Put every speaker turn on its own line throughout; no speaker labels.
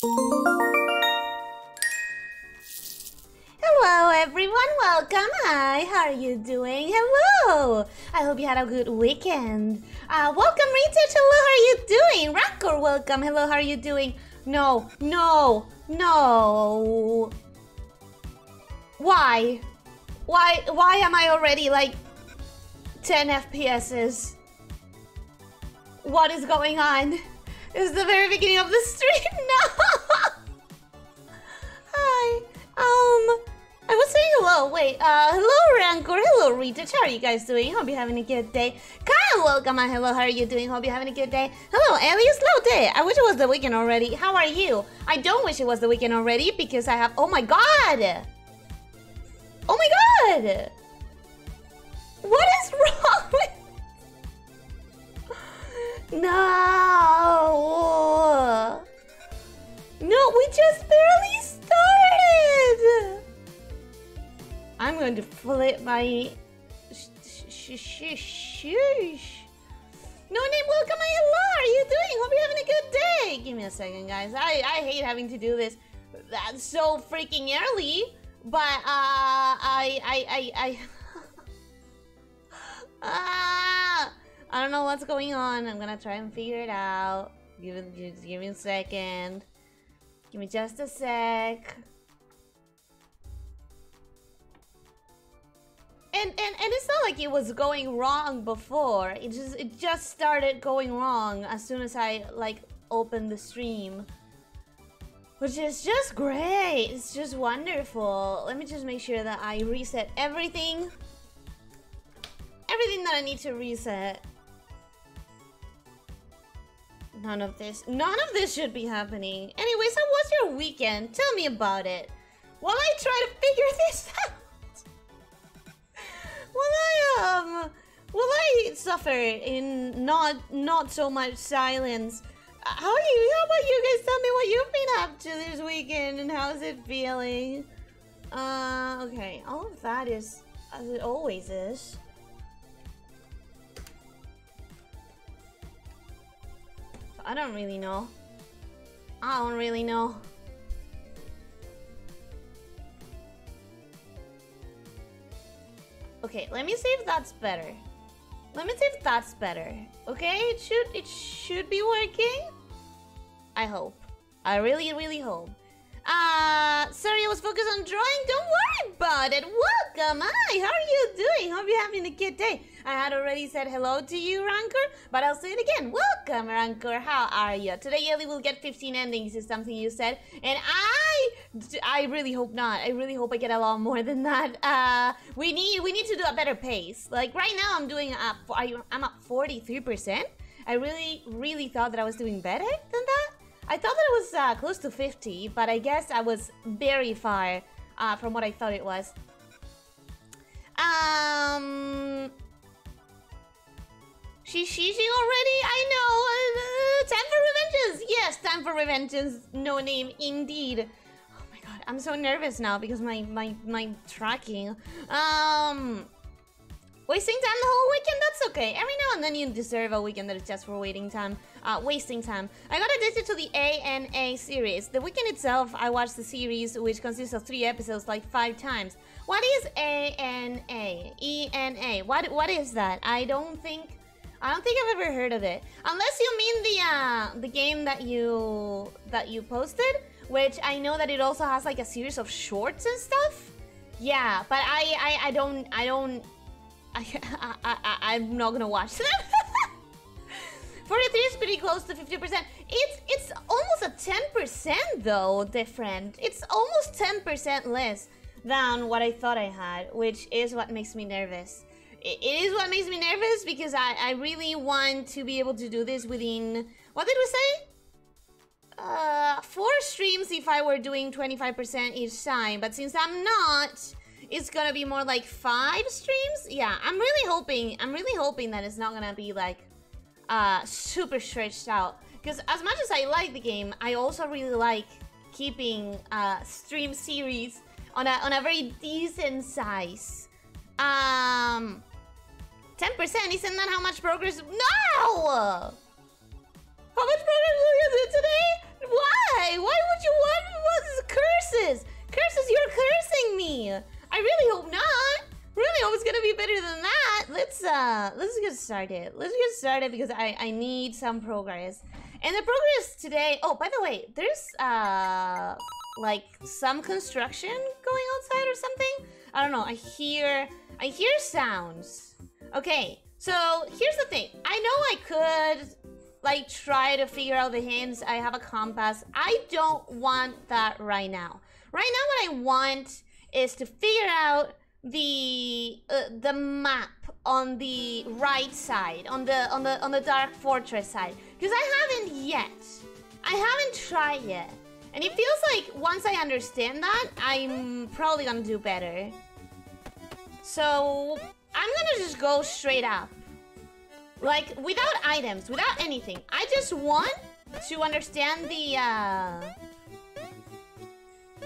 Hello everyone, welcome. Hi, how are you doing? Hello. I hope you had a good weekend. Uh, welcome Retouch, hello, how are you doing? Rancor, welcome, hello, how are you doing? No, no, no. Why? Why, why am I already like 10 FPSs? What is going on? This is the very beginning of the Rita. How are you guys doing? Hope you're having a good day. Kyle, welcome. And hello. How are you doing? Hope you're having a good day. Hello, Elias day. I wish it was the weekend already. How are you? I don't wish it was the weekend already because I have. Oh my god. Oh my god. What is wrong with? No! No, we just barely started! I'm going to flip my... Sh sh sh no name, welcome, hello, how are you doing? Hope you're having a good day. Give me a second, guys. I, I hate having to do this. That's so freaking early. But, uh, I, I, I, I... ah! I don't know what's going on. I'm gonna try and figure it out. Give just give me a second. Give me just a sec. And, and and it's not like it was going wrong before. It just it just started going wrong as soon as I like opened the stream. Which is just great. It's just wonderful. Let me just make sure that I reset everything. Everything that I need to reset. None of this, none of this should be happening. Anyways, how was your weekend? Tell me about it. While I try to figure this out. Will I, um, will I suffer in not, not so much silence? How are you? How about you guys tell me what you've been up to this weekend and how's it feeling? Uh, okay. All of that is as it always is. I don't really know. I don't really know. Okay, let me see if that's better. Let me see if that's better. Okay, it should it should be working. I hope. I really, really hope. Uh, sorry, I was focused on drawing. Don't worry about it. Welcome. Hi, how are you doing? Hope you're having a good day. I had already said hello to you, Rancor, but I'll say it again. Welcome, Rancor. How are you? Today, Ellie will get 15 endings, is something you said. And I, I really hope not. I really hope I get a lot more than that. Uh, we need, we need to do a better pace. Like right now, I'm doing, I'm at 43%. I really, really thought that I was doing better than that. I thought that it was uh, close to 50, but I guess I was very far uh, from what I thought it was. Um, She's cheating already? I know. Uh, time for revenges. Yes, time for revenges. No name, indeed. Oh my god, I'm so nervous now because my my my tracking. Um, wasting time the whole weekend. That's okay. Every now and then you deserve a weekend that is just for waiting time, uh, wasting time. I got addicted to the ANA series. The weekend itself, I watched the series, which consists of three episodes, like five times. What is ANA? ENA? What what is that? I don't think. I don't think I've ever heard of it. Unless you mean the uh, the game that you that you posted, which I know that it also has like a series of shorts and stuff. Yeah, but I I, I don't I don't I, I, I I'm not gonna watch them. 43 is pretty close to 50%. It's it's almost a 10% though different. It's almost 10% less than what I thought I had, which is what makes me nervous it is what makes me nervous because I, I really want to be able to do this within, what did we say? Uh, four streams if I were doing 25% each time, but since I'm not, it's gonna be more like five streams. Yeah, I'm really hoping, I'm really hoping that it's not gonna be like uh, super stretched out. Because as much as I like the game, I also really like keeping uh, stream series on a, on a very decent size. Um, 10%? Isn't that how much progress? No! How much progress you do today? Why? Why would you want what's curses? Curses, you're cursing me. I really hope not. Really hope it's gonna be better than that. Let's uh let's get started. Let's get started because I I need some progress. And the progress today. Oh, by the way, there's uh like some construction going outside or something. I don't know. I hear I hear sounds. Okay, so here's the thing. I know I could like try to figure out the hints. I have a compass. I don't want that right now. Right now, what I want is to figure out the uh, the map on the right side, on the on the on the Dark Fortress side, because I haven't yet. I haven't tried yet, and it feels like once I understand that, I'm probably gonna do better. So I'm gonna just go straight up. Like, without items, without anything. I just want to understand the, uh...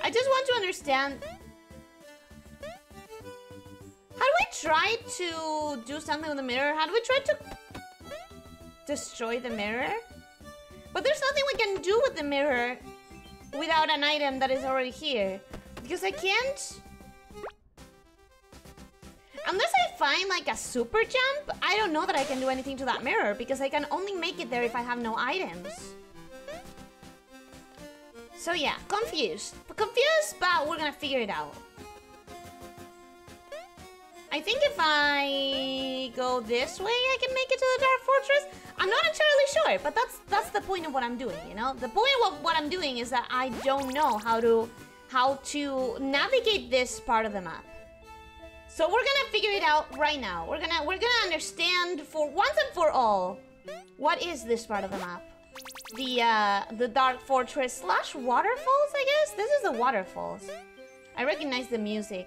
I just want to understand... How do we try to do something with the mirror? How do we try to destroy the mirror? But there's nothing we can do with the mirror without an item that is already here. Because I can't... Unless I find like a super jump, I don't know that I can do anything to that mirror because I can only make it there if I have no items. So yeah, confused. Confused, but we're gonna figure it out. I think if I go this way, I can make it to the Dark Fortress. I'm not entirely sure, but that's that's the point of what I'm doing, you know? The point of what I'm doing is that I don't know how to how to navigate this part of the map. So we're gonna figure it out right now. We're gonna we're gonna understand for once and for all what is this part of the map. The uh the dark fortress slash waterfalls, I guess? This is the waterfalls. I recognize the music.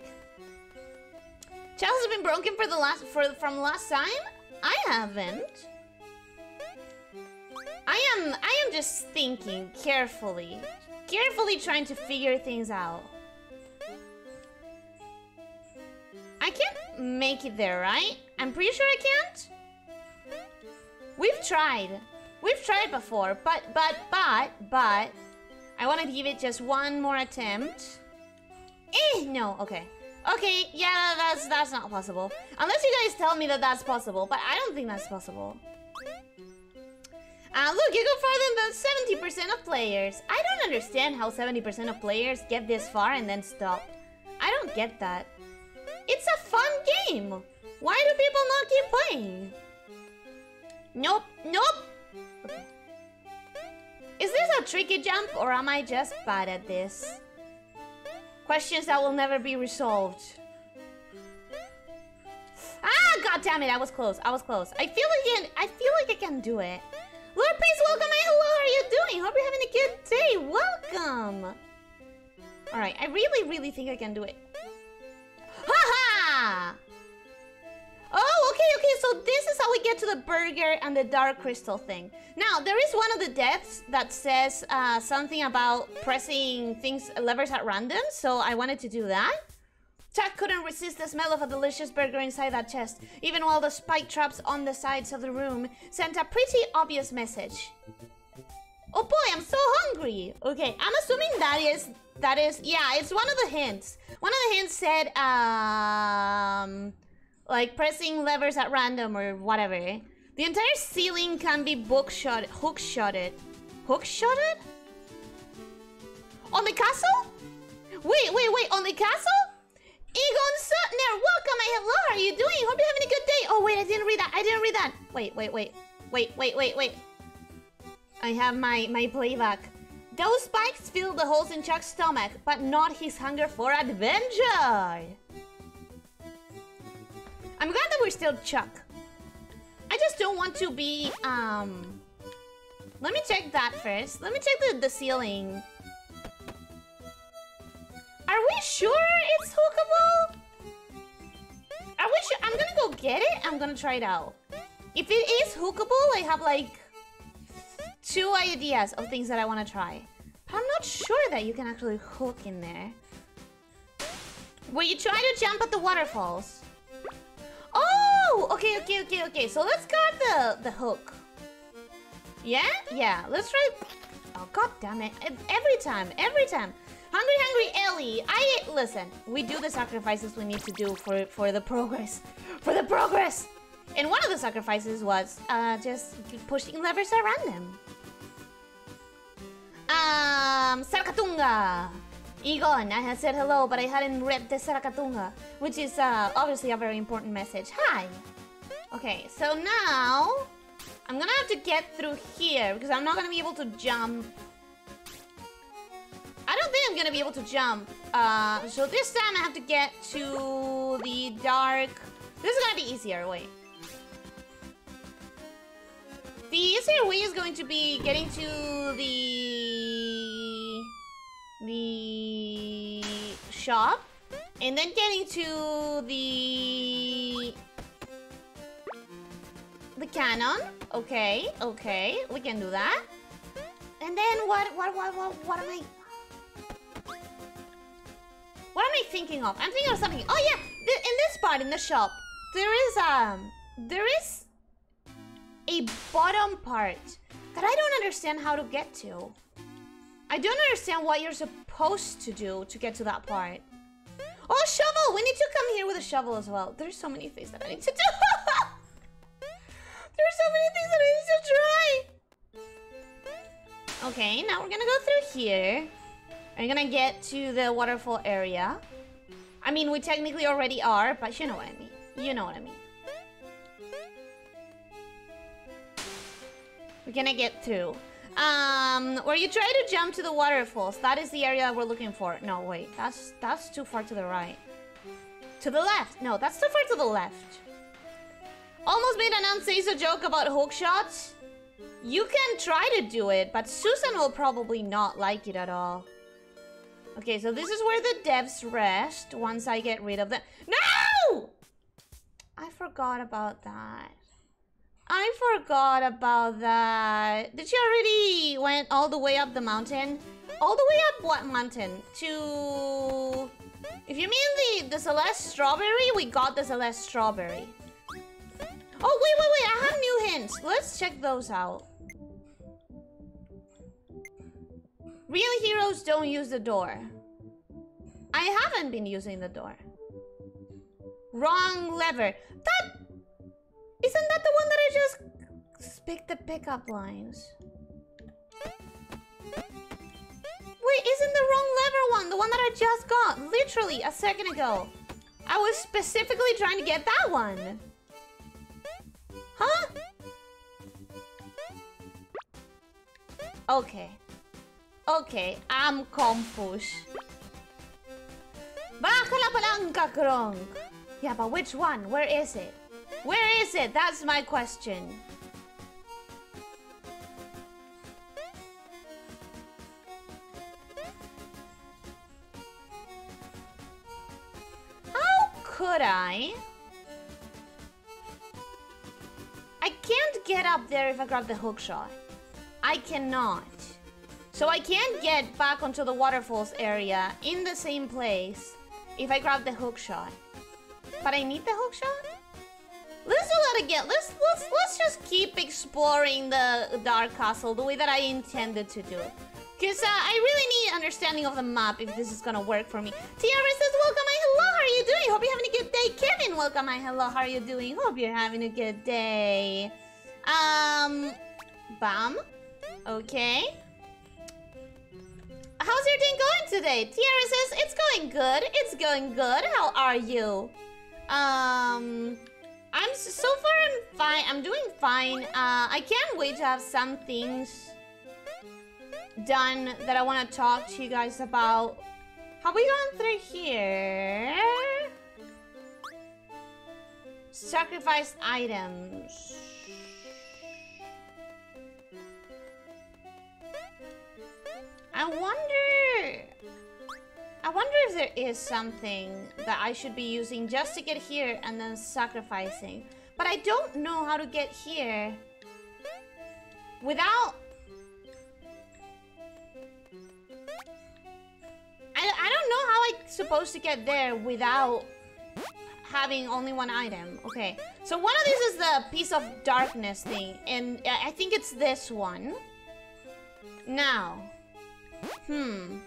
Charles has been broken for the last for from last time? I haven't. I am I am just thinking carefully. Carefully trying to figure things out. I can't make it there, right? I'm pretty sure I can't. We've tried. We've tried before, but, but, but, but... I want to give it just one more attempt. Eh, no, okay. Okay, yeah, that's that's not possible. Unless you guys tell me that that's possible, but I don't think that's possible. Uh, look, you go farther than 70% of players. I don't understand how 70% of players get this far and then stop. I don't get that. It's a fun game. Why do people not keep playing? Nope, nope. Is this a tricky jump or am I just bad at this? Questions that will never be resolved. Ah, god damn it, I was close. I was close. I feel like I I feel like I can do it. Lord Peace, welcome. Hey, hello, how are you doing? Hope you're having a good day. Welcome. Alright, I really, really think I can do it. Ha Oh, okay, okay, so this is how we get to the burger and the dark crystal thing. Now, there is one of the deaths that says uh, something about pressing things, levers at random, so I wanted to do that. Chuck couldn't resist the smell of a delicious burger inside that chest, even while the spike traps on the sides of the room sent a pretty obvious message. Oh boy, I'm so hungry! Okay, I'm assuming that is that is, yeah, it's one of the hints. One of the hints said, um, like pressing levers at random or whatever. The entire ceiling can be bookshot, hook-shotted. Hook-shotted? On the castle? Wait, wait, wait, on the castle? Egon Sutner, welcome, my hello, how are you doing? Hope you're having a good day. Oh, wait, I didn't read that, I didn't read that. Wait, wait, wait, wait, wait, wait, wait. I have my, my playback. Those spikes fill the holes in Chuck's stomach, but not his hunger for adventure. I'm glad that we're still Chuck. I just don't want to be, um... Let me check that first. Let me check the, the ceiling. Are we sure it's hookable? Are we sure? I'm gonna go get it. I'm gonna try it out. If it is hookable, I have like two ideas of things that I want to try. But I'm not sure that you can actually hook in there. Will you try to jump at the waterfalls? Oh! Okay, okay, okay, okay. So let's guard the, the hook. Yeah? Yeah, let's try... Oh God damn it. Every time, every time. Hungry Hungry Ellie, I listen, we do the sacrifices we need to do for for the progress. For the progress! And one of the sacrifices was uh, just pushing levers at random. Um, Sarakatunga! Egon, I had said hello, but I hadn't read the Sarakatunga, which is uh, obviously a very important message. Hi! Okay, so now I'm gonna have to get through here because I'm not gonna be able to jump. I don't think I'm gonna be able to jump. Uh, so this time I have to get to the dark. This is gonna be easier. Wait. The easier way is going to be getting to the the shop and then getting to the the cannon. Okay, okay, we can do that. And then what what what what what am I What am I thinking of? I'm thinking of something. Oh yeah, in this part in the shop, there is um there is a bottom part that I don't understand how to get to. I don't understand what you're supposed to do to get to that part. Oh, shovel! We need to come here with a shovel as well. There's so many things that I need to do. There's so many things that I need to try. Okay, now we're gonna go through here. We're gonna get to the waterfall area. I mean, we technically already are, but you know what I mean. You know what I mean. We're gonna get through. Um, where you try to jump to the waterfalls. That is the area we're looking for. No, wait. That's that's too far to the right. To the left. No, that's too far to the left. Almost made an unsafe joke about hook shots. You can try to do it, but Susan will probably not like it at all. Okay, so this is where the devs rest once I get rid of them. No! I forgot about that. I forgot about that. Did you already went all the way up the mountain? All the way up what mountain? To... If you mean the, the Celeste Strawberry, we got the Celeste Strawberry. Oh, wait, wait, wait. I have new hints. Let's check those out. Real heroes don't use the door. I haven't been using the door. Wrong lever. That isn't that the one that I just picked the pickup lines? Wait, isn't the wrong lever one the one that I just got? Literally, a second ago. I was specifically trying to get that one. Huh? Okay. Okay, I'm confused. Bájala palanca, Kronk. Yeah, but which one? Where is it? Where is it? That's my question. How could I? I can't get up there if I grab the hook shot. I cannot. So I can't get back onto the waterfalls area in the same place if I grab the hook shot. But I need the hook shot? Let's do that again. Let's let's let's just keep exploring the Dark Castle the way that I intended to do. Cause uh, I really need understanding of the map if this is gonna work for me. Tiara says, welcome, my hello, how are you doing? Hope you're having a good day. Kevin, welcome, my hello, how are you doing? Hope you're having a good day. Um, Bam. Okay. How's your day going today? Tiara says, it's going good. It's going good. How are you? Um... I'm so far I'm fine. I'm doing fine. Uh, I can't wait to have some things done that I want to talk to you guys about. Have we gone through here? Sacrifice items. I wonder... I wonder if there is something that I should be using just to get here and then sacrificing. But I don't know how to get here without... I, I don't know how I'm supposed to get there without having only one item. Okay, so one of these is the piece of darkness thing, and I think it's this one. Now, Hmm.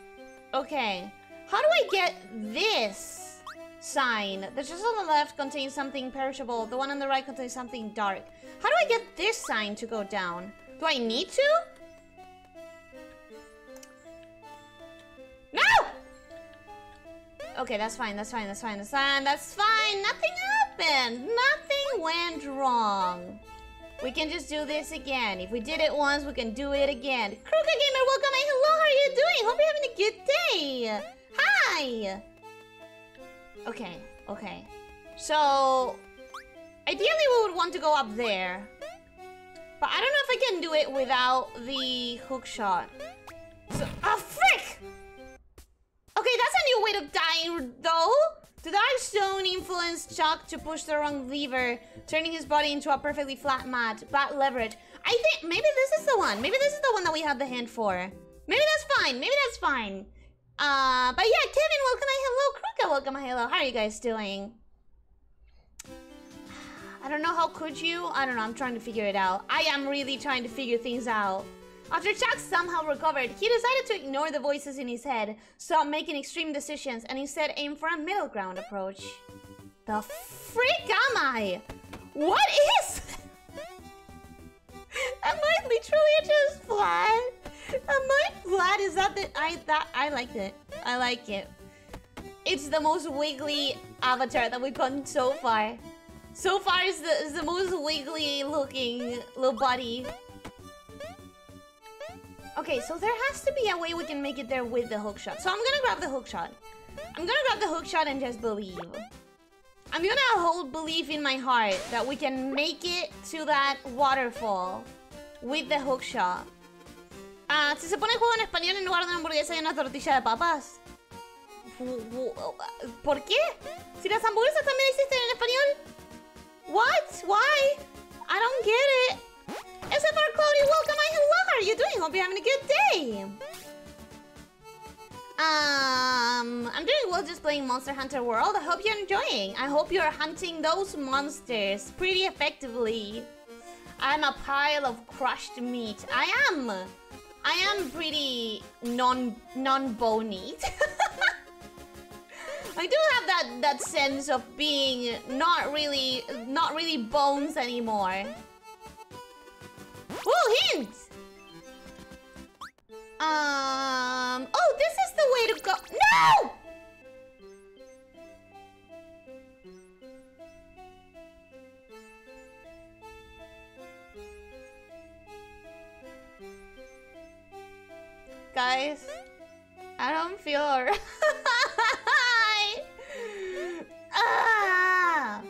Okay. How do I get this sign? The chest on the left contains something perishable. The one on the right contains something dark. How do I get this sign to go down? Do I need to? No! Okay, that's fine, that's fine, that's fine, that's fine, that's fine. Nothing happened. Nothing went wrong. We can just do this again. If we did it once, we can do it again. Kruka Gamer, welcome. Hey, hello, how are you doing? Hope you're having a good day. Hi. Okay, okay. So, ideally we would want to go up there. But I don't know if I can do it without the hook shot. So, oh, frick! Okay, that's a new way of dying, though. The Dark Stone influenced Chuck to push the wrong lever, turning his body into a perfectly flat mat. Bad leverage. I think maybe this is the one. Maybe this is the one that we have the hand for. Maybe that's fine. Maybe that's fine. Uh, but yeah, Kevin, welcome. I hello, Kruka, welcome. Hello. How are you guys doing? I don't know how could you. I don't know. I'm trying to figure it out. I am really trying to figure things out. After Chuck somehow recovered, he decided to ignore the voices in his head, stop making extreme decisions, and instead aim for a middle ground approach. The freak am I? What is... am I literally just flat? Am I flat? Is that the... I, that, I liked it. I like it. It's the most wiggly avatar that we've gotten so far. So far, is the, it's the most wiggly looking little body. Okay, so there has to be a way we can make it there with the hookshot. So I'm gonna grab the hookshot. I'm gonna grab the hookshot and just believe. I'm gonna hold belief in my heart that we can make it to that waterfall with the hookshot. Ah, si se pone el juego en español en lugar de una hamburguesa y una tortilla de papas. ¿Por qué? Si las hamburguesas también existen en español. What? Why? I don't get it. SFR Cloudy, welcome. How are you doing? Hope you're having a good day. Um, I'm doing well just playing Monster Hunter World. I hope you're enjoying. I hope you're hunting those monsters pretty effectively. I'm a pile of crushed meat. I am. I am pretty non non bony. I do have that that sense of being not really not really bones anymore. Ooh, hints! Um. Oh, this is the way to go. No! Guys, I don't feel alright. ah!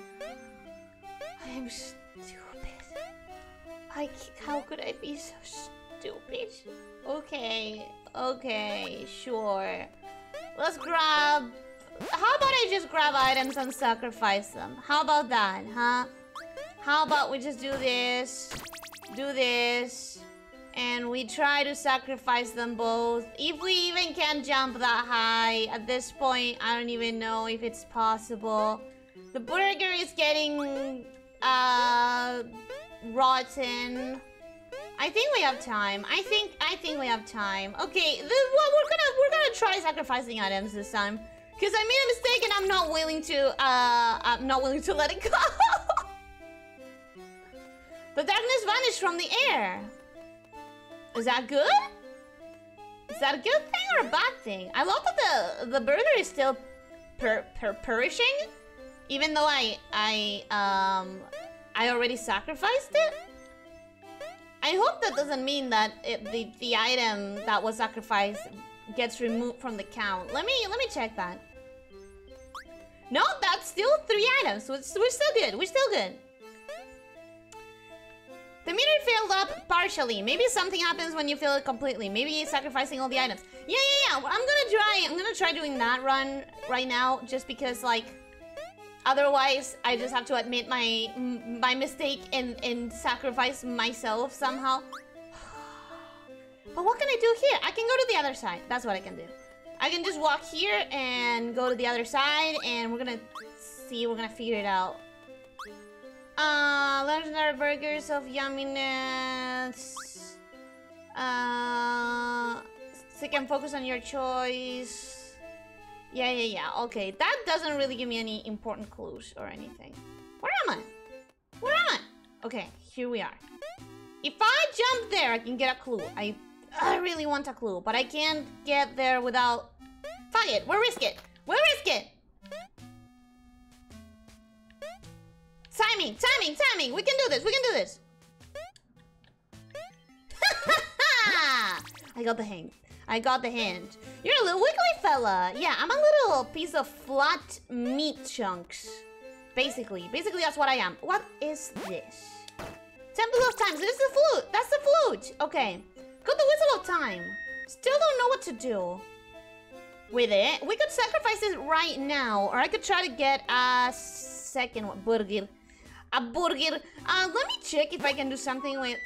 I'm stupid. I how could I be so stupid? Okay, okay, sure. Let's grab. How about I just grab items and sacrifice them? How about that, huh? How about we just do this, do this, and we try to sacrifice them both. If we even can jump that high, at this point, I don't even know if it's possible. The burger is getting, uh, rotten. I think we have time. I think I think we have time. Okay, well, we're gonna we're gonna try sacrificing items this time. Cause I made a mistake and I'm not willing to uh I'm not willing to let it go. the darkness vanished from the air. Is that good? Is that a good thing or a bad thing? I love that the the burger is still per, per perishing, even though I I um I already sacrificed it. I hope that doesn't mean that it, the the item that was sacrificed gets removed from the count. Let me let me check that. No, that's still three items. We're, we're still good. We're still good. The meter filled up partially. Maybe something happens when you fill it completely. Maybe sacrificing all the items. Yeah, yeah, yeah. I'm gonna try. I'm gonna try doing that run right now, just because like. Otherwise, I just have to admit my my mistake and and sacrifice myself somehow. But what can I do here? I can go to the other side. That's what I can do. I can just walk here and go to the other side, and we're gonna see. We're gonna figure it out. Uh, legendary burgers of yumminess. Uh, So you can focus on your choice. Yeah, yeah, yeah. Okay, that doesn't really give me any important clues or anything. Where am I? Where am I? Okay, here we are. If I jump there, I can get a clue. I, I really want a clue, but I can't get there without... Fuck it, we'll risk it. We'll risk it. Timing, timing, timing. We can do this, we can do this. I got the hang. I got the hint. You're a little wiggly fella. Yeah, I'm a little piece of flat meat chunks. Basically. Basically, that's what I am. What is this? Temple of Time. This is the flute. That's the flute. Okay. Got the Whistle of Time. Still don't know what to do with it. We could sacrifice it right now. Or I could try to get a second one. Burger. A burger. Uh, let me check if I can do something with...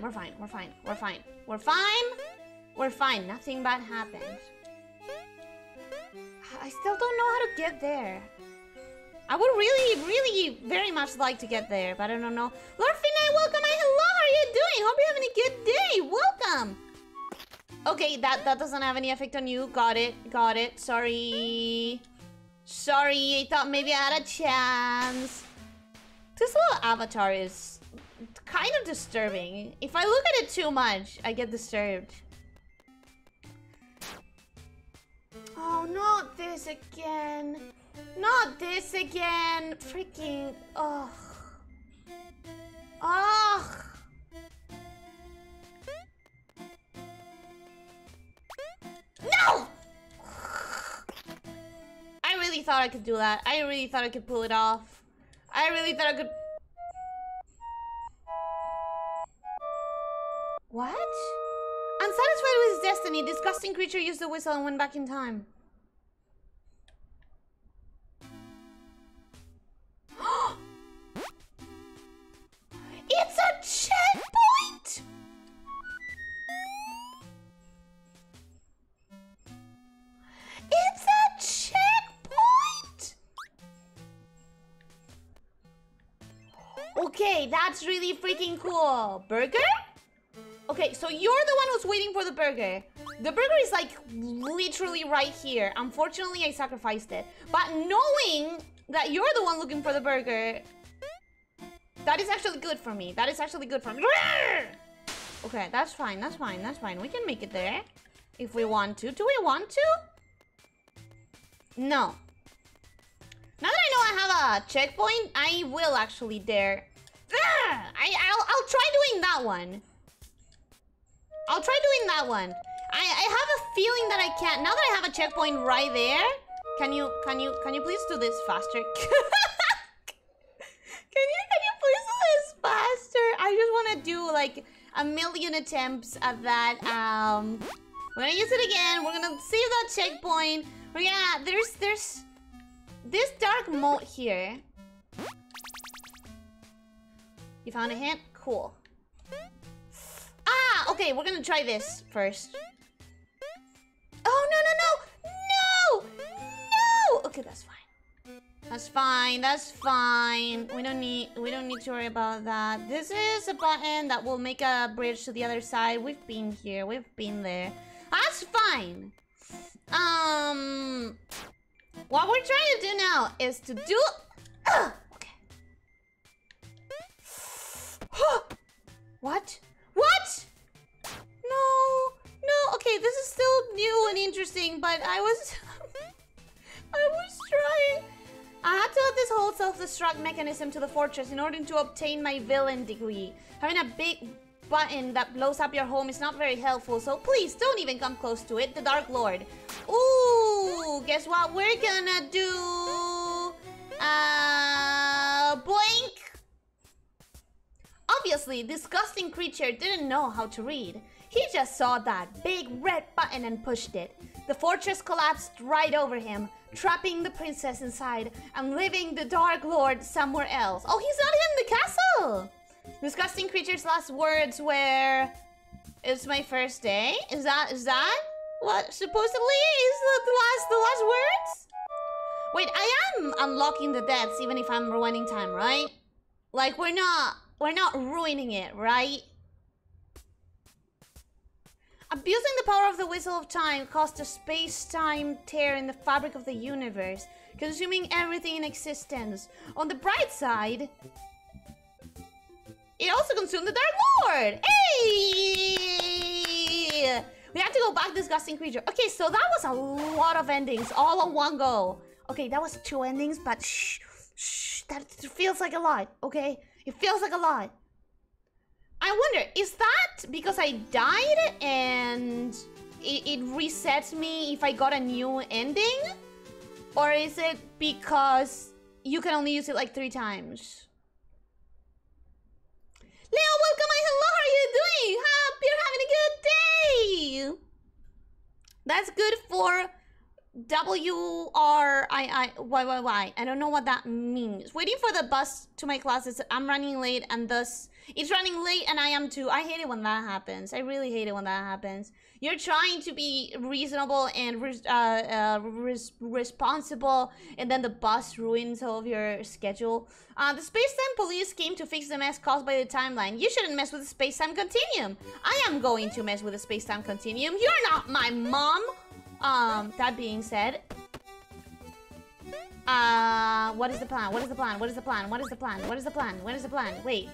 fine, we're fine, we're fine, we're fine. We're fine. We're fine. Nothing bad happened. I still don't know how to get there. I would really, really very much like to get there, but I don't know. Lord Finay, welcome. Hello, how are you doing? Hope you're having a good day. Welcome. Okay, that, that doesn't have any effect on you. Got it, got it. Sorry. Sorry, I thought maybe I had a chance. This little avatar is kind of disturbing. If I look at it too much, I get disturbed. Oh, not this again. Not this again. Freaking. Ugh. Ugh. No! I really thought I could do that. I really thought I could pull it off. I really thought I could... What? Unsatisfied with his destiny, disgusting creature used the whistle and went back in time. it's a checkpoint! It's a checkpoint! Okay, that's really freaking cool. Burger? Okay, so you're the one who's waiting for the burger. The burger is like literally right here. Unfortunately, I sacrificed it. But knowing that you're the one looking for the burger, that is actually good for me. That is actually good for me. Okay, that's fine. That's fine. That's fine. We can make it there if we want to. Do we want to? No. Now that I know I have a checkpoint, I will actually dare. I, I'll, I'll try doing that one. I'll try doing that one. I, I have a feeling that I can't. Now that I have a checkpoint right there, can you can you can you please do this faster? can you can you please do this faster? I just want to do like a million attempts at that. Um, we're gonna use it again. We're gonna save that checkpoint. We're gonna there's there's this dark moat here. You found a hint? Cool. Okay, we're gonna try this first. Oh, no, no, no! No! No! Okay, that's fine. That's fine, that's fine. We don't need we don't need to worry about that. This is a button that will make a bridge to the other side. We've been here, we've been there. That's fine. Um what we're trying to do now is to do uh, okay. what? What? No, no. Okay, this is still new and interesting, but I was, I was trying. I had to add this whole self-destruct mechanism to the fortress in order to obtain my villain degree. Having a big button that blows up your home is not very helpful, so please don't even come close to it, the Dark Lord. Ooh, guess what we're gonna do? Uh, boink! Obviously, disgusting creature didn't know how to read. He just saw that big red button and pushed it. The fortress collapsed right over him, trapping the princess inside and leaving the Dark Lord somewhere else. Oh, he's not even in the castle! Disgusting creature's last words were... It's my first day? Is that is that what supposedly is the, the last the last words? Wait, I am unlocking the deaths even if I'm rewinding time, right? Like we're not we're not ruining it, right? Abusing the power of the Whistle of Time caused a space-time tear in the fabric of the universe, consuming everything in existence. On the bright side, it also consumed the Dark Lord! Hey! We have to go back, disgusting creature. Okay, so that was a lot of endings all on one go. Okay, that was two endings, but shh, shh, that feels like a lot, okay? It feels like a lot. I wonder, is that because I died and it, it resets me if I got a new ending? Or is it because you can only use it like three times? Leo, welcome! Hello, how are you doing? Hope you're having a good day! That's good for W R I I Y Y Y. I don't know what that means. Waiting for the bus to my classes. I'm running late and thus it's running late and I am too. I hate it when that happens. I really hate it when that happens. You're trying to be reasonable and res uh, uh, res responsible and then the bus ruins all of your schedule. Uh, the space-time police came to fix the mess caused by the timeline. You shouldn't mess with the space-time continuum. I am going to mess with the space-time continuum. You're not my mom. Um, that being said, uh, what is the plan? What is the plan? What is the plan? What is the plan? What is the plan? What is the plan? Wait.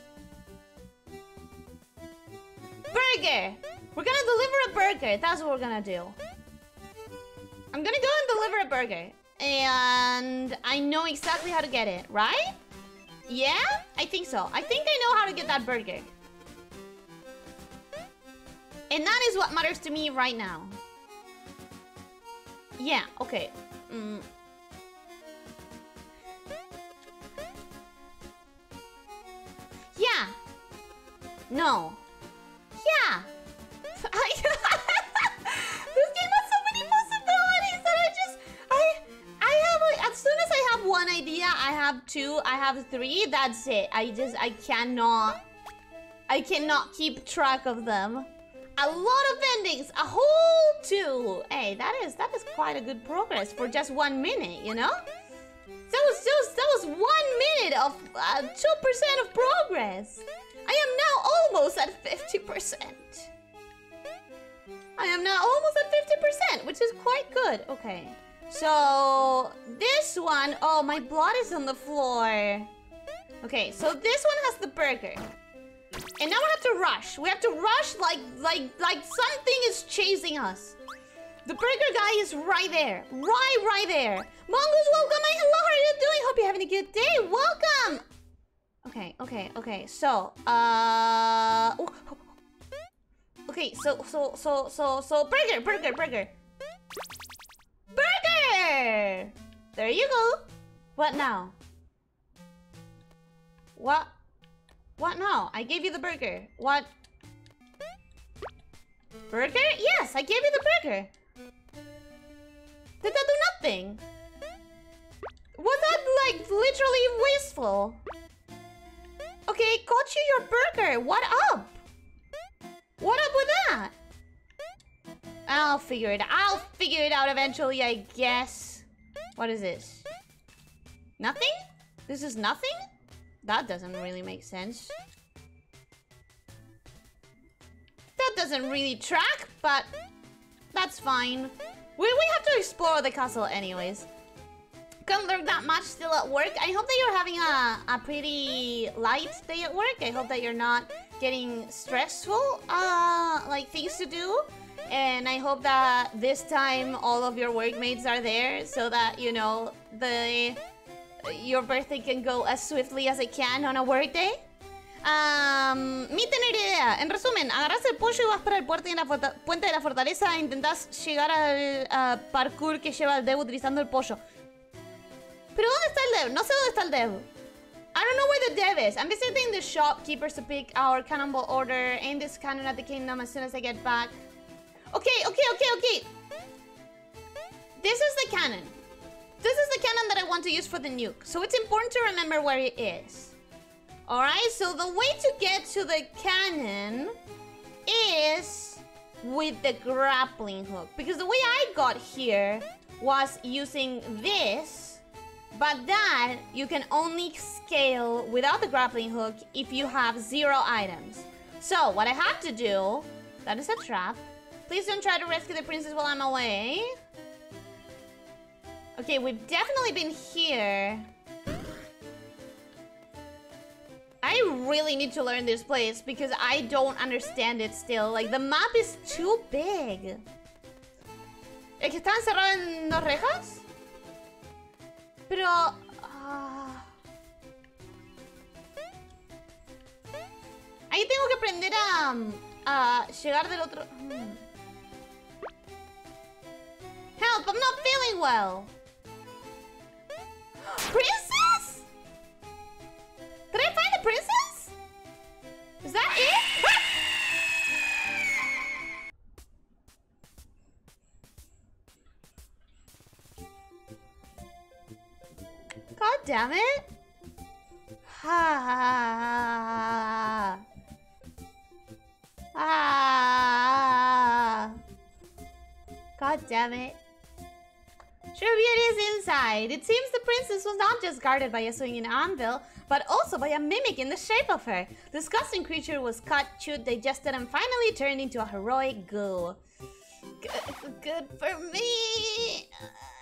Burger! We're gonna deliver a burger. That's what we're gonna do. I'm gonna go and deliver a burger. And I know exactly how to get it, right? Yeah? I think so. I think I know how to get that burger. And that is what matters to me right now. Yeah, okay. Mm. Yeah. No. Yeah. this game has so many possibilities that I just I I have like as soon as I have one idea, I have two, I have three, that's it. I just I cannot I cannot keep track of them. A lot of endings, a whole two. Hey, that is that is quite a good progress for just one minute, you know? That was just that was one minute of uh, two uh, percent of progress. I am now almost at fifty percent. I am now almost at fifty percent, which is quite good. Okay, so this one, oh, my blood is on the floor. Okay, so this one has the burger. And now we have to rush. We have to rush like like like something is chasing us. The burger guy is right there. Right, right there. Mongoose, welcome. Hello, how are you doing? Hope you're having a good day. Welcome. Okay, okay, okay. So, uh... Okay, so, so, so, so, so, burger, burger, burger. Burger! There you go. What now? What? What now? I gave you the burger. What? Burger? Yes, I gave you the burger. Did that do nothing? Was that, like, literally wasteful? Okay, got you your burger. What up? What up with that? I'll figure it out. I'll figure it out eventually, I guess. What is this? Nothing? This is nothing? That doesn't really make sense. That doesn't really track, but that's fine. We, we have to explore the castle anyways. Couldn't learn that much still at work. I hope that you're having a, a pretty light day at work. I hope that you're not getting stressful, uh, like things to do. And I hope that this time all of your workmates are there so that, you know, the your birthday can go as swiftly as it can on a workday. Um, mi tener idea. En resumen, agarras el pollo y vas para el puente de la, puente de la fortaleza e intentas llegar al parkour que lleva el dev utilizando el pollo. Pero ¿dónde está el dev? No sé dónde está el dev. I don't know where the dev is. I'm visiting the shopkeepers to pick our cannonball order. Aim this cannon at the kingdom as soon as I get back. Okay, okay, okay, okay. This is the cannon. This is the cannon that I want to use for the nuke. So it's important to remember where it is. Alright, so the way to get to the cannon is with the grappling hook. Because the way I got here was using this, but that you can only scale without the grappling hook if you have zero items. So what I have to do, that is a trap. Please don't try to rescue the princess while I'm away. Okay, we've definitely been here. I really need to learn this place because I don't understand it still. Like, the map is too big. Eh, ¿Es que está encerrado en rejas? Pero... Uh... Ahí tengo que aprender a... a llegar del otro... Hmm. Help, I'm not feeling well. Princess? Did I find the princess? Is that it? God damn it. Ah. Ah. God damn it. Tribute is inside. It seems the princess was not just guarded by a swinging anvil, but also by a mimic in the shape of her. The disgusting creature was cut, chewed, digested, and finally turned into a heroic ghoul. Good, for me.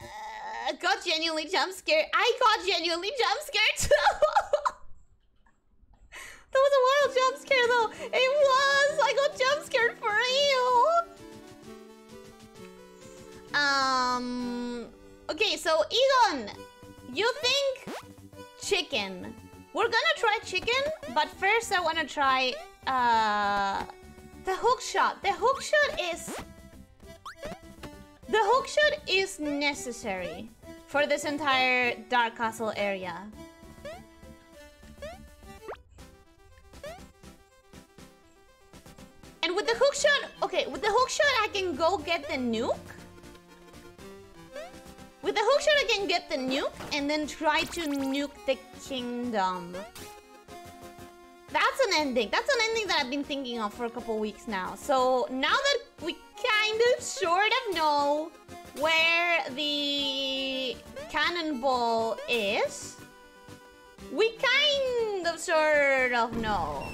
Uh, got genuinely jump scared. I got genuinely jump scared too. that was a wild jump scare though. It was. I got jump scared for real. Um. Okay, so Egon, you think chicken. We're gonna try chicken, but first I wanna try uh, the hook shot. The hook shot is... The hook shot is necessary for this entire Dark Castle area. And with the hook shot, okay, with the hook shot I can go get the nuke. With the hookshot, I can get the nuke and then try to nuke the kingdom. That's an ending. That's an ending that I've been thinking of for a couple weeks now. So now that we kind of sort of know where the cannonball is, we kind of sort of know.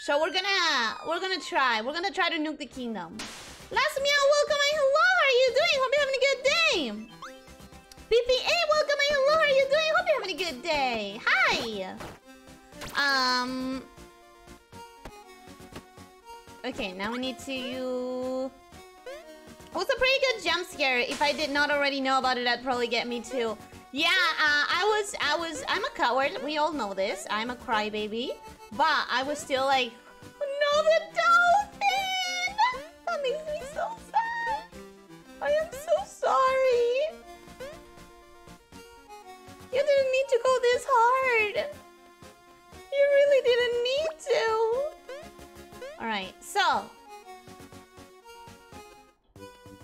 So we're gonna we're gonna try. We're gonna try to nuke the kingdom. Last meow, welcome and hello. How are you doing? Hope you're having a good day. PPA, welcome and hello. How are you doing? Hope you're having a good day. Hi. Um. Okay, now we need to. It was a pretty good jump scare. If I did not already know about it, that'd probably get me too. Yeah, uh, I was, I was, I'm a coward. We all know this. I'm a crybaby. But I was still like, no, the dolphin! That makes me so sad. I am so sorry. You didn't need to go this hard. You really didn't need to. Alright, so.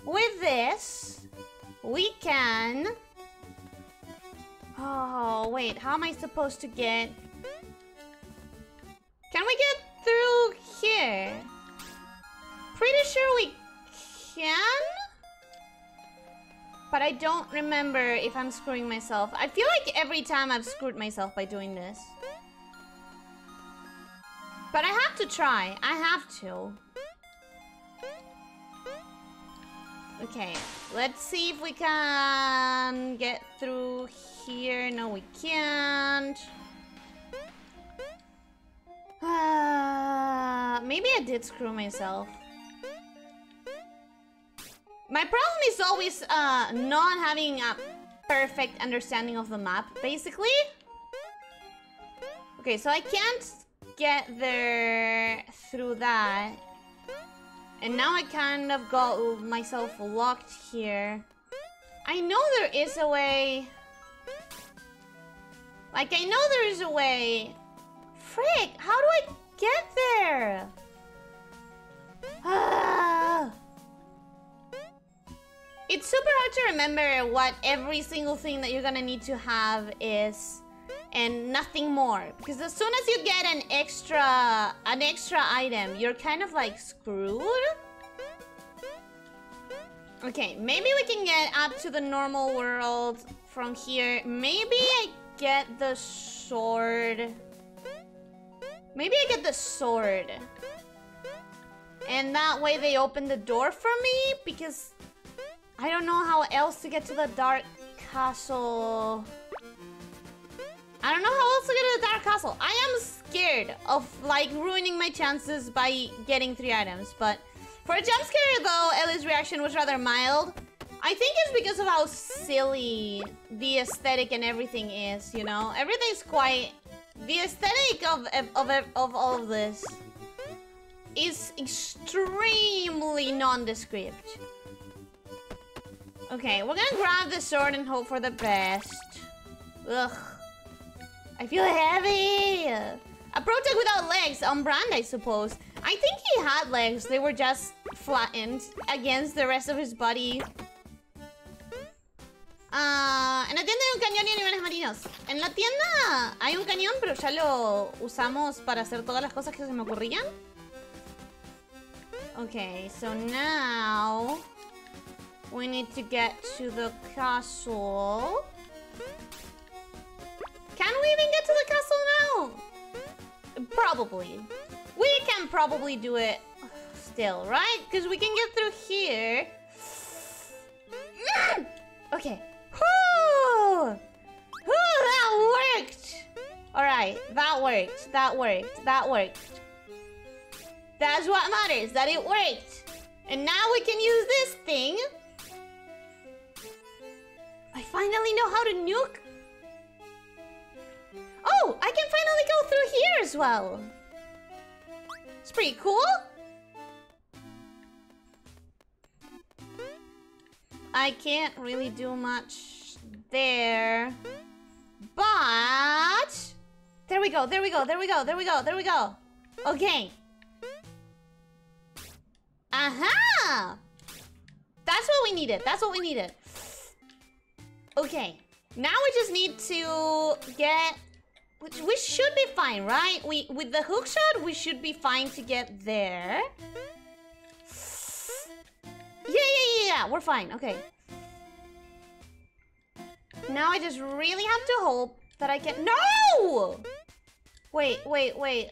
With this, we can... Oh, wait, how am I supposed to get... Can we get through here? Pretty sure we can? But I don't remember if I'm screwing myself. I feel like every time I've screwed myself by doing this. But I have to try. I have to. Okay, let's see if we can get through here. No, we can't. Uh, maybe I did screw myself. My problem is always uh, not having a perfect understanding of the map, basically. Okay, so I can't get there through that. And now I kind of got myself locked here. I know there is a way... Like, I know there is a way... Frick, how do I get there? It's super hard to remember what every single thing that you're gonna need to have is and nothing more. Because as soon as you get an extra an extra item, you're kind of like screwed. Okay, maybe we can get up to the normal world from here. Maybe I get the sword. Maybe I get the sword. And that way they open the door for me because I don't know how else to get to the dark castle. I don't know how else to get to the Dark Castle. I am scared of, like, ruining my chances by getting three items. But for a jump scare, though, Ellie's reaction was rather mild. I think it's because of how silly the aesthetic and everything is, you know? Everything's quite... The aesthetic of, of, of, of all of this is extremely nondescript. Okay, we're gonna grab the sword and hope for the best. Ugh. I feel heavy. A Protect without legs, on brand, I suppose. I think he had legs. They were just flattened against the rest of his body. Uh, en la tienda hay un cañón y animales marinos. En la tienda hay un cañón, pero ya lo usamos para hacer todas las cosas que se me ocurrían. Okay, so now we need to get to the castle. Can we even get to the castle now? Probably. We can probably do it still, right? Because we can get through here. Mm! okay. Whew! Whew, that worked! Alright, that worked. That worked. That worked. That's what matters, that it worked. And now we can use this thing. I finally know how to nuke Oh, I can finally go through here as well. It's pretty cool. I can't really do much there. But... There we go, there we go, there we go, there we go, there we go. Okay. Aha! That's what we needed. That's what we needed. Okay. Now we just need to get we should be fine, right? We With the hook shot, we should be fine to get there. Yeah, yeah, yeah, yeah. We're fine. Okay. Now I just really have to hope that I can... No! Wait, wait, wait.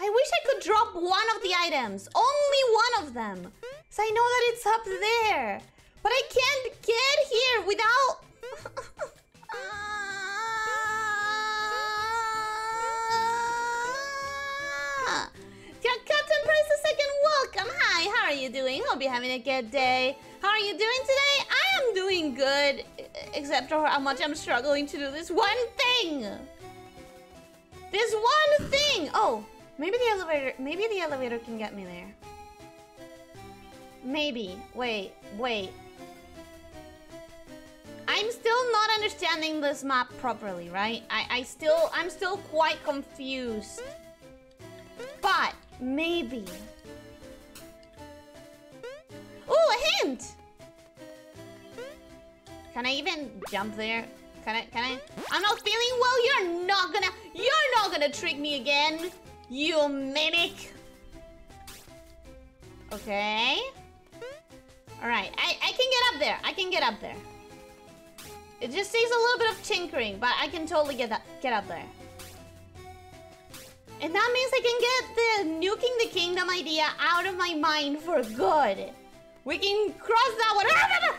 I wish I could drop one of the items. Only one of them. So I know that it's up there. But I can't get here without... Ah. Captain Price second, welcome. Hi, how are you doing? Hope you're having a good day. How are you doing today? I am doing good, except for how much I'm struggling to do this one thing. This one thing. Oh, maybe the elevator. Maybe the elevator can get me there. Maybe. Wait, wait. I'm still not understanding this map properly, right? I, I still, I'm still quite confused. But Maybe. Oh, a hint! Can I even jump there? Can I, can I? I'm not feeling well, you're not gonna, you're not gonna trick me again, you mimic. Okay. Alright, I, I can get up there, I can get up there. It just takes a little bit of tinkering, but I can totally get that, get up there. And that means I can get the nuking the kingdom idea out of my mind for good. We can cross that one.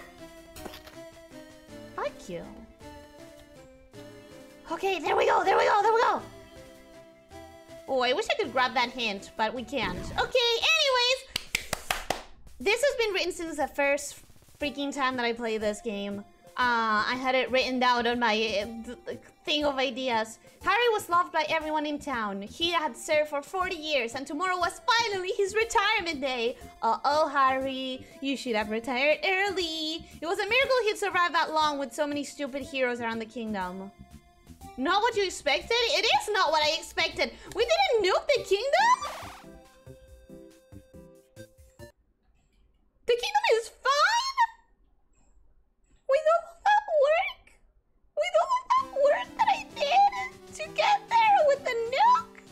Fuck you. Okay, there we go, there we go, there we go. Oh, I wish I could grab that hint, but we can't. Okay, anyways. This has been written since the first freaking time that I play this game. Uh, I had it written down on my uh, thing of ideas. Harry was loved by everyone in town. He had served for 40 years and tomorrow was finally his retirement day. Uh-oh, Harry, you should have retired early. It was a miracle he'd survived that long with so many stupid heroes around the kingdom. Not what you expected? It is not what I expected. We didn't nuke the kingdom? The kingdom is fine? to get there with the nuke?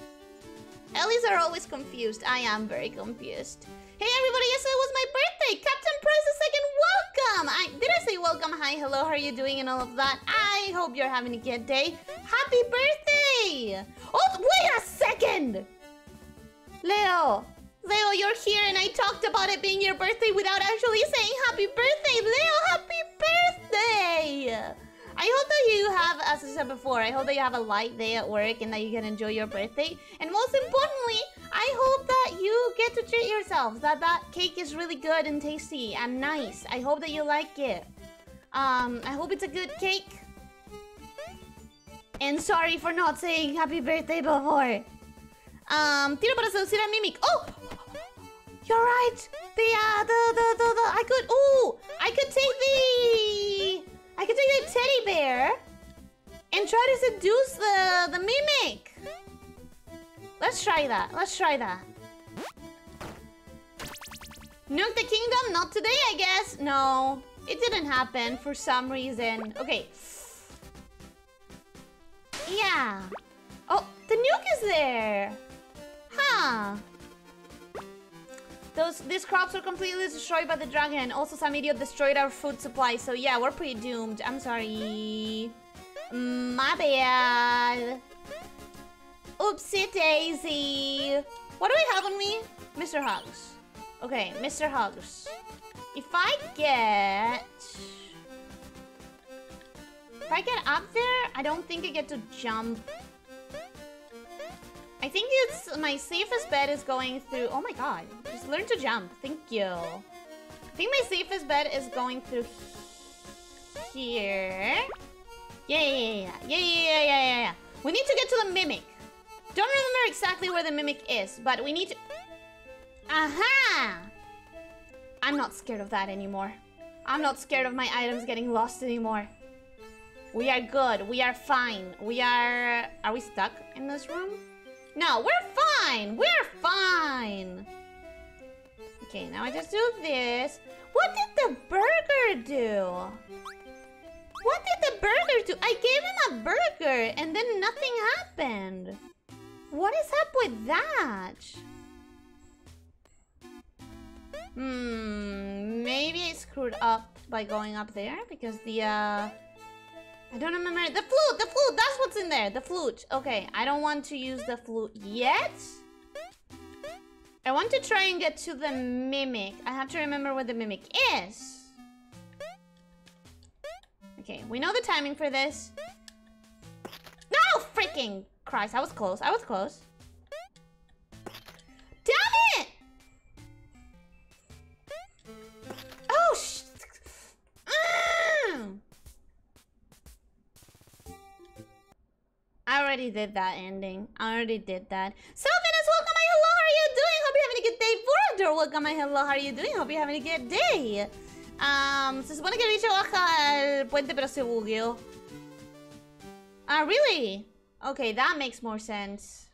Ellies are always confused. I am very confused. Hey everybody, yesterday was my birthday! Captain Price is again welcome! I, did I say welcome? Hi, hello, how are you doing and all of that? I hope you're having a good day. Happy birthday! Oh, wait a second! Leo! Leo, you're here and I talked about it being your birthday without actually saying happy birthday! Leo, happy birthday! I hope that you have, as I said before, I hope that you have a light day at work and that you can enjoy your birthday. And most importantly, I hope that you get to treat yourselves. That that cake is really good and tasty and nice. I hope that you like it. Um, I hope it's a good cake. And sorry for not saying happy birthday before. Um, tiro para seducir a Mimic. Oh! You're right! The, uh, the, the, the, the, I could, ooh! I could take the... I could take the teddy bear and try to seduce the, the Mimic. Let's try that. Let's try that. Nuke the kingdom? Not today, I guess. No, it didn't happen for some reason. Okay. Yeah. Oh, the nuke is there. Huh. Those these crops were completely destroyed by the dragon. And also, some idiot destroyed our food supply. So yeah, we're pretty doomed. I'm sorry. My bad. Oopsie daisy. What do I have on me? Mr. Hugs. Okay, Mr. Hugs. If I get... If I get up there, I don't think I get to jump. I think it's... My safest bet is going through... Oh my god. Just learn to jump. Thank you. I think my safest bet is going through here. Yeah, yeah, yeah, yeah, yeah, yeah, yeah, yeah. We need to get to the Mimic. Don't remember exactly where the Mimic is, but we need to... Aha! I'm not scared of that anymore. I'm not scared of my items getting lost anymore. We are good. We are fine. We are... Are we stuck in this room? No, we're fine. We're fine. Okay, now I just do this. What did the burger do? What did the burger do? I gave him a burger and then nothing happened. What is up with that? Hmm, maybe I screwed up by going up there because the, uh... I don't remember. The flute! The flute! That's what's in there! The flute. Okay, I don't want to use the flute yet. I want to try and get to the mimic. I have to remember where the mimic is. Okay, we know the timing for this. No! Freaking Christ, I was close. I was close. Damn it! Already did that ending. I already did that. Sylvanus, welcome my hello, how are you doing? Hope you're having a good day. Vorador, welcome my hello, how are you doing? Hope you're having a good day. Um, se supone que el bicho baja al puente pero se bugueó. Ah, really? Okay, that makes more sense.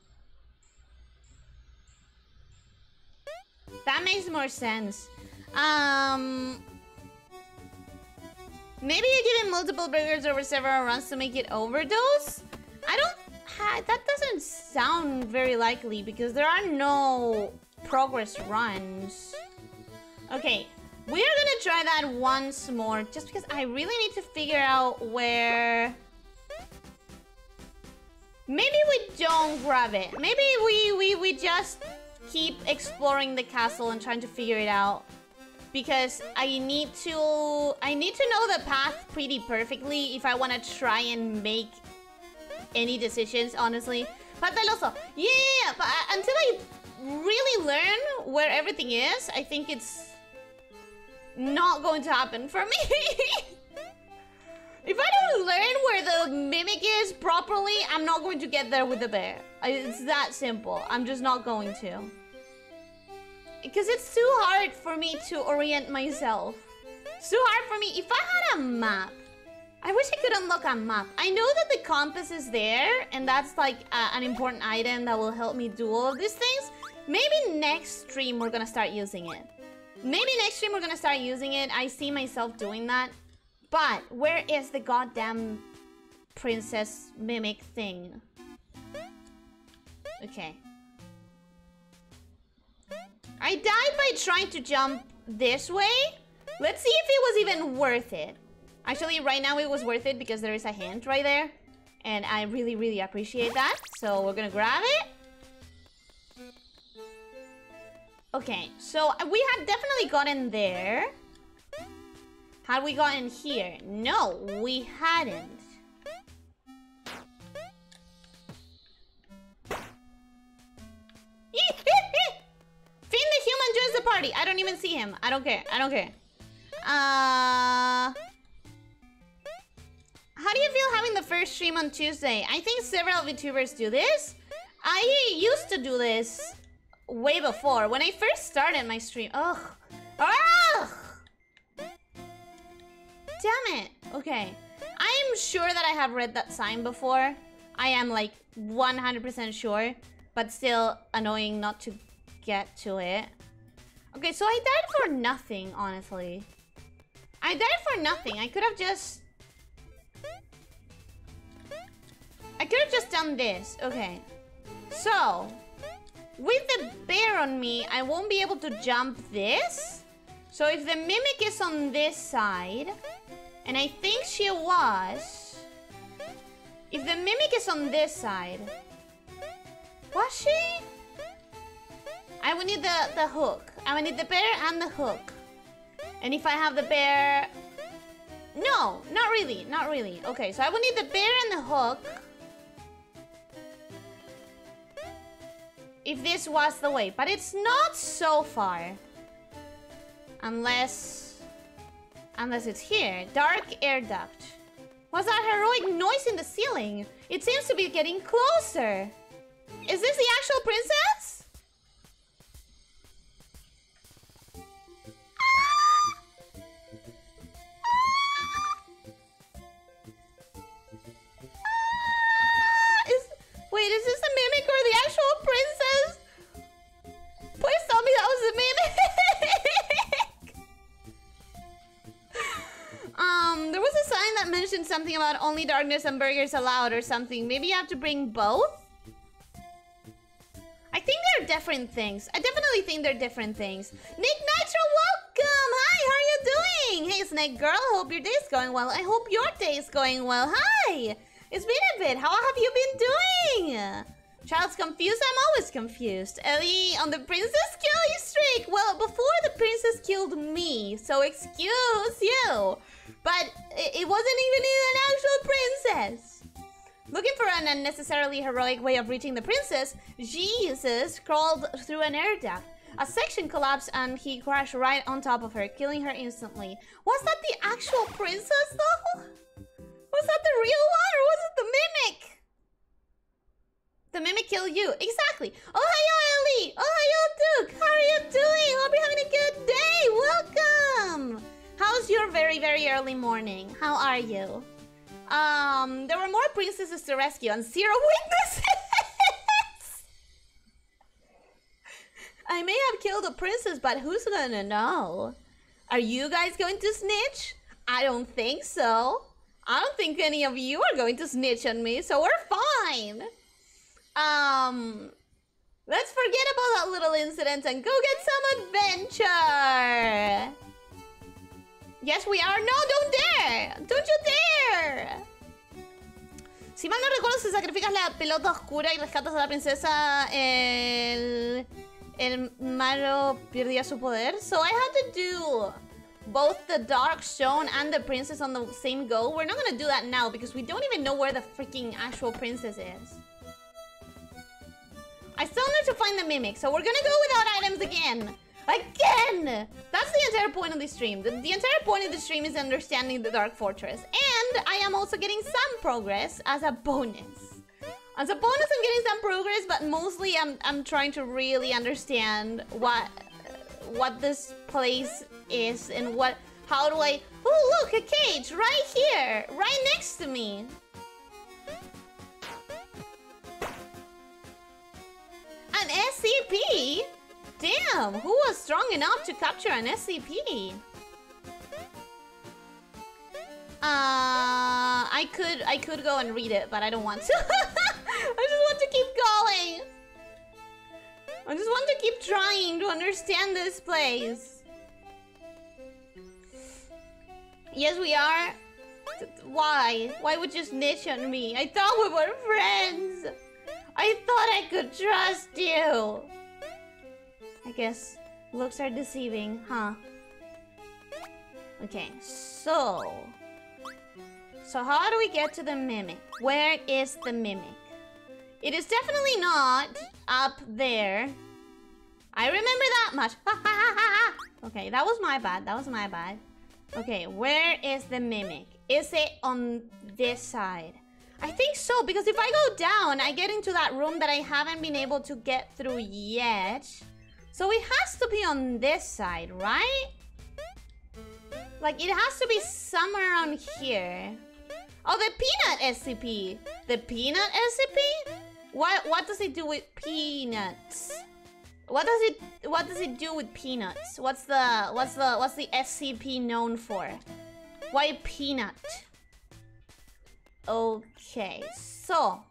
That makes more sense. Um... Maybe you give him multiple burgers over several runs to make it overdose? I don't... That doesn't sound very likely because there are no progress runs. Okay, we are gonna try that once more just because I really need to figure out where... Maybe we don't grab it. Maybe we, we, we just keep exploring the castle and trying to figure it out. Because I need to... I need to know the path pretty perfectly if I want to try and make any decisions, honestly. Pateloso. Yeah, but uh, until I really learn where everything is, I think it's not going to happen for me. if I don't learn where the mimic is properly, I'm not going to get there with the bear. It's that simple. I'm just not going to. Because it's too hard for me to orient myself. It's too hard for me. If I had a map, I wish I could unlock a map. I know that the compass is there, and that's like uh, an important item that will help me do all of these things. Maybe next stream we're gonna start using it. Maybe next stream we're gonna start using it. I see myself doing that. But where is the goddamn princess mimic thing? Okay. I died by trying to jump this way. Let's see if it was even worth it. Actually, right now it was worth it because there is a hint right there. And I really, really appreciate that. So we're gonna grab it. Okay, so we have definitely gotten there. Had we gotten here? No, we hadn't. Finn the human joins the party. I don't even see him. I don't care. I don't care. Uh... How do you feel having the first stream on Tuesday? I think several VTubers do this. I used to do this way before. When I first started my stream. Ugh. Ugh! Damn it. Okay. I am sure that I have read that sign before. I am like 100% sure. But still annoying not to get to it. Okay, so I died for nothing, honestly. I died for nothing. I could have just... I could have just done this. Okay. So, with the bear on me, I won't be able to jump this. So if the mimic is on this side, and I think she was... If the mimic is on this side... Was she? I would need the, the hook. I would need the bear and the hook. And if I have the bear... No, not really, not really. Okay, so I would need the bear and the hook. If this was the way. But it's not so far. Unless... Unless it's here. Dark air duct. What's that heroic noise in the ceiling? It seems to be getting closer. Is this the actual princess? Ah! Ah! Wait, is this was a sign that mentioned something about only darkness and burgers allowed or something. Maybe you have to bring both? I think they're different things. I definitely think they're different things. Nick Nitro, welcome! Hi, how are you doing? Hey, Snake Girl, hope your day's going well. I hope your day's going well. Hi! It's been a bit. How have you been doing? Child's confused? I'm always confused. Ellie on the princess kill you streak. Well, before the princess killed me, so excuse you. But it wasn't even an actual princess. Looking for an unnecessarily heroic way of reaching the princess, Jesus crawled through an air duct. A section collapsed and he crashed right on top of her, killing her instantly. Was that the actual princess though? Was that the real one or was it the mimic? The mimic killed you. Exactly. Oh, hi, Ellie. Oh, hi, Duke. How are you doing? Hope you're having a good day. Welcome. How's your very, very early morning? How are you? Um, there were more princesses to rescue and zero witnesses. I may have killed a princess, but who's gonna know? Are you guys going to snitch? I don't think so. I don't think any of you are going to snitch on me, so we're fine. Um, let's forget about that little incident and go get some adventure. Yes, we are. No, don't dare. Don't you dare. Si mal no recuerdo, si sacrificas la pelota oscura y rescatas a la princesa, el, el malo perdía su poder. So I had to do both the Dark Stone and the Princess on the same go. We're not gonna do that now because we don't even know where the freaking actual princess is. I still need to find the Mimic, so we're gonna go without items again. Again! That's the entire point of the stream. The, the entire point of the stream is understanding the Dark Fortress. And I am also getting some progress as a bonus. As a bonus, I'm getting some progress, but mostly I'm, I'm trying to really understand what what this place is and what how do I Oh look a cage right here right next to me An SCP? Damn, who was strong enough to capture an SCP? Uh, I could I could go and read it, but I don't want to. I just want to keep going. I just want to keep trying to understand this place. Yes, we are. Why? Why would you snitch on me? I thought we were friends. I thought I could trust you. I guess looks are deceiving, huh? Okay, so... So how do we get to the Mimic? Where is the Mimic? It is definitely not up there. I remember that much. okay, that was my bad. That was my bad. Okay, where is the Mimic? Is it on this side? I think so, because if I go down, I get into that room that I haven't been able to get through yet. So it has to be on this side, right? Like, it has to be somewhere around here. Oh, the peanut SCP. The peanut SCP? What what does it do with peanuts? What does it what does it do with peanuts? What's the what's the what's the SCP known for? Why peanut? Okay, so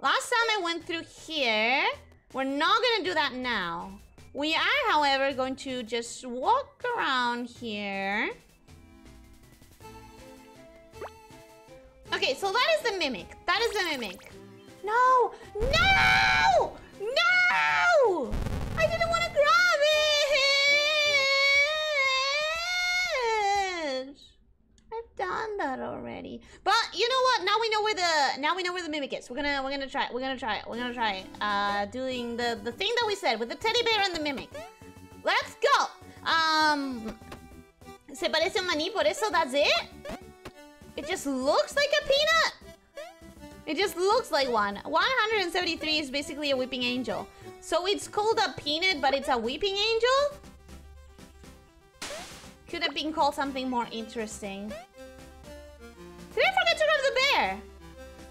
last time I went through here. We're not gonna do that now. We are, however, going to just walk around here. Okay, so that is the mimic. That is the mimic. No! No! No! I didn't want to grab done that already. But you know what? Now we know where the now we know where the mimic is. We're gonna we're gonna try it. We're gonna try it. We're gonna try it. Uh doing the the thing that we said with the teddy bear and the mimic. Let's go! Um Se parece a maní, por eso that's it? It just looks like a peanut? It just looks like one. 173 is basically a weeping angel. So it's called a peanut, but it's a weeping angel? Could have been called something more interesting. Did I forget to grab the bear?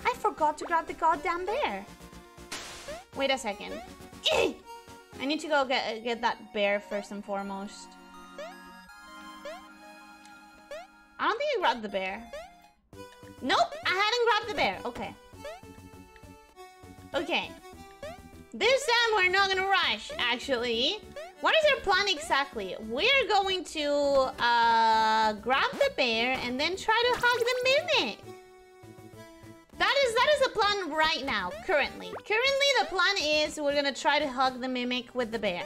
I forgot to grab the goddamn bear. Wait a second. I need to go get, get that bear first and foremost. I don't think I grabbed the bear. Nope, I hadn't grabbed the bear. Okay. Okay. This time we're not gonna rush, actually. What is our plan exactly? We're going to uh, grab the bear and then try to hug the mimic. That is that is the plan right now, currently. Currently, the plan is we're gonna try to hug the mimic with the bear.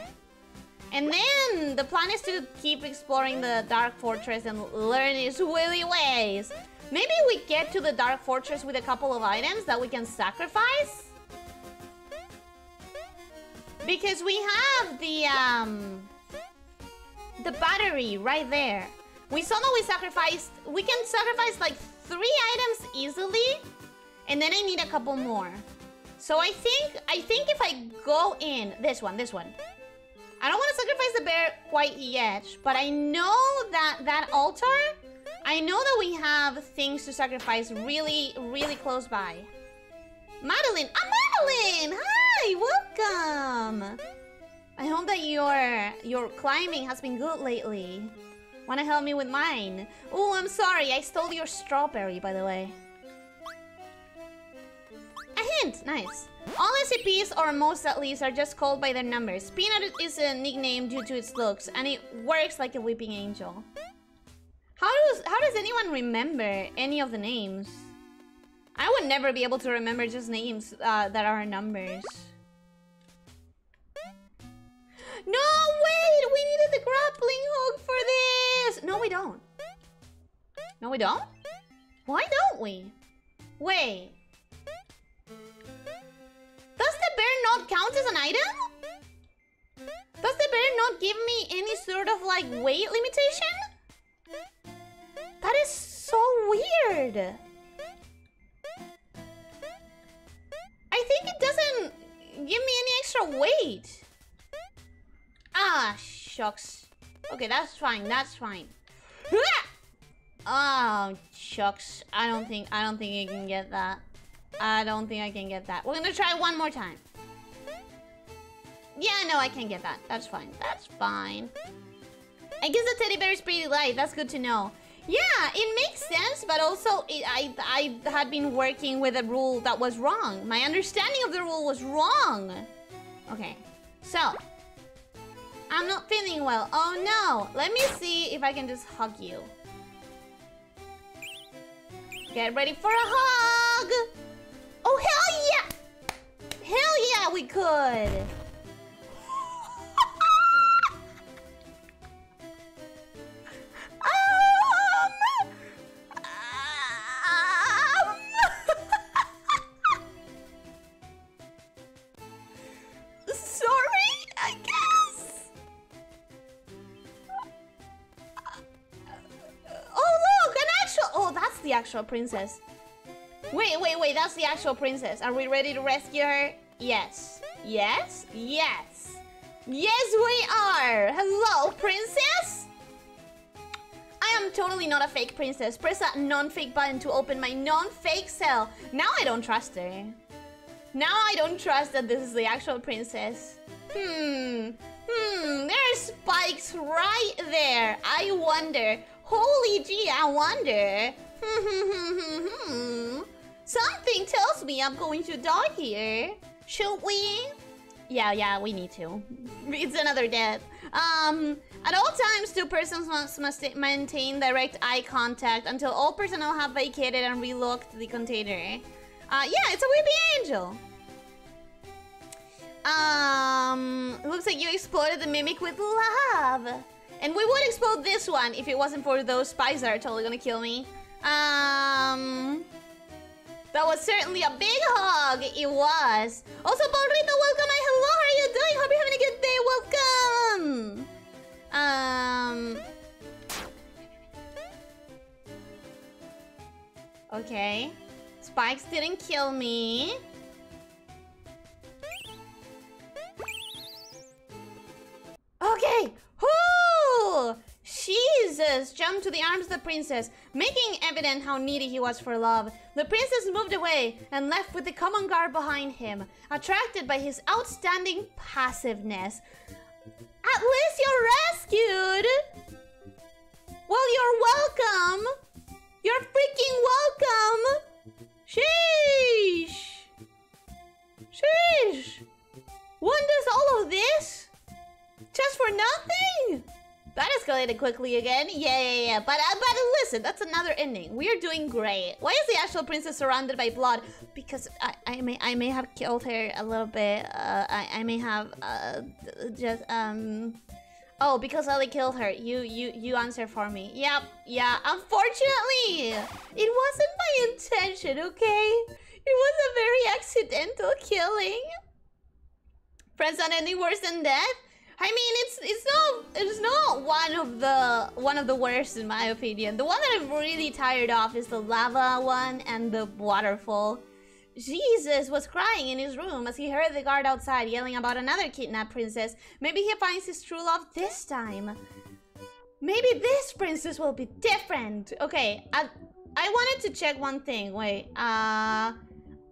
And then the plan is to keep exploring the Dark Fortress and learn its willy ways. Maybe we get to the Dark Fortress with a couple of items that we can sacrifice? Because we have the, um... The battery right there. We saw that we sacrificed... We can sacrifice like three items easily. And then I need a couple more. So I think... I think if I go in... This one, this one. I don't want to sacrifice the bear quite yet. But I know that that altar I know that we have things to sacrifice really, really close by. Madeline! Ah, Madeline! Hi! Welcome! I hope that your your climbing has been good lately. Wanna help me with mine? Oh, I'm sorry. I stole your strawberry, by the way. A hint! Nice. All SCPs, or most at least, are just called by their numbers. Peanut is a nickname due to its looks, and it works like a weeping angel. How does how does anyone remember any of the names? I would never be able to remember just names uh, that are numbers. No, wait! We needed the grappling hook for this! No, we don't. No, we don't? Why don't we? Wait. Does the bear not count as an item? Does the bear not give me any sort of, like, weight limitation? That is so weird. Think it doesn't give me any extra weight. Ah, shucks. Okay, that's fine. That's fine. Oh, shucks. I don't think I don't think I can get that. I don't think I can get that. We're gonna try one more time. Yeah, no, I can't get that. That's fine. That's fine. I guess the teddy bear is pretty light. That's good to know. Yeah, it makes sense, but also it, I, I had been working with a rule that was wrong. My understanding of the rule was wrong. Okay, So, I'm not feeling well. Oh no! Let me see if I can just hug you. Get ready for a hug! Oh, hell yeah! Hell yeah, we could! Actual princess. Wait, wait, wait. That's the actual princess. Are we ready to rescue her? Yes. Yes. Yes. Yes, we are. Hello, princess. I am totally not a fake princess. Press that non-fake button to open my non-fake cell. Now I don't trust her. Now I don't trust that this is the actual princess. Hmm. Hmm. There's spikes right there. I wonder. Holy gee, I wonder. Something tells me I'm going to die here. Should we? Yeah, yeah, we need to. It's another death. Um, at all times, two persons must, must maintain direct eye contact until all personnel have vacated and relocked the container. Uh, yeah, it's a weepy angel. Um, looks like you exploded the mimic with love. And we would explode this one if it wasn't for those spies that are totally gonna kill me. Um, that was certainly a big hug. It was. Also, Paulrita, welcome. Hi, hello. How are you doing? Hope you're having a good day. Welcome. Um. Okay. Spikes didn't kill me. Okay. Whoo! Jesus jumped to the arms of the princess, making evident how needy he was for love. The princess moved away and left with the common guard behind him, attracted by his outstanding passiveness. At least you're rescued! Well, you're welcome! You're freaking welcome! Sheesh! Sheesh! One does all of this? Just for nothing? That escalated quickly again. Yeah, yeah, yeah. But, uh, but listen, that's another ending. We are doing great. Why is the actual princess surrounded by blood? Because I, I may, I may have killed her a little bit. Uh, I, I may have, uh, just, um. Oh, because Ellie killed her. You, you, you answer for me. Yep, yeah. Unfortunately, it wasn't my intention. Okay, it was a very accidental killing. Friends on any worse than death. I mean, it's it's not it's not one of the one of the worst in my opinion. The one that I'm really tired of is the lava one and the waterfall. Jesus was crying in his room as he heard the guard outside yelling about another kidnapped princess. Maybe he finds his true love this time. Maybe this princess will be different. Okay, I I wanted to check one thing. Wait, uh.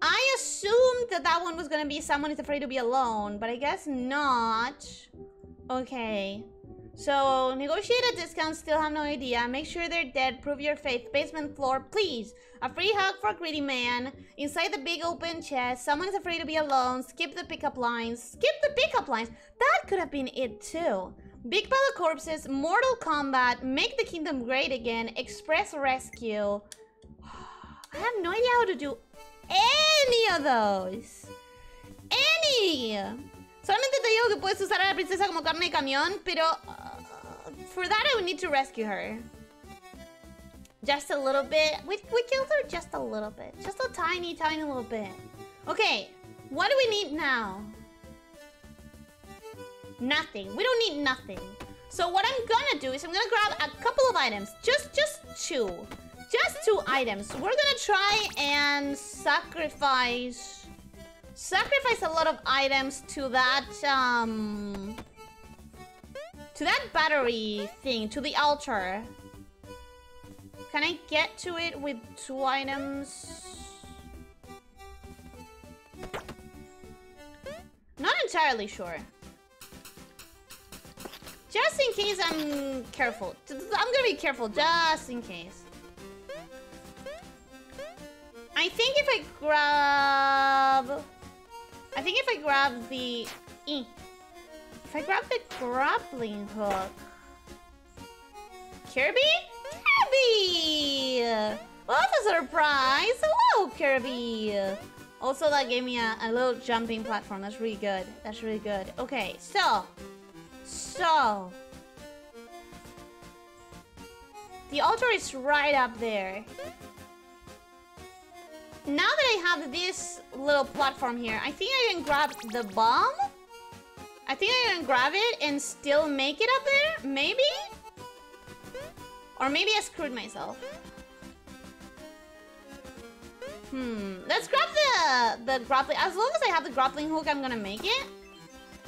I assumed that that one was gonna be someone is afraid to be alone, but I guess not. Okay. So, negotiate a discount, still have no idea. Make sure they're dead, prove your faith. Basement floor, please. A free hug for greedy man. Inside the big open chest, someone is afraid to be alone. Skip the pickup lines. Skip the pickup lines. That could have been it too. Big pile of corpses, Mortal combat. Make the Kingdom Great Again, Express Rescue. I have no idea how to do any of those. Any. Solamente te digo que puedes usar a la princesa como carne de camión, pero uh, for that I would need to rescue her. Just a little bit. We, we killed her just a little bit. Just a tiny, tiny little bit. Okay, what do we need now? Nothing. We don't need nothing. So what I'm gonna do is I'm gonna grab a couple of items. Just, just two. Just two items. We're gonna try and sacrifice... Sacrifice a lot of items to that, um... To that battery thing, to the altar. Can I get to it with two items? Not entirely sure. Just in case I'm careful. I'm gonna be careful just in case. I think if I grab... I think if I grab the... Eh, if I grab the grappling hook... Kirby? Kirby! That's a surprise! Hello, Kirby! Also, that gave me a, a little jumping platform. That's really good. That's really good. Okay, so... So... The altar is right up there. Now that I have this little platform here, I think I can grab the bomb? I think I can grab it and still make it up there? Maybe? Or maybe I screwed myself. Hmm. Let's grab the the grappling. As long as I have the grappling hook, I'm gonna make it.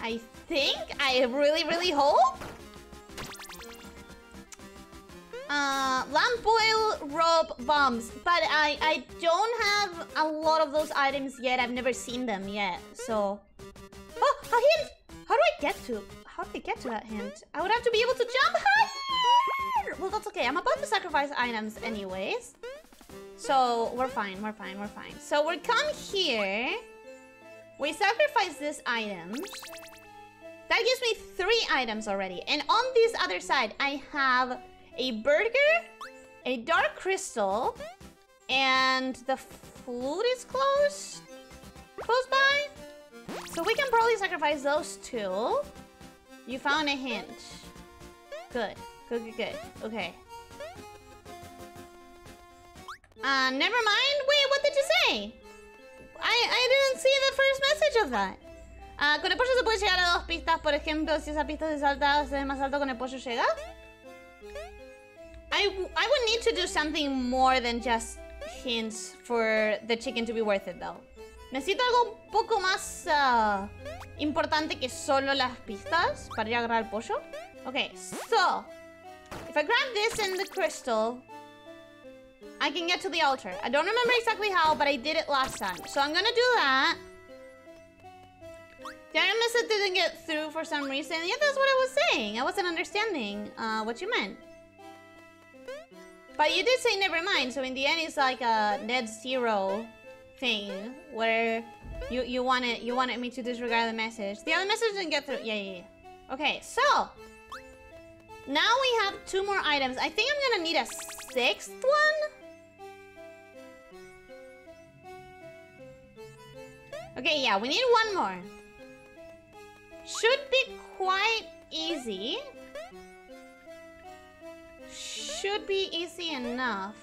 I think. I really, really hope. Uh, lamp oil, rope, bombs. But I, I don't have a lot of those items yet. I've never seen them yet. So... Oh, a hint! How do I get to... How do I get to that hint? I would have to be able to jump higher! Well, that's okay. I'm about to sacrifice items anyways. So, we're fine, we're fine, we're fine. So, we come here. We sacrifice this item. That gives me three items already. And on this other side, I have a burger, a dark crystal, and the flute is close, close by. So we can probably sacrifice those two. You found a hint. Good, good, good, good. Okay. Uh, never mind. Wait, what did you say? I, I didn't see the first message of that. Uh, con el pollo se puede llegar a dos pistas, por ejemplo, si esa pista se salta, se ve más alto con el pollo llega. I, I would need to do something more than just hints for the chicken to be worth it, though. Necesito algo un poco más uh, importante que solo las pistas para ir a agarrar el pollo. Okay, so... If I grab this and the crystal, I can get to the altar. I don't remember exactly how, but I did it last time. So I'm gonna do that. The message didn't get through for some reason. Yeah, that's what I was saying. I wasn't understanding uh, what you meant. But you did say never mind, so in the end it's like a net zero thing where you you wanted you wanted me to disregard the message. The other message didn't get through. Yeah, yeah, yeah. Okay, so now we have two more items. I think I'm gonna need a sixth one. Okay, yeah, we need one more. Should be quite easy should be easy enough.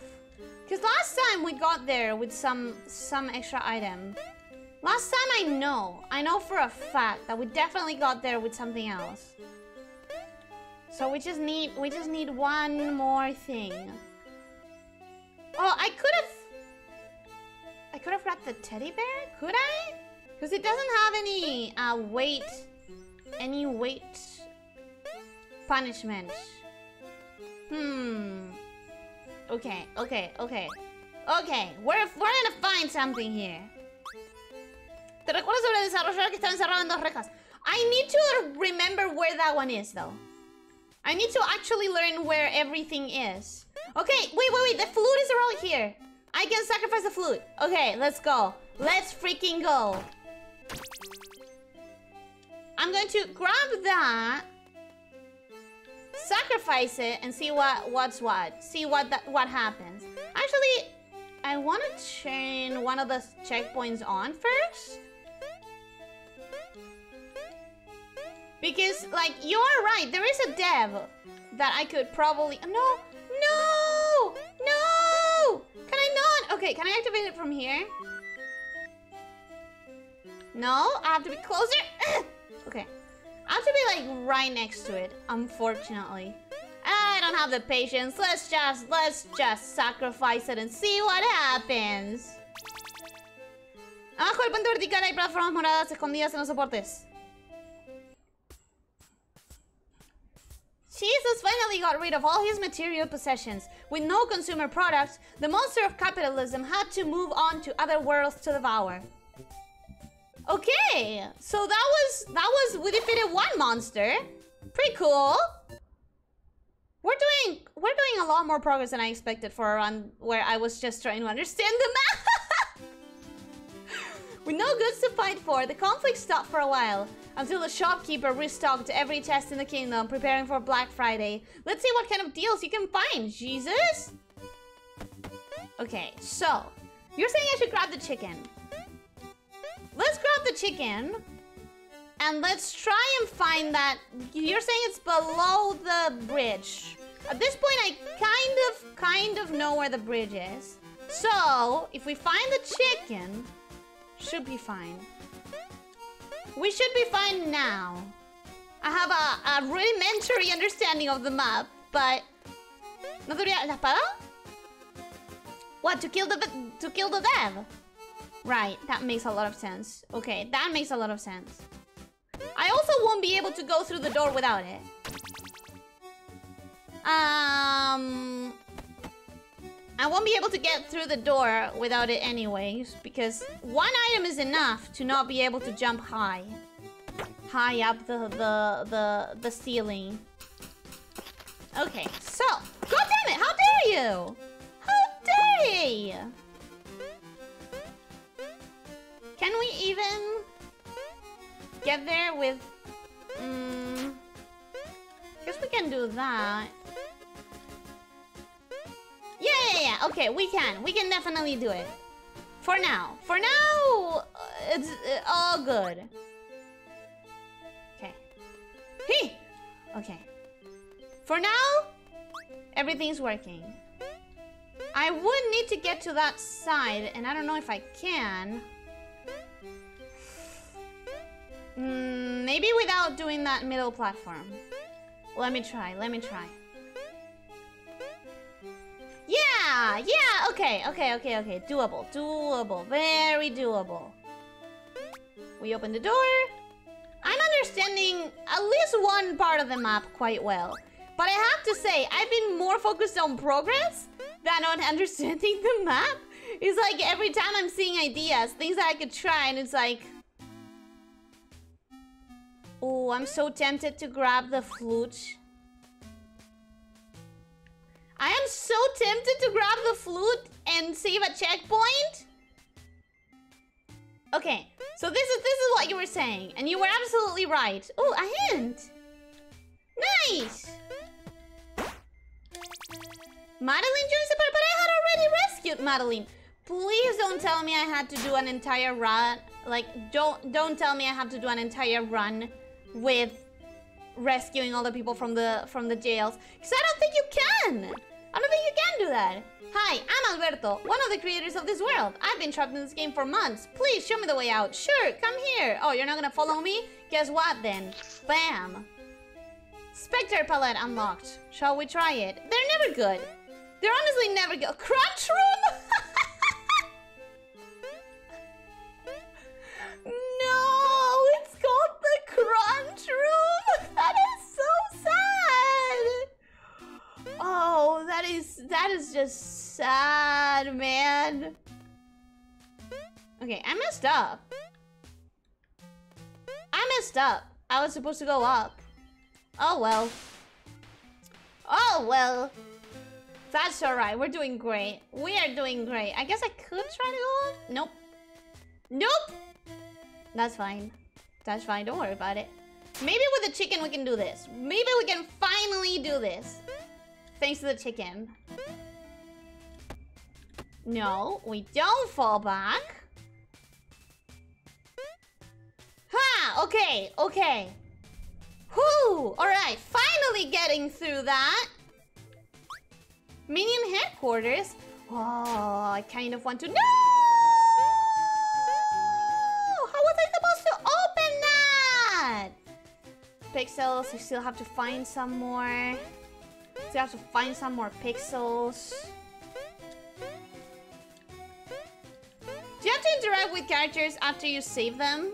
Because last time we got there with some some extra item. Last time I know, I know for a fact that we definitely got there with something else. So we just need we just need one more thing. Oh, I could have I could have grabbed the teddy bear, could I? Because it doesn't have any uh weight any weight punishment. Hmm. Okay, okay, okay. Okay, we're, we're gonna find something here. Te recuerdo sobre el desarrollador que encerrado en dos rejas. I need to remember where that one is, though. I need to actually learn where everything is. Okay, wait, wait, wait. The flute is around here. I can sacrifice the flute. Okay, let's go. Let's freaking go. I'm going to grab that sacrifice it and see what what's what. See what that what happens. Actually, I want to turn one of the checkpoints on first. Because, like, you are right. There is a dev that I could probably... No! No! No! Can I not? Okay, can I activate it from here? No? I have to be closer? I have to be like right next to it, unfortunately. I don't have the patience. Let's just, let's just sacrifice it and see what happens. Abajo del puente vertical hay plataformas moradas escondidas en los soportes. Jesus finally got rid of all his material possessions. With no consumer products, the monster of capitalism had to move on to other worlds to devour. Okay, so that was that was we defeated one monster. Pretty cool. We're doing we're doing a lot more progress than I expected for a run where I was just trying to understand the map. With no goods to fight for, the conflict stopped for a while. until the shopkeeper restocked every chest in the kingdom, preparing for Black Friday. Let's see what kind of deals you can find, Jesus! Okay, so, you're saying I should grab the chicken. Let's grab the chicken. And let's try and find that... You're saying it's below the bridge. At this point, I kind of, kind of know where the bridge is. So, if we find the chicken, should be fine. We should be fine now. I have a, a rudimentary understanding of the map, but... ¿No debería... ¿La espada? What, to kill the... to kill the dev? Right, that makes a lot of sense. Okay, that makes a lot of sense. I also won't be able to go through the door without it. Um... I won't be able to get through the door without it anyways, because one item is enough to not be able to jump high. High up the, the, the, the ceiling. Okay, so, god damn it, how dare you? How dare you? Can we even get there with... Mm, guess we can do that. Yeah, yeah, yeah. Okay, we can. We can definitely do it. For now. For now, uh, it's uh, all good. Okay. Hey! Okay. For now, everything's working. I would need to get to that side, and I don't know if I can. Mm, maybe without doing that middle platform. Let me try, let me try. Yeah, yeah, okay, okay, okay, okay. Doable, doable, very doable. We open the door. I'm understanding at least one part of the map quite well. But I have to say, I've been more focused on progress than on understanding the map. It's like every time I'm seeing ideas, things that I could try, and it's like... Oh, I'm so tempted to grab the flute. I am so tempted to grab the flute and save a checkpoint. Okay, so this is this is what you were saying, and you were absolutely right. Oh, a hint. Nice. Madeline joins the party, but I had already rescued Madeline. Please don't tell me I had to do an entire run. Like, don't don't tell me I have to do an entire run with rescuing all the people from the from the jails. Because I don't think you can. I don't think you can do that. Hi, I'm Alberto, one of the creators of this world. I've been trapped in this game for months. Please show me the way out. Sure, come here. Oh, you're not gonna follow me? Guess what then? Bam. Spectre palette unlocked. Shall we try it? They're never good. They're honestly never good. Crunch room? that is just sad, man. Okay, I messed up. I messed up. I was supposed to go up. Oh well. Oh well. That's alright. We're doing great. We are doing great. I guess I could try to go up. Nope. Nope. That's fine. That's fine. Don't worry about it. Maybe with the chicken we can do this. Maybe we can finally do this. Thanks to the chicken. No, we don't fall back. Ha! Okay, okay. Whoo! Alright, finally getting through that. Minion headquarters? Oh, I kind of want to... No! How was I supposed to open that? Pixels, I still have to find some more. Still have to find some more pixels. Do you have to interact with characters after you save them?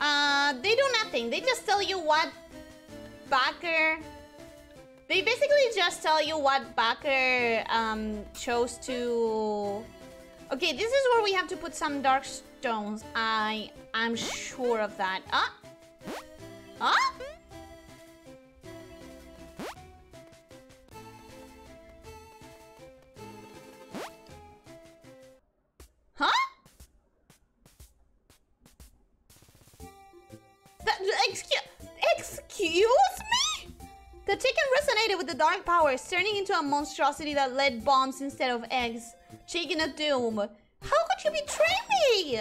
Uh, they do nothing. They just tell you what backer... They basically just tell you what backer um, chose to... Okay, this is where we have to put some dark stones. I, I'm sure of that. Ah! Ah! Huh? That, excuse, excuse me? The chicken resonated with the dark powers, turning into a monstrosity that led bombs instead of eggs. Chicken of doom. How could you betray me?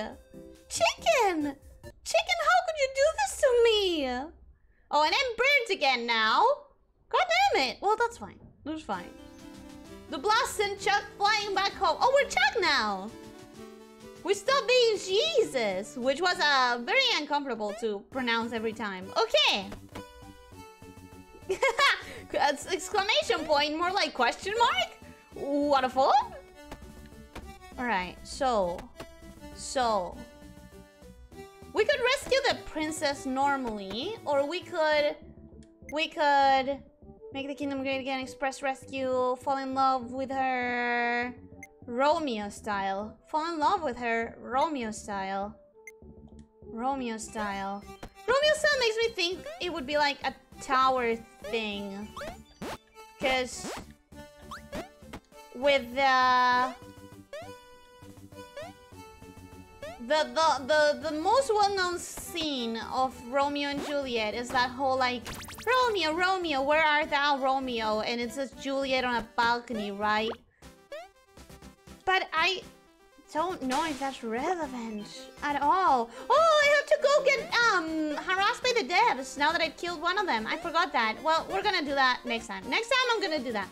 Chicken! Chicken, how could you do this to me? Oh, and I'm burnt again now. God damn it. Well, that's fine. That's fine. The blast sent Chuck flying back home. Oh, we're Chuck now. We stopped being Jesus, which was uh, very uncomfortable to pronounce every time. Okay. Exclamation point, more like question mark? What a fun! Alright, so... So... We could rescue the princess normally, or we could... We could... Make the kingdom great again, express rescue, fall in love with her... Romeo style. Fall in love with her Romeo style. Romeo style. Romeo style makes me think it would be like a tower thing. Because with the the the the, the most well-known scene of Romeo and Juliet is that whole like Romeo, Romeo, where art thou, Romeo? And it says Juliet on a balcony, right? But I don't know if that's relevant at all. Oh, I have to go get um harassed by the devs now that I've killed one of them. I forgot that. Well, we're gonna do that next time. Next time I'm gonna do that.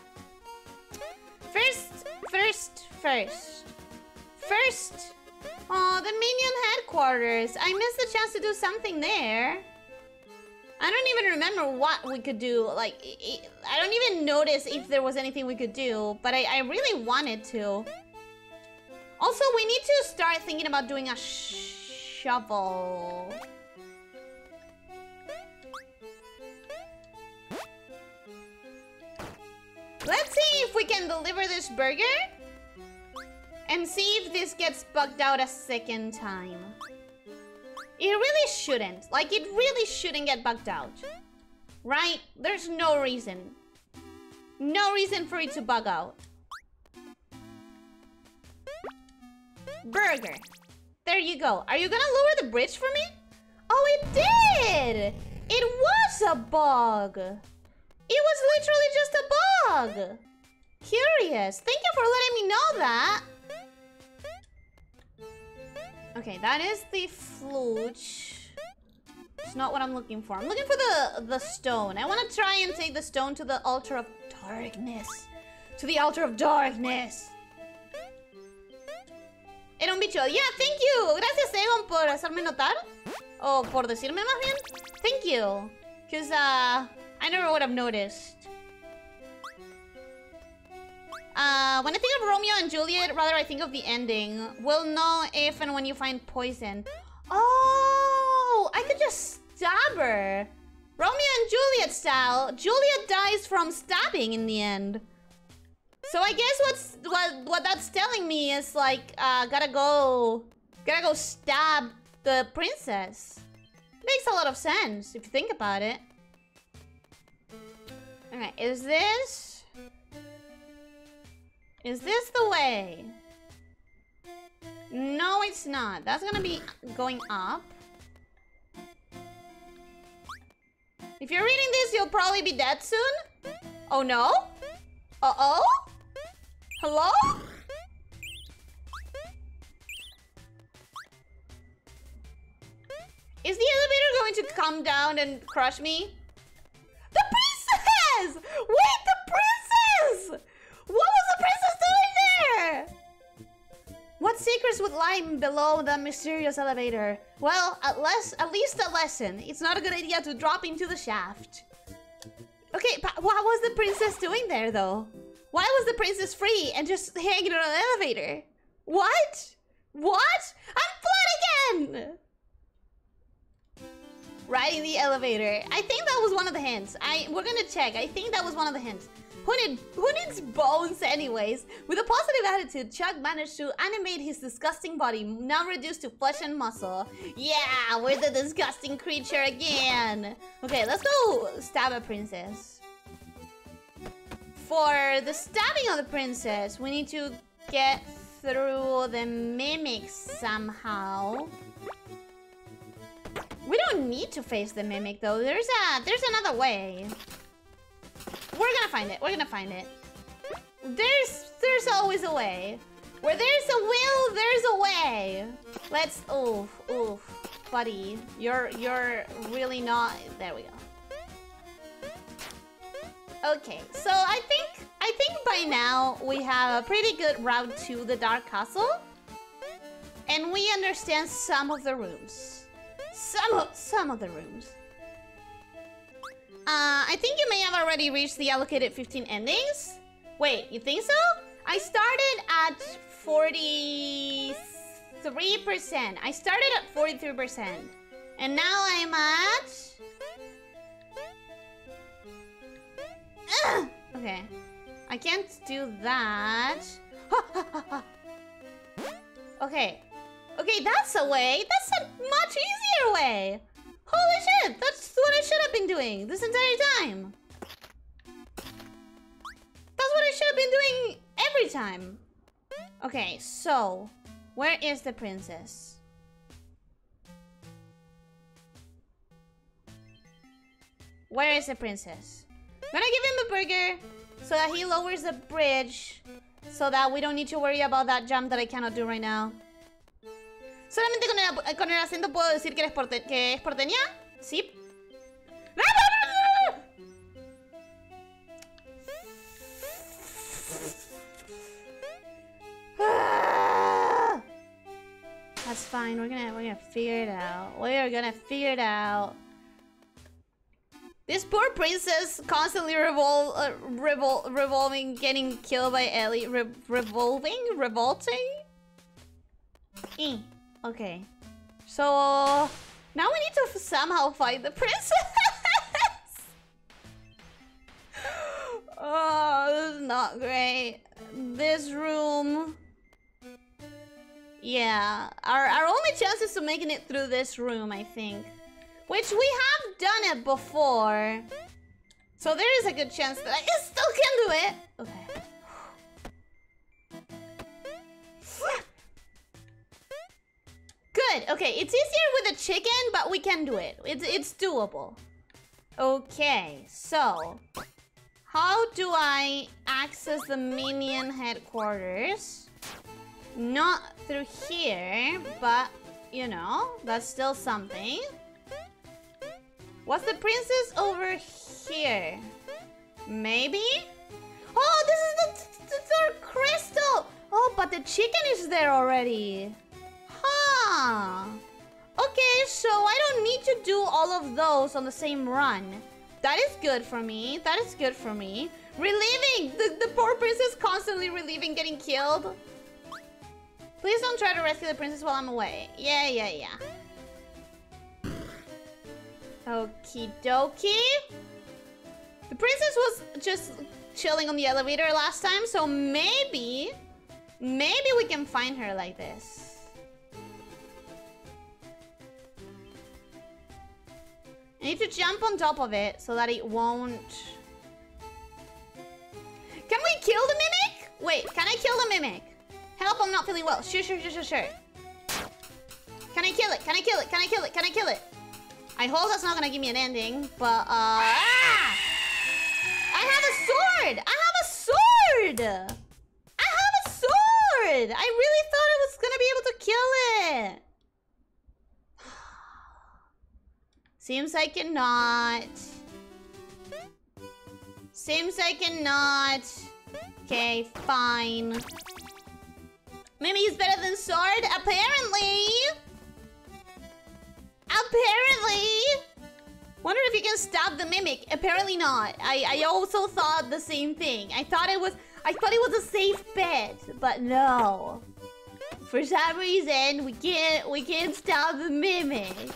First, first, first. First. Oh, the minion headquarters. I missed the chance to do something there. I don't even remember what we could do. Like, I don't even notice if there was anything we could do, but I, I really wanted to. Also, we need to start thinking about doing a shovel. Let's see if we can deliver this burger. And see if this gets bugged out a second time. It really shouldn't. Like, it really shouldn't get bugged out. Right? There's no reason. No reason for it to bug out. Burger. There you go. Are you gonna lower the bridge for me? Oh, it did! It was a bug. It was literally just a bug. Curious. Thank you for letting me know that. Okay, that is the flute. It's not what I'm looking for. I'm looking for the, the stone. I want to try and take the stone to the altar of darkness. To the altar of darkness. Era un bicho. Yeah, thank you. Gracias, Egon, por hacerme notar. O por decirme más bien. Thank you. Because, uh, I never would have noticed. Uh, when I think of Romeo and Juliet, rather I think of the ending. We'll know if and when you find poison. Oh, I could just stab her. Romeo and Juliet style. Juliet dies from stabbing in the end. So I guess what's what what that's telling me is like uh gotta go gotta go stab the princess. Makes a lot of sense if you think about it. Alright, is this Is this the way? No, it's not. That's gonna be going up. If you're reading this, you'll probably be dead soon. Oh no? Uh-oh? Hello? Is the elevator going to come down and crush me? The princess! Wait, the princess! What was the princess doing there? What secrets would lie below the mysterious elevator? Well, at, less, at least a lesson. It's not a good idea to drop into the shaft. Okay, but what was the princess doing there, though? Why was the princess free and just hanging on an elevator? What? What? I'm flat again! Riding the elevator. I think that was one of the hints. I We're gonna check. I think that was one of the hints. Who, need, who needs bones anyways? With a positive attitude, Chuck managed to animate his disgusting body, now reduced to flesh and muscle. Yeah, we're the disgusting creature again. Okay, let's go stab a princess for the stabbing of the princess, we need to get through the mimic somehow. We don't need to face the mimic though. There's a there's another way. We're gonna find it. We're gonna find it. There's there's always a way. Where there's a will, there's a way. Let's oof, oof. Buddy, you're you're really not there we go. Okay, so I think I think by now we have a pretty good route to the Dark Castle. And we understand some of the rooms. Some of, some of the rooms. Uh, I think you may have already reached the allocated 15 endings. Wait, you think so? I started at 43%. I started at 43%. And now I'm at... Ugh! Okay. I can't do that. okay. Okay, that's a way. That's a much easier way. Holy shit, that's what I should have been doing this entire time. That's what I should have been doing every time. Okay, so, where is the princess? Where is the princess? I'm Gonna give him a burger so that he lowers the bridge so that we don't need to worry about that jump that I cannot do right now. Solamente con el, con el acento puedo decir que, eres porte que es porteña. Sí. That's fine. We're gonna we're gonna figure it out. We are gonna figure it out. This poor princess constantly revol uh, revol revolving, getting killed by Ellie. Re revolving, revolting. Eh. Okay. So now we need to somehow find the princess. oh, this is not great. This room. Yeah, our, our only chance is to making it through this room, I think. Which we have done it before. So there is a good chance that I still can do it. Okay. Good. Okay, it's easier with a chicken, but we can do it. It's, it's doable. Okay, so... How do I access the minion headquarters? Not through here, but, you know, that's still something. Was the princess over here? Maybe? Oh, this is the, the third crystal! Oh, but the chicken is there already. Huh. Okay, so I don't need to do all of those on the same run. That is good for me. That is good for me. Relieving! The, the poor princess constantly relieving getting killed. Please don't try to rescue the princess while I'm away. Yeah, yeah, yeah. Okie dokie. The princess was just chilling on the elevator last time, so maybe... Maybe we can find her like this. I need to jump on top of it so that it won't... Can we kill the mimic? Wait, can I kill the mimic? Help, I'm not feeling well. Sure, sure, sure, sure, sure. Can I kill it? Can I kill it? Can I kill it? Can I kill it? I hope that's not gonna give me an ending, but, uh... Ah! I have a sword! I have a sword! I have a sword! I really thought I was gonna be able to kill it! Seems I cannot. Seems I cannot. Okay, fine. Maybe he's better than Sword? Apparently! Apparently! Wonder if you can stop the Mimic. Apparently not. I, I also thought the same thing. I thought it was... I thought it was a safe bet, but no. For some reason, we can't... We can't stop the Mimic.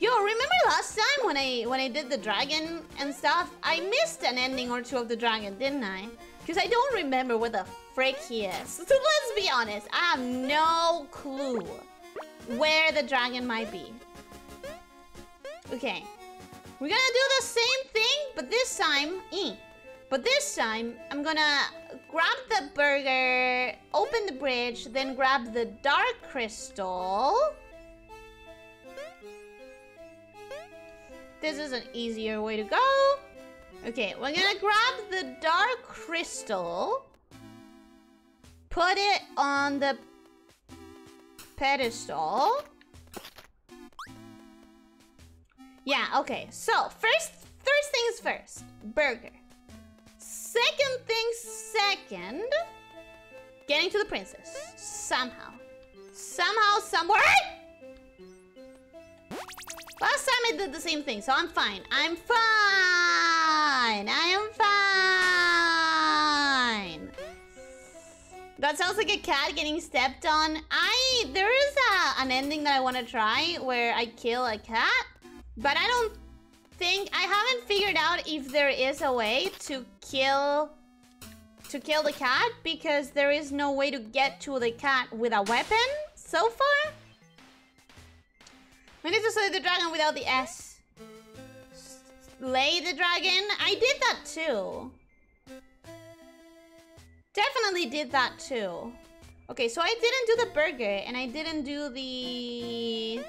Yo, remember last time when I when I did the dragon and stuff? I missed an ending or two of the dragon, didn't I? Because I don't remember where the frick he is. So let's be honest, I have no clue where the dragon might be. Okay. We're gonna do the same thing, but this time... Eh, but this time, I'm gonna grab the burger, open the bridge, then grab the dark crystal... This is an easier way to go. Okay, we're gonna grab the dark crystal. Put it on the pedestal. Yeah, okay. So, first first things first. Burger. Second things second. Getting to the princess. Somehow. Somehow, somewhere. Last time I did the same thing, so I'm fine. I'm fine. I am fine. That sounds like a cat getting stepped on. I there is a, an ending that I want to try where I kill a cat, but I don't think I haven't figured out if there is a way to kill to kill the cat because there is no way to get to the cat with a weapon so far. We need to slay the dragon without the S. Slay the dragon? I did that too. Definitely did that too. Okay, so I didn't do the burger and I didn't do the...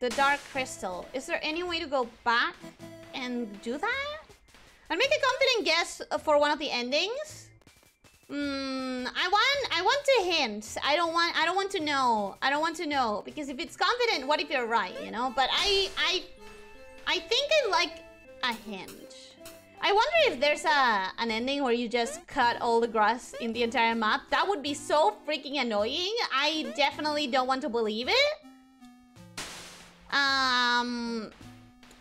The dark crystal. Is there any way to go back and do that? I'll make a confident guess for one of the endings. Hmm, I want I want to hint. I don't want I don't want to know. I don't want to know because if it's confident, what if you're right, you know? But I I I think I like a hint. I wonder if there's a an ending where you just cut all the grass in the entire map. That would be so freaking annoying. I definitely don't want to believe it. Um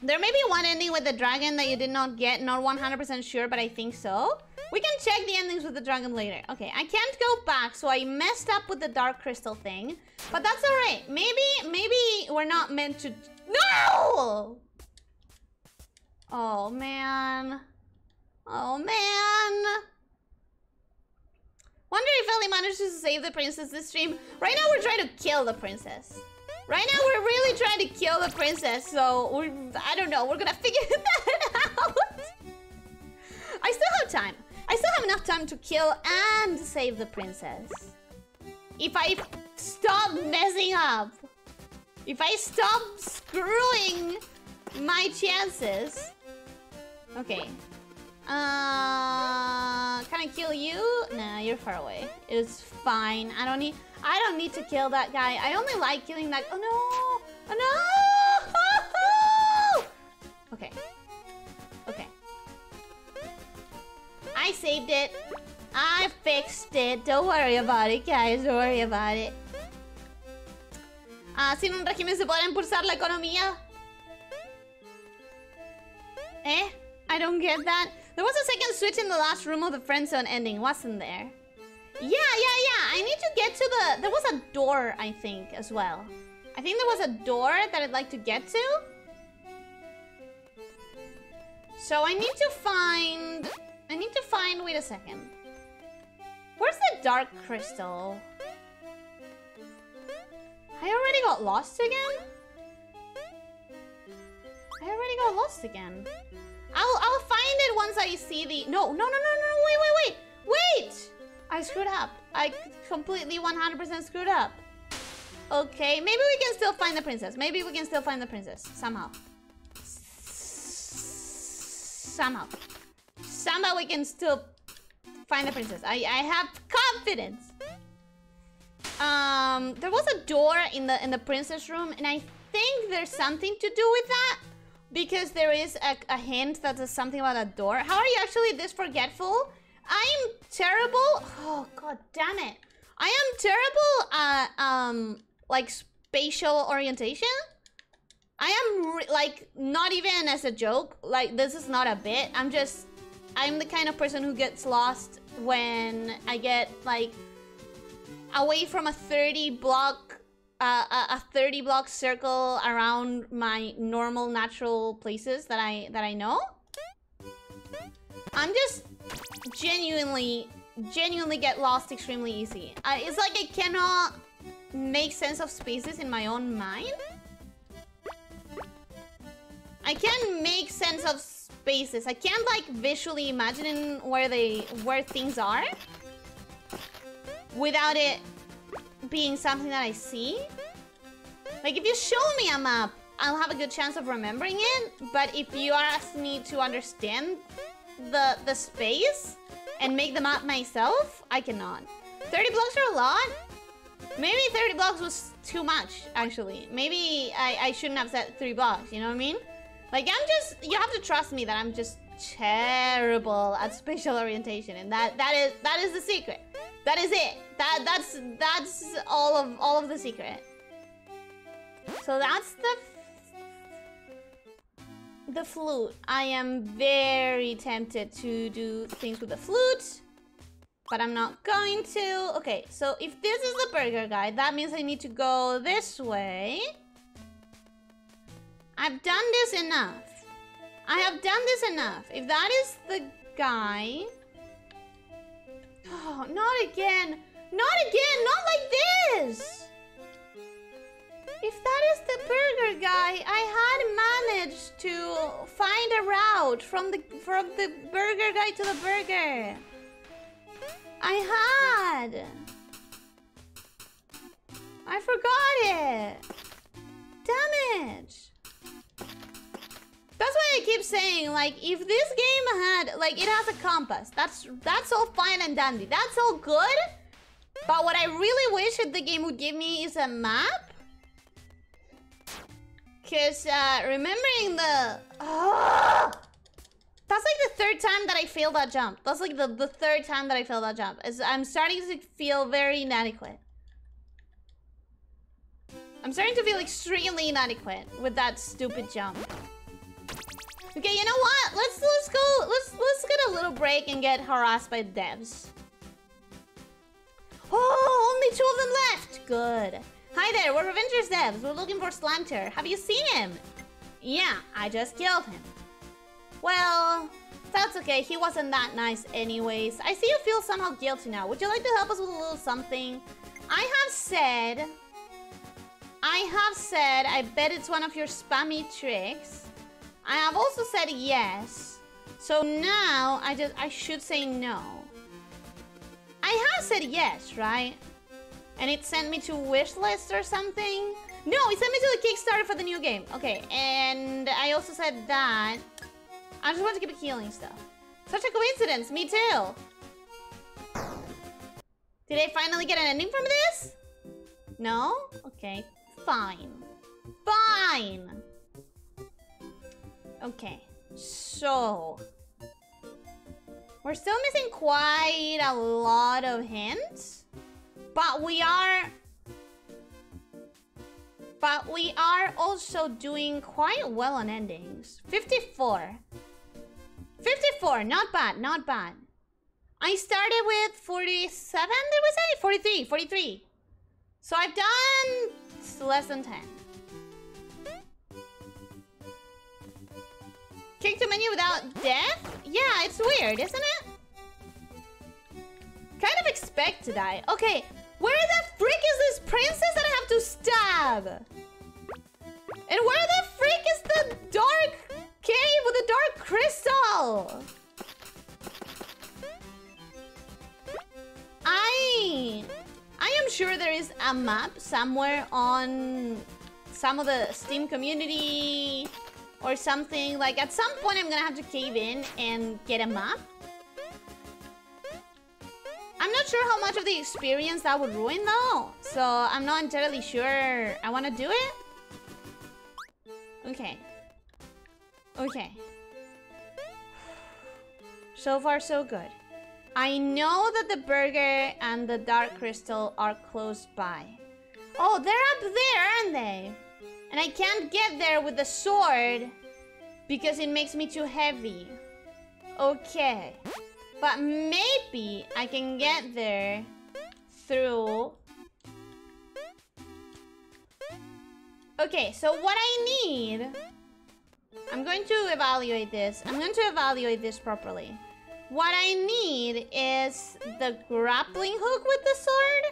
there may be one ending with the dragon that you did not get. Not 100% sure, but I think so. We can check the endings with the dragon later. Okay, I can't go back, so I messed up with the dark crystal thing. But that's alright. Maybe, maybe we're not meant to... No! Oh, man. Oh, man. Wonder if Ellie manages to save the princess this stream. Right now, we're trying to kill the princess. Right now, we're really trying to kill the princess, so we're, I don't know. We're gonna figure that out. I still have time. I still have enough time to kill and save the princess. If I stop messing up. If I stop screwing my chances. Okay. Uh, can I kill you? Nah, you're far away. It's fine. I don't need... I don't need to kill that guy. I only like killing that... Oh, no! Oh, no! okay. Okay. I saved it. I fixed it. Don't worry about it, guys. Don't worry about it. Ah, sin un régimen se podrá impulsar la economía. Eh? I don't get that. There was a second switch in the last room of the friend zone ending, wasn't there? Yeah, yeah, yeah. I need to get to the... There was a door, I think, as well. I think there was a door that I'd like to get to. So I need to find... I need to find... Wait a second. Where's the dark crystal? I already got lost again? I already got lost again. I'll I'll find it once I see the No, no, no, no, no, wait, wait, wait. Wait! I screwed up. I completely 100% screwed up. Okay, maybe we can still find the princess. Maybe we can still find the princess. Somehow. Somehow. Somehow we can still find the princess. I, I have confidence. Um, there was a door in the in the princess room, and I think there's something to do with that. Because there is a, a hint that there's something about a door. How are you actually this forgetful? I'm terrible. Oh god damn it! I am terrible at um like spatial orientation. I am like not even as a joke. Like this is not a bit. I'm just I'm the kind of person who gets lost when I get like away from a 30 block uh, a, a 30 block circle around my normal natural places that I that I know. I'm just genuinely, genuinely get lost extremely easy. Uh, it's like I cannot make sense of spaces in my own mind. I can't make sense of spaces. I can't like visually imagine where they where things are without it being something that I see. Like if you show me a map I'll have a good chance of remembering it. But if you ask me to understand the the space and make the map myself, I cannot. 30 blocks are a lot. Maybe 30 blocks was too much, actually. Maybe I, I shouldn't have said 3 blocks, you know what I mean? Like, I'm just... You have to trust me that I'm just terrible at spatial orientation. And that that is that is the secret. That is it. That that's that's all of all of the secret. So that's the the flute. I am very tempted to do things with the flute, but I'm not going to. Okay, so if this is the burger guy, that means I need to go this way. I've done this enough. I have done this enough. If that is the guy... Oh, not again. Not again. Not like this. If that is the burger guy, I had managed to find a route from the from the burger guy to the burger. I had. I forgot it. Damage. That's why I keep saying, like, if this game had, like, it has a compass. That's that's all fine and dandy. That's all good. But what I really wish that the game would give me is a map because uh, remembering the... Oh, that's like the third time that I failed that jump. That's like the, the third time that I failed that jump. As I'm starting to feel very inadequate. I'm starting to feel extremely inadequate with that stupid jump. Okay, you know what? Let's let's go. Let's let's get a little break and get harassed by devs. Oh, only two of them left. Good. Hi there, we're Reventure devs. We're looking for Slanter. Have you seen him? Yeah, I just killed him. Well, that's okay. He wasn't that nice anyways. I see you feel somehow guilty now. Would you like to help us with a little something? I have said... I have said, I bet it's one of your spammy tricks. I have also said yes. So now, I just, I should say no. I have said yes, right? And it sent me to wishlist or something? No, it sent me to the Kickstarter for the new game. Okay, and I also said that. I just want to keep healing stuff. Such a coincidence, me too. Did I finally get an ending from this? No? Okay, fine. Fine! Okay, so... We're still missing quite a lot of hints. But we are... But we are also doing quite well on endings. 54. 54, not bad, not bad. I started with 47, did we say? 43, 43. So I've done less than 10. Kick to menu without death? Yeah, it's weird, isn't it? Kind of expect to die. Okay, where the frick is this princess that I have to stab? And where the frick is the dark cave with the dark crystal? I... I am sure there is a map somewhere on some of the Steam community or something. Like, at some point I'm gonna have to cave in and get a map. I'm not sure how much of the experience that would ruin though. So I'm not entirely sure I want to do it. Okay. Okay. So far so good. I know that the burger and the dark crystal are close by. Oh, they're up there, aren't they? And I can't get there with the sword because it makes me too heavy. Okay. But maybe I can get there through... Okay, so what I need... I'm going to evaluate this. I'm going to evaluate this properly. What I need is the grappling hook with the sword.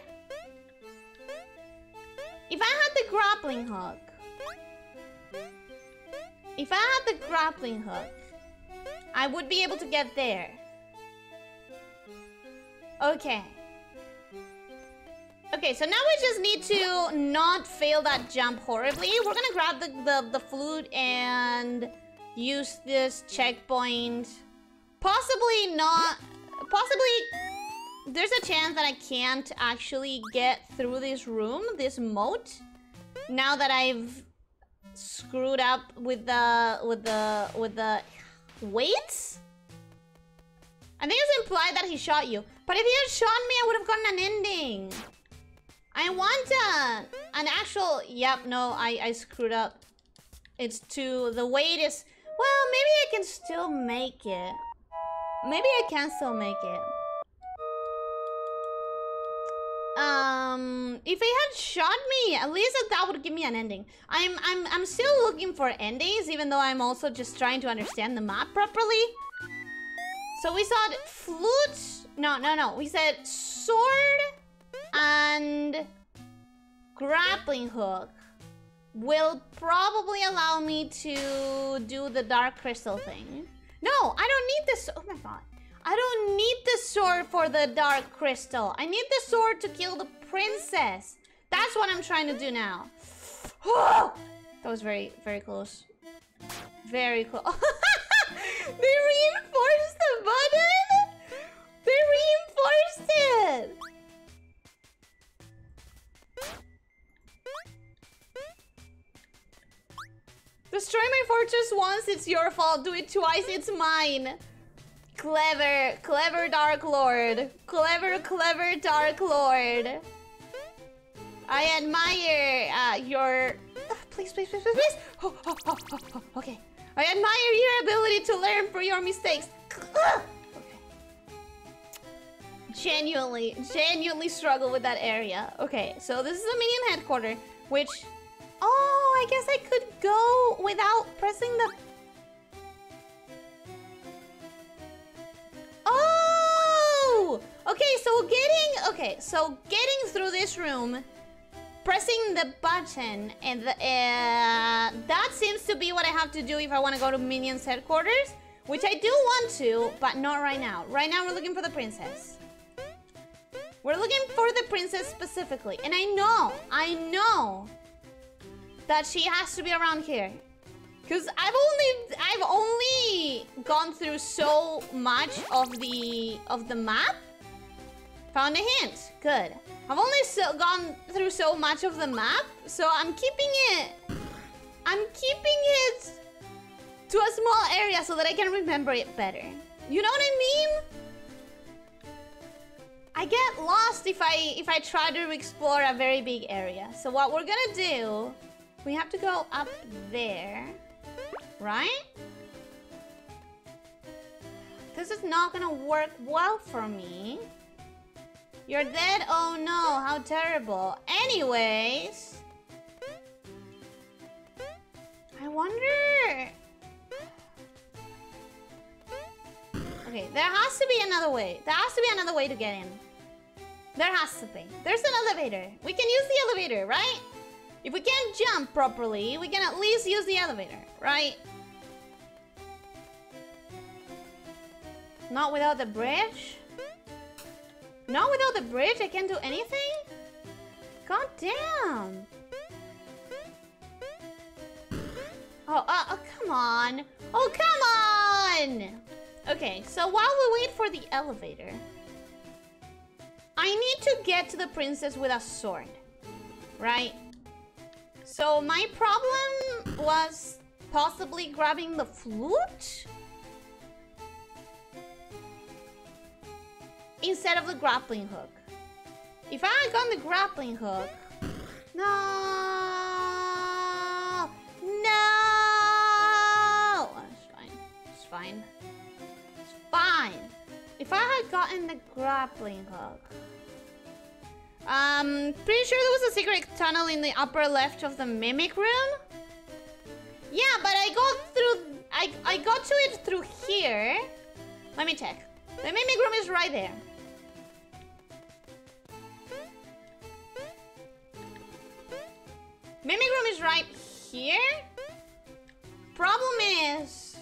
If I had the grappling hook... If I had the grappling hook, I would be able to get there. Okay. Okay, so now we just need to not fail that jump horribly. We're gonna grab the, the, the flute and use this checkpoint. Possibly not... Possibly... There's a chance that I can't actually get through this room, this moat. Now that I've screwed up with the... with the... with the... weights? I think it's implied that he shot you. But if he had shot me, I would have gotten an ending. I want a, an actual... Yep, no, I, I screwed up. It's too... The weight is... Well, maybe I can still make it. Maybe I can still make it. Um, if he had shot me, at least that would give me an ending. I'm, I'm, I'm still looking for endings, even though I'm also just trying to understand the map properly. So we saw flute. No, no, no. We said sword and grappling hook will probably allow me to do the dark crystal thing. No, I don't need this. Oh my god. I don't need the sword for the dark crystal. I need the sword to kill the princess. That's what I'm trying to do now. that was very, very close. Very close. they reinforced the button? They reinforced it! Destroy my fortress once, it's your fault. Do it twice, it's mine. Clever, clever Dark Lord. Clever, clever Dark Lord. I admire uh, your... Oh, please, please, please, please, please. Oh, oh, oh, oh, oh, okay. I admire your ability to learn from your mistakes. Genuinely, genuinely struggle with that area. Okay, so this is the minion headquarters, which... Oh, I guess I could go without pressing the... Oh! Okay, so getting... Okay, so getting through this room pressing the button and the, uh, that seems to be what I have to do if I want to go to Minions headquarters. Which I do want to, but not right now. Right now we're looking for the princess. We're looking for the princess specifically. And I know, I know that she has to be around here. Because I've only I've only gone through so much of the of the map. Found a hint. Good. I've only so gone through so much of the map, so I'm keeping it... I'm keeping it to a small area so that I can remember it better. You know what I mean? I get lost if I if I try to explore a very big area. So what we're gonna do, we have to go up there, right? This is not gonna work well for me. You're dead? Oh no, how terrible. Anyways... I wonder... Okay, there has to be another way. There has to be another way to get in. There has to be. There's an elevator. We can use the elevator, right? If we can't jump properly, we can at least use the elevator, right? Not without the bridge? Not without the bridge, I can't do anything? God damn. Oh, uh, oh, come on. Oh, come on! Okay, so while we wait for the elevator, I need to get to the princess with a sword, right? So my problem was possibly grabbing the flute? Instead of the grappling hook. If I had gone the grappling hook... No! No! It's fine. It's fine. It's fine. If I had gotten the grappling hook... Um, pretty sure there was a secret tunnel in the upper left of the mimic room. Yeah, but I got through... I, I got to it through here. Let me check. The mimic room is right there. Mimic room is right here. Problem is,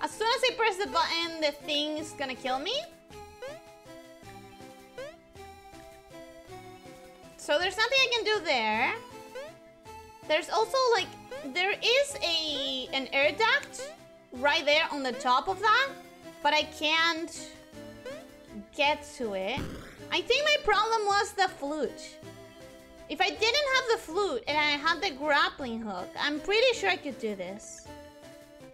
as soon as I press the button, the thing is gonna kill me. So there's nothing I can do there. There's also like there is a an air duct right there on the top of that, but I can't get to it. I think my problem was the flute. If I didn't have the flute and I had the grappling hook, I'm pretty sure I could do this.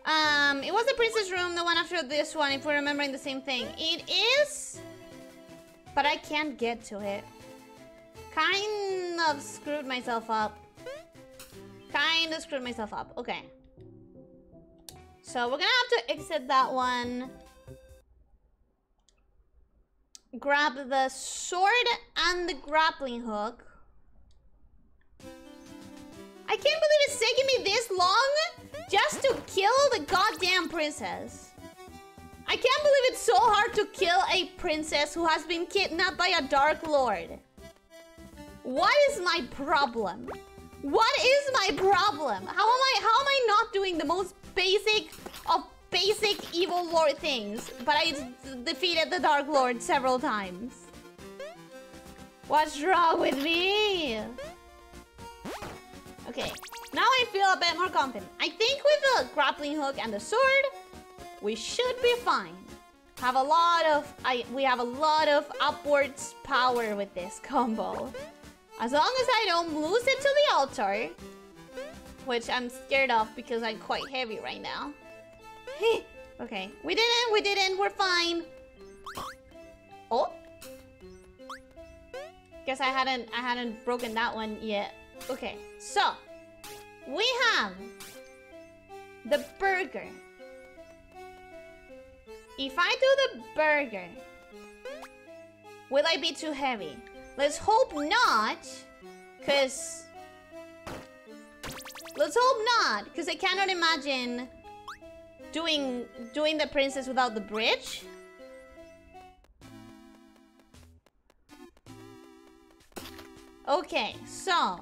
Um, it was the princess room, the one after this one, if we're remembering the same thing. It is, but I can't get to it. Kind of screwed myself up. Kind of screwed myself up. Okay. So we're gonna have to exit that one. Grab the sword and the grappling hook. I can't believe it's taking me this long just to kill the goddamn princess. I can't believe it's so hard to kill a princess who has been kidnapped by a Dark Lord. What is my problem? What is my problem? How am I how am I not doing the most basic of basic evil lord things, but I defeated the Dark Lord several times? What's wrong with me? Okay, now I feel a bit more confident. I think with the grappling hook and the sword, we should be fine. Have a lot of I we have a lot of upwards power with this combo. As long as I don't lose it to the altar, which I'm scared of because I'm quite heavy right now. okay, we didn't, we didn't, we're fine. Oh, guess I hadn't, I hadn't broken that one yet. Okay, so we have the burger. If I do the burger, will I be too heavy? Let's hope not, because... Let's hope not, because I cannot imagine doing doing the princess without the bridge. Okay, so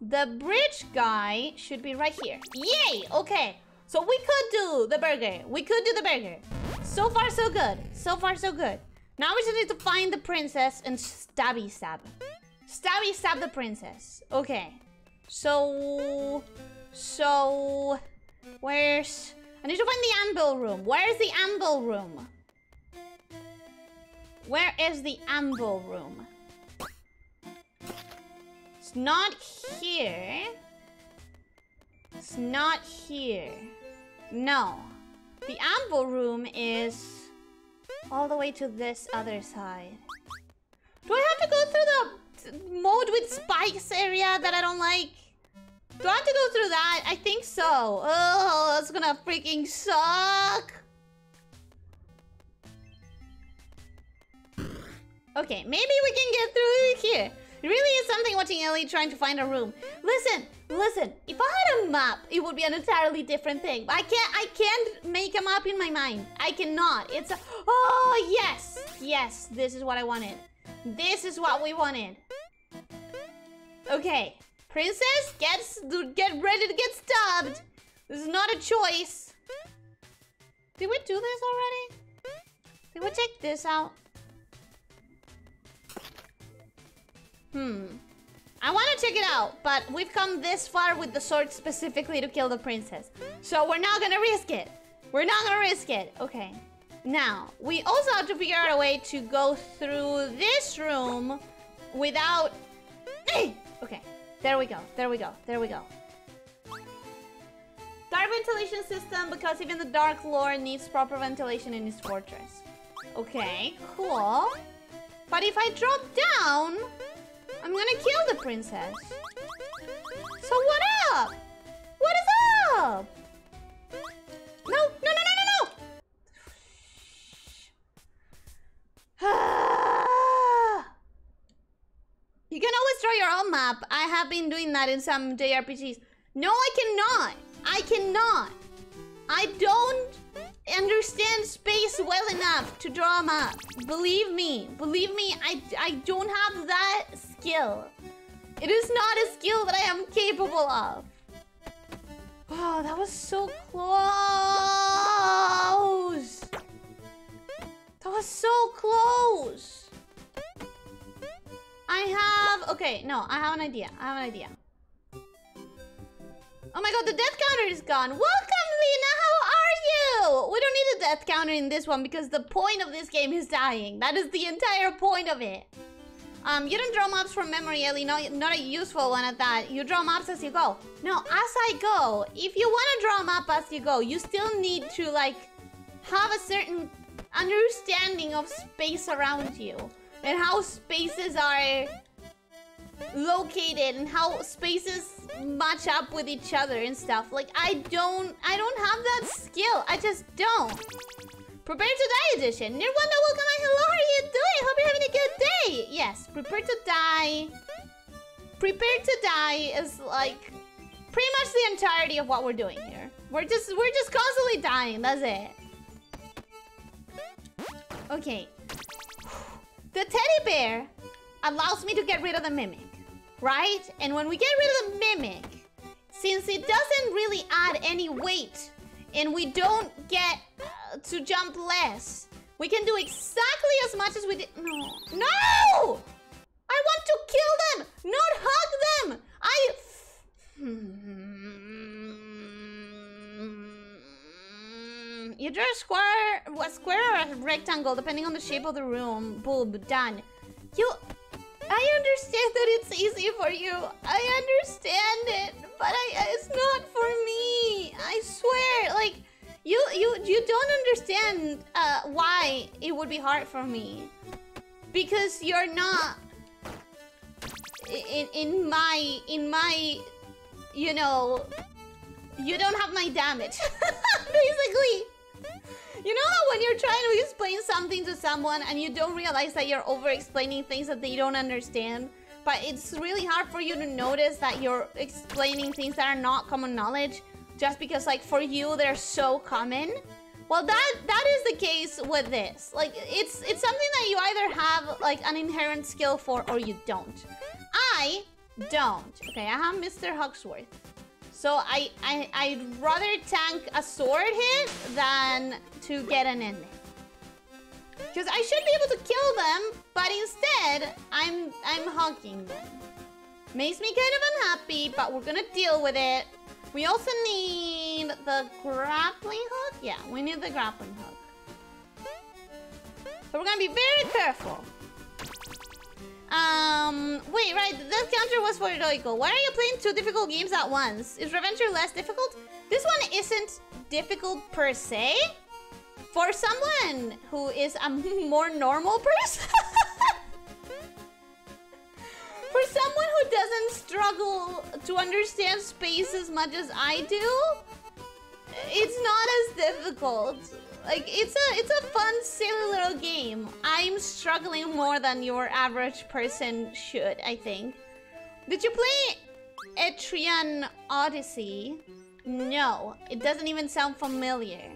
the bridge guy should be right here. Yay! Okay. So we could do the burger. We could do the burger. So far, so good. So far, so good. Now we just need to find the princess and stabby stab. Stabby stab the princess. Okay. So... So... Where's... I need to find the anvil room. Where's the anvil room? Where is the anvil room? It's not here. It's not here. No. The anvil room is all the way to this other side. Do I have to go through the mode with spikes area that I don't like? Do I have to go through that? I think so. Oh, that's gonna freaking suck. Okay, maybe we can get through here. It really is something watching Ellie trying to find a room. Listen, listen. If I had a map, it would be an entirely different thing. I can't. I can't make a map in my mind. I cannot. It's a. Oh yes, yes. This is what I wanted. This is what we wanted. Okay, princess, gets get ready to get stabbed. This is not a choice. Did we do this already? Did we take this out? Hmm. I want to check it out, but we've come this far with the sword specifically to kill the princess. So we're not gonna risk it. We're not gonna risk it. Okay. Now, we also have to figure out a way to go through this room without... okay. There we go. There we go. There we go. Dark ventilation system because even the Dark Lord needs proper ventilation in his fortress. Okay, cool. But if I drop down... I'm gonna kill the princess. So what up? What is up? No, no, no, no, no, no! you can always draw your own map. I have been doing that in some JRPGs. No, I cannot. I cannot. I don't understand space well enough to draw a map. Believe me. Believe me, I, I don't have that skill. It is not a skill that I am capable of. Oh, that was so close. That was so close. I have... okay, no, I have an idea. I have an idea. Oh my god, the death counter is gone. Welcome, Lena. How you? We don't need a death counter in this one because the point of this game is dying. That is the entire point of it. Um, you don't draw maps from memory, Ellie. Not, not a useful one at that. You draw maps as you go. No, as I go. If you want to draw a map as you go, you still need to, like, have a certain understanding of space around you. And how spaces are located and how spaces match up with each other and stuff. Like, I don't... I don't have that skill. I just don't. Prepare to die edition. Nirwanda, welcome and hello, how are you doing? Hope you're having a good day. Yes, prepare to die. Prepare to die is like pretty much the entirety of what we're doing here. We're just we're just constantly dying, that's it. Okay. The teddy bear allows me to get rid of the mimic, right? And when we get rid of the mimic, since it doesn't really add any weight and we don't get uh, to jump less. We can do exactly as much as we did. No. No! I want to kill them, not hug them. I. You draw a square, a square or a rectangle, depending on the shape of the room. Bulb, done. You. I understand that it's easy for you. I understand it, but I, it's not for me. I swear, like you you you don't understand uh, why it would be hard for me, because you're not in in my in my you know you don't have my damage basically. You know how when you're trying to explain something to someone and you don't realize that you're over-explaining things that they don't understand? But it's really hard for you to notice that you're explaining things that are not common knowledge just because, like, for you, they're so common. Well, that that is the case with this. Like, it's it's something that you either have, like, an inherent skill for or you don't. I don't. Okay, I have Mr. Huxworth. So I, I, I'd rather tank a sword hit than to get an ending. Because I should be able to kill them, but instead, I'm, I'm honking them. Makes me kind of unhappy, but we're gonna deal with it. We also need the grappling hook? Yeah, we need the grappling hook. So we're gonna be very careful. Um, wait, right, the death counter was for Roiko. Why are you playing two difficult games at once? Is Reventure less difficult? This one isn't difficult per se. For someone who is a more normal person. for someone who doesn't struggle to understand space as much as I do, it's not as difficult. Like it's a it's a fun, silly little game. I'm struggling more than your average person should, I think. Did you play Etrian Odyssey? No, it doesn't even sound familiar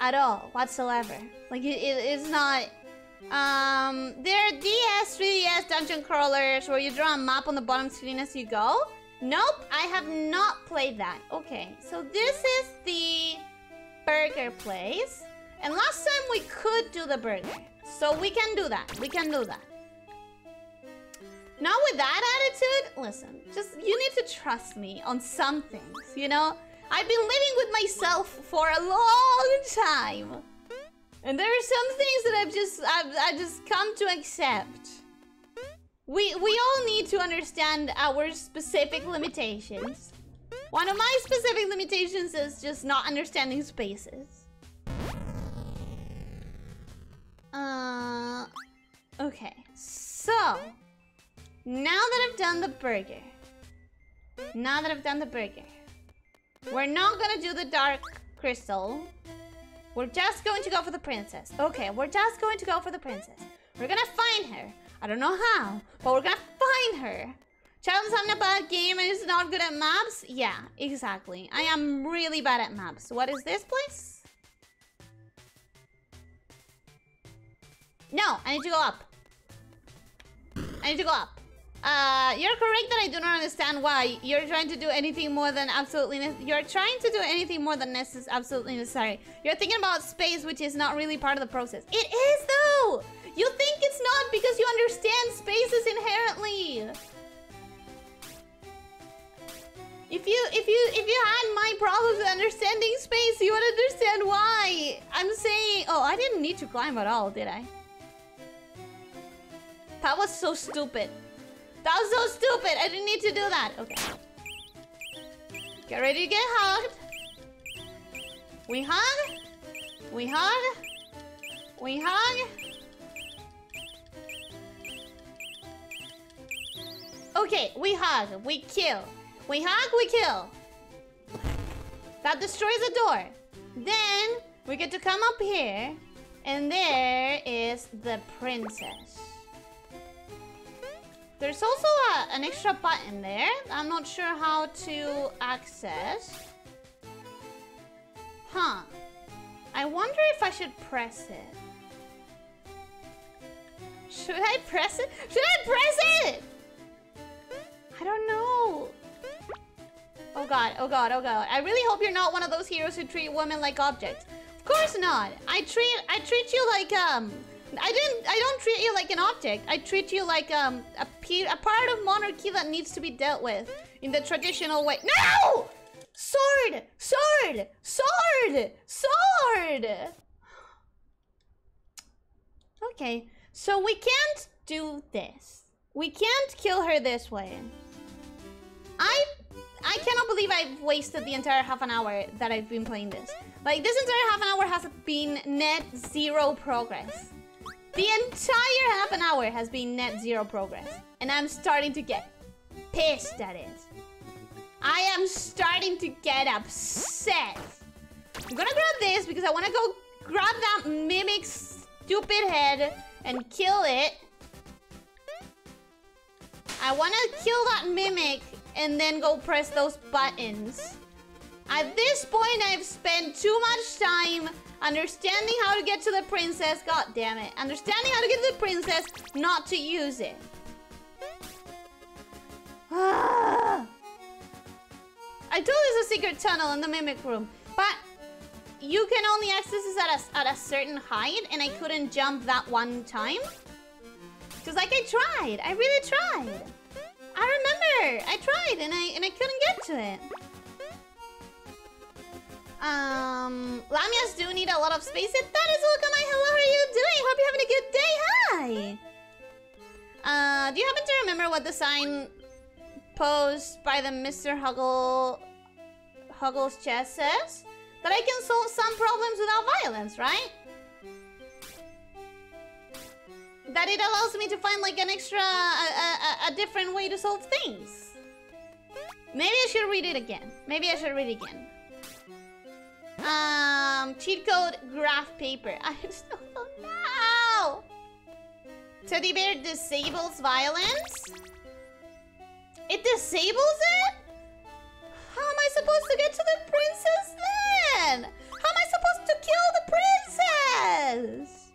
at all whatsoever. Like it, it, it's not. Um, there are DS, 3DS dungeon crawlers where you draw a map on the bottom screen as you go. Nope, I have not played that. Okay, so this is the burger place. And last time we could do the burger. So we can do that. We can do that. Not with that attitude. Listen, just you need to trust me on some things, you know? I've been living with myself for a long time. And there are some things that I've just I've, I just come to accept. We we all need to understand our specific limitations. One of my specific limitations is just not understanding spaces. Uh, okay. So, now that I've done the burger, now that I've done the burger, we're not gonna do the dark crystal. We're just going to go for the princess. Okay, we're just going to go for the princess. We're gonna find her. I don't know how, but we're gonna find her. Child's having a bad game and is not good at maps? Yeah, exactly. I am really bad at maps. What is this place? No, I need to go up. I need to go up. Uh, you're correct that I do not understand why you're trying to do anything more than absolutely you're trying to do anything more than necess absolutely necessary. You're thinking about space, which is not really part of the process. It is though. You think it's not because you understand spaces inherently. If you if you if you had my problems with understanding space, you would understand why. I'm saying, oh, I didn't need to climb at all, did I? That was so stupid. That was so stupid. I didn't need to do that. Okay. Get ready to get hugged. We hug. We hug. We hug. Okay, we hug. We kill. We hug, we kill. That destroys the door. Then we get to come up here. And there is the princess. There's also a, an extra button there. I'm not sure how to access. Huh. I wonder if I should press it. Should I press it? Should I press it? I don't know. Oh god, oh god, oh god. I really hope you're not one of those heroes who treat women like objects. Of course not. I treat I treat you like um I didn't I don't treat you like an object. I treat you like um a, a part of monarchy that needs to be dealt with in the traditional way. No! Sword! Sword! Sword! Sword! Okay, so we can't do this. We can't kill her this way. I I cannot believe I've wasted the entire half an hour that I've been playing this. Like, this entire half an hour has been net zero progress. The entire half an hour has been net zero progress. And I'm starting to get pissed at it. I am starting to get upset. I'm gonna grab this because I want to go grab that mimic stupid head and kill it. I want to kill that mimic and then go press those buttons. At this point, I've spent too much time understanding how to get to the princess. God damn it. Understanding how to get to the princess, not to use it. I told you there's a secret tunnel in the mimic room, but you can only access this at a, at a certain height, and I couldn't jump that one time. Because, like, I tried. I really tried. I remember! I tried and I and I couldn't get to it. Um, Lamias do need a lot of space. That is welcome. Hello. How are you doing? Hope you're having a good day. Hi. Uh, do you happen to remember what the sign posed by the Mr. Huggle Huggle's chest says? That I can solve some problems without violence, right? that it allows me to find like an extra, a, a, a, different way to solve things. Maybe I should read it again. Maybe I should read it again. Um, cheat code graph paper. I just don't know. Teddy bear disables violence. It disables it? How am I supposed to get to the princess then? How am I supposed to kill the princess?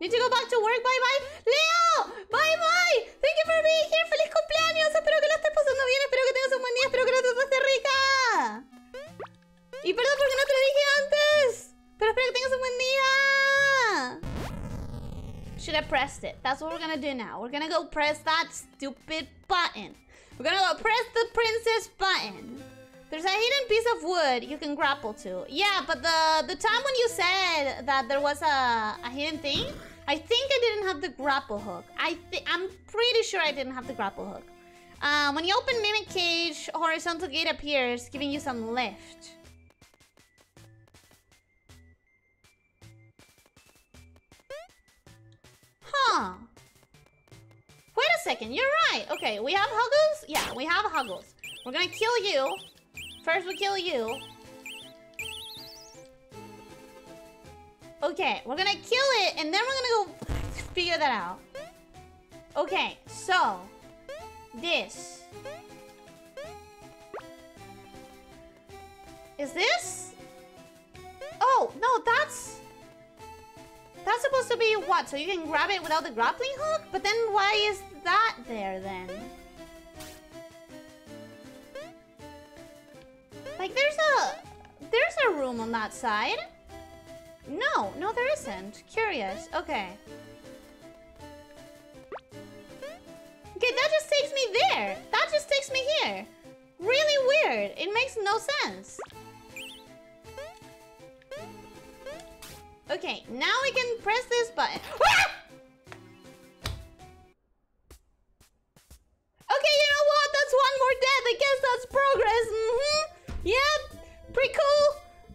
Need to go back to work. Bye bye. Leo, bye bye. Thank you for being here. Feliz cumpleaños. Espero que lo estés pasando bien. Espero que tengas un buen día. Espero que la torta esté rica. Y perdón porque no te lo dije antes. Pero espero que tengas un buen día. Should have pressed it. That's what we're gonna do now. We're gonna go press that stupid button. We're gonna go press the princess button. There's a hidden piece of wood you can grapple to. Yeah, but the the time when you said that there was a, a hidden thing, I think I didn't have the grapple hook. I I'm pretty sure I didn't have the grapple hook. Uh, when you open Mimic Cage, horizontal gate appears, giving you some lift. Huh. Wait a second, you're right. Okay, we have Huggles? Yeah, we have Huggles. We're gonna kill you. First we kill you. Okay, we're gonna kill it, and then we're gonna go figure that out. Okay, so... This. Is this? Oh, no, that's... That's supposed to be what? So you can grab it without the grappling hook? But then why is that there then? Like, there's a... There's a room on that side. No, no there isn't. Curious. Okay. Okay, that just takes me there. That just takes me here. Really weird. It makes no sense. Okay, now we can press this button. Ah! Okay, you know what? That's one more death. I guess that's progress. Mm -hmm. Yep. Pretty cool.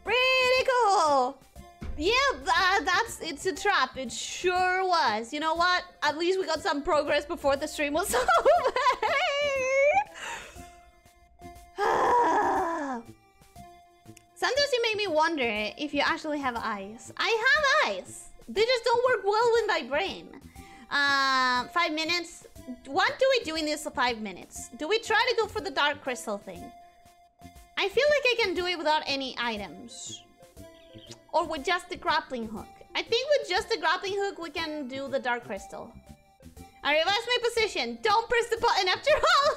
Pretty cool. Yep, uh, that's it's a trap. It sure was. You know what? At least we got some progress before the stream was over. Wonder if you actually have eyes. I have eyes. They just don't work well with my brain. Uh, five minutes. What do we do in these five minutes? Do we try to go for the dark crystal thing? I feel like I can do it without any items. Or with just the grappling hook. I think with just the grappling hook, we can do the dark crystal. I revised my position. Don't press the button after all.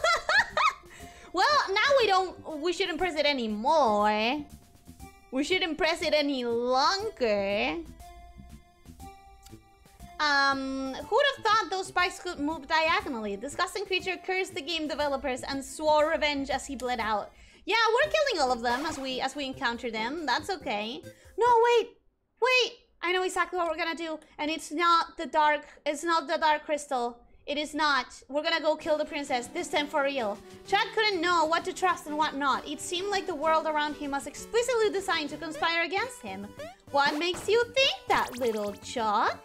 well, now we don't... We shouldn't press it anymore. We shouldn't press it any longer. Um, who would have thought those spikes could move diagonally? Disgusting creature cursed the game developers and swore revenge as he bled out. Yeah, we're killing all of them as we as we encounter them. That's okay. No, wait, wait. I know exactly what we're gonna do, and it's not the dark. It's not the dark crystal. It is not. We're gonna go kill the princess, this time for real. Chad couldn't know what to trust and what not. It seemed like the world around him was explicitly designed to conspire against him. What makes you think that, little Chuck?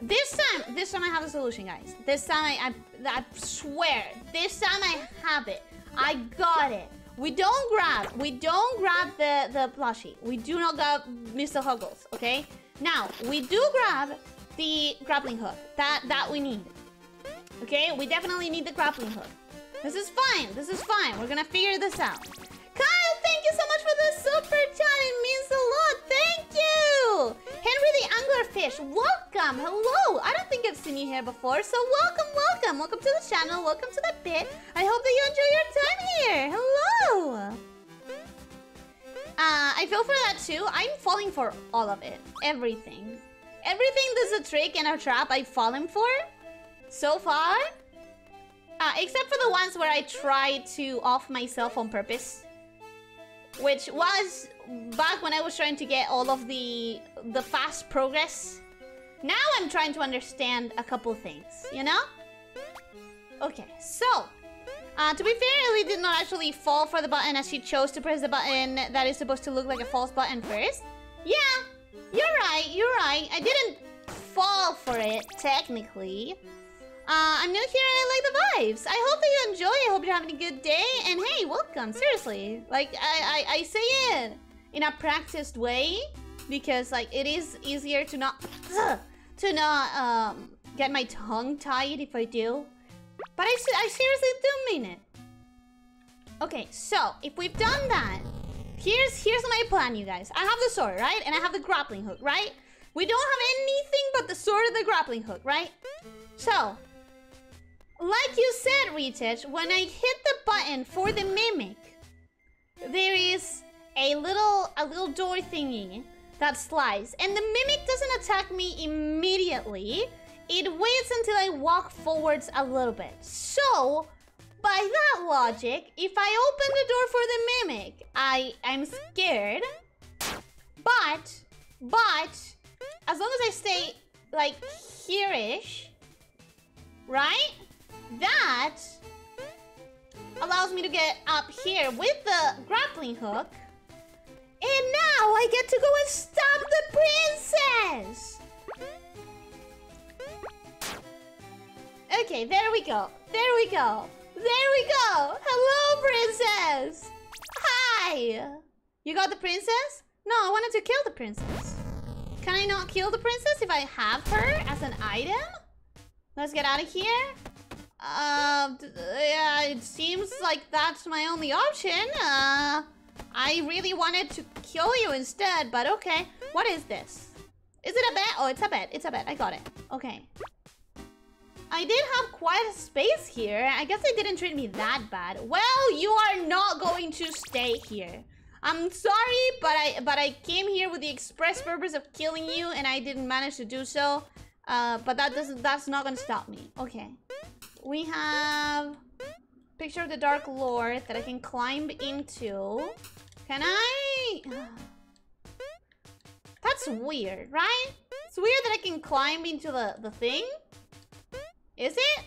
This time, this time I have a solution, guys. This time I, I, I swear, this time I have it. I got it. We don't grab, we don't grab the, the plushie. We do not grab Mr. Huggles, okay? Now, we do grab the grappling hook. That that we need. Okay, we definitely need the grappling hook. This is fine. This is fine. We're gonna figure this out. Kyle, thank you so much for the super chat. It means a lot. Thank you. Henry the Anglerfish, welcome. Hello. I don't think I've seen you here before, so welcome, welcome. Welcome to the channel. Welcome to the pit. I hope that you enjoy your time here. Hello. Uh, I feel for that too. I'm falling for all of it. Everything. Everything that's a trick and a trap I've fallen for so far. Uh, except for the ones where I tried to off myself on purpose. Which was back when I was trying to get all of the the fast progress. Now I'm trying to understand a couple things, you know? Okay, so... Uh, to be fair, Ellie did not actually fall for the button as she chose to press the button that is supposed to look like a false button first. Yeah, you're right, you're right. I didn't fall for it, technically. Uh, I'm new here and I like the vibes. I hope that you enjoy. I hope you're having a good day. And hey, welcome, seriously. Like, I, I, I say it in a practiced way because, like, it is easier to not, to not, um, get my tongue tied if I do. But I, I seriously do mean it. Okay, so, if we've done that, Here's here's my plan, you guys. I have the sword, right? And I have the grappling hook, right? We don't have anything but the sword and the grappling hook, right? So, like you said, Retouch, when I hit the button for the mimic, there is a little a little door thingy that slides, and the mimic doesn't attack me immediately. It waits until I walk forwards a little bit. So, by that logic, if I open the door for the mimic, I I'm scared. But but as long as I stay like here-ish, right? That allows me to get up here with the grappling hook. And now I get to go and stop the princess! Okay, there we go. There we go. There we go! Hello, princess! Hi! You got the princess? No, I wanted to kill the princess. Can I not kill the princess if I have her as an item? Let's get out of here. Uh, yeah, it seems like that's my only option. Uh, I really wanted to kill you instead, but okay. What is this? Is it a bet? Oh, it's a bet. It's a bet. I got it. Okay. I did have quite a space here. I guess they didn't treat me that bad. Well, you are not going to stay here. I'm sorry, but I but I came here with the express purpose of killing you, and I didn't manage to do so. Uh, but that doesn't that's not gonna stop me. Okay. We have Picture of the Dark Lord that I can climb into. Can I? That's weird, right? It's weird that I can climb into the, the thing. Is it?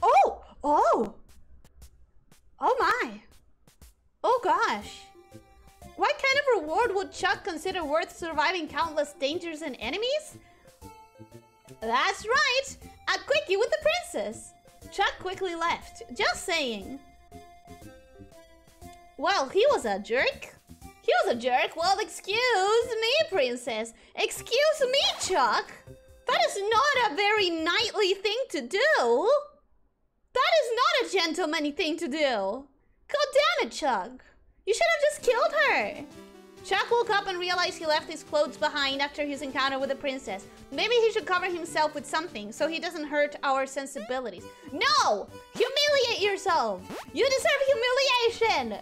Oh! Oh! Oh my! Oh gosh! What kind of reward would Chuck consider worth surviving countless dangers and enemies? That's right! A quickie with the princess! Chuck quickly left. Just saying. Well, he was a jerk. He was a jerk. Well, excuse me, princess. Excuse me, Chuck. That is not a very knightly thing to do. That is not a gentlemanly thing to do. God damn it, Chuck. You should have just killed her. Chuck woke up and realized he left his clothes behind after his encounter with the princess. Maybe he should cover himself with something so he doesn't hurt our sensibilities. No! Humiliate yourself! You deserve humiliation!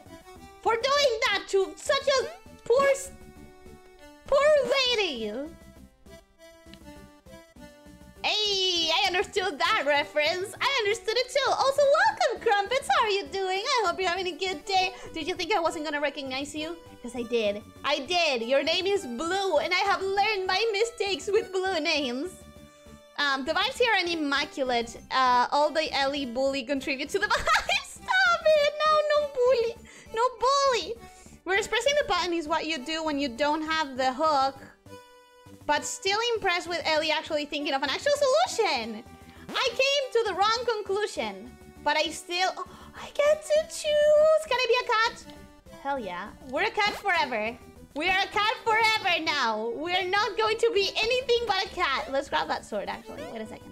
For doing that to such a poor... Poor lady! Hey, I understood that reference. I understood it too. Also, welcome, Crumpets. How are you doing? I hope you're having a good day. Did you think I wasn't gonna recognize you? Because I did. I did. Your name is Blue, and I have learned my mistakes with blue names. Um, the vibes here are immaculate. Uh, all the Ellie bully contribute to the vibes. Stop it! No, no bully. No bully. Whereas pressing the button is what you do when you don't have the hook but still impressed with Ellie actually thinking of an actual solution. I came to the wrong conclusion, but I still... Oh, I get to choose! Can I be a cat? Hell yeah. We're a cat forever. We are a cat forever now. We're not going to be anything but a cat. Let's grab that sword, actually. Wait a second.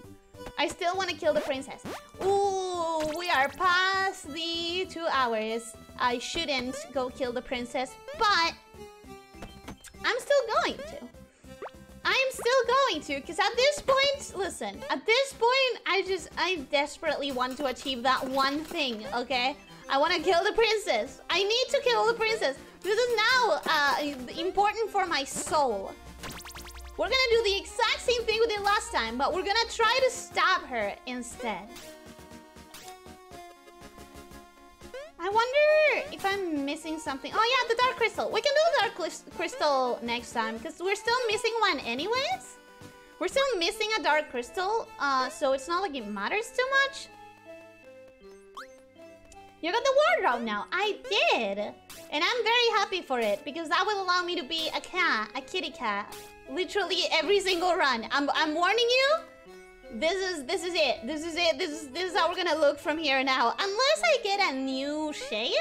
I still want to kill the princess. Ooh, we are past the two hours. I shouldn't go kill the princess, but I'm still going to. I'm still going to, because at this point, listen, at this point, I just, I desperately want to achieve that one thing, okay? I want to kill the princess. I need to kill the princess. This is now uh, important for my soul. We're gonna do the exact same thing we did last time, but we're gonna try to stab her instead. I wonder if I'm missing something. Oh yeah, the Dark Crystal. We can do the Dark Crystal next time because we're still missing one anyways. We're still missing a Dark Crystal, uh, so it's not like it matters too much. You got the wardrobe now. I did. And I'm very happy for it because that will allow me to be a cat, a kitty cat. Literally every single run. I'm, I'm warning you, this is this is it. This is it. This is this is how we're gonna look from here now. Unless I get a new shape.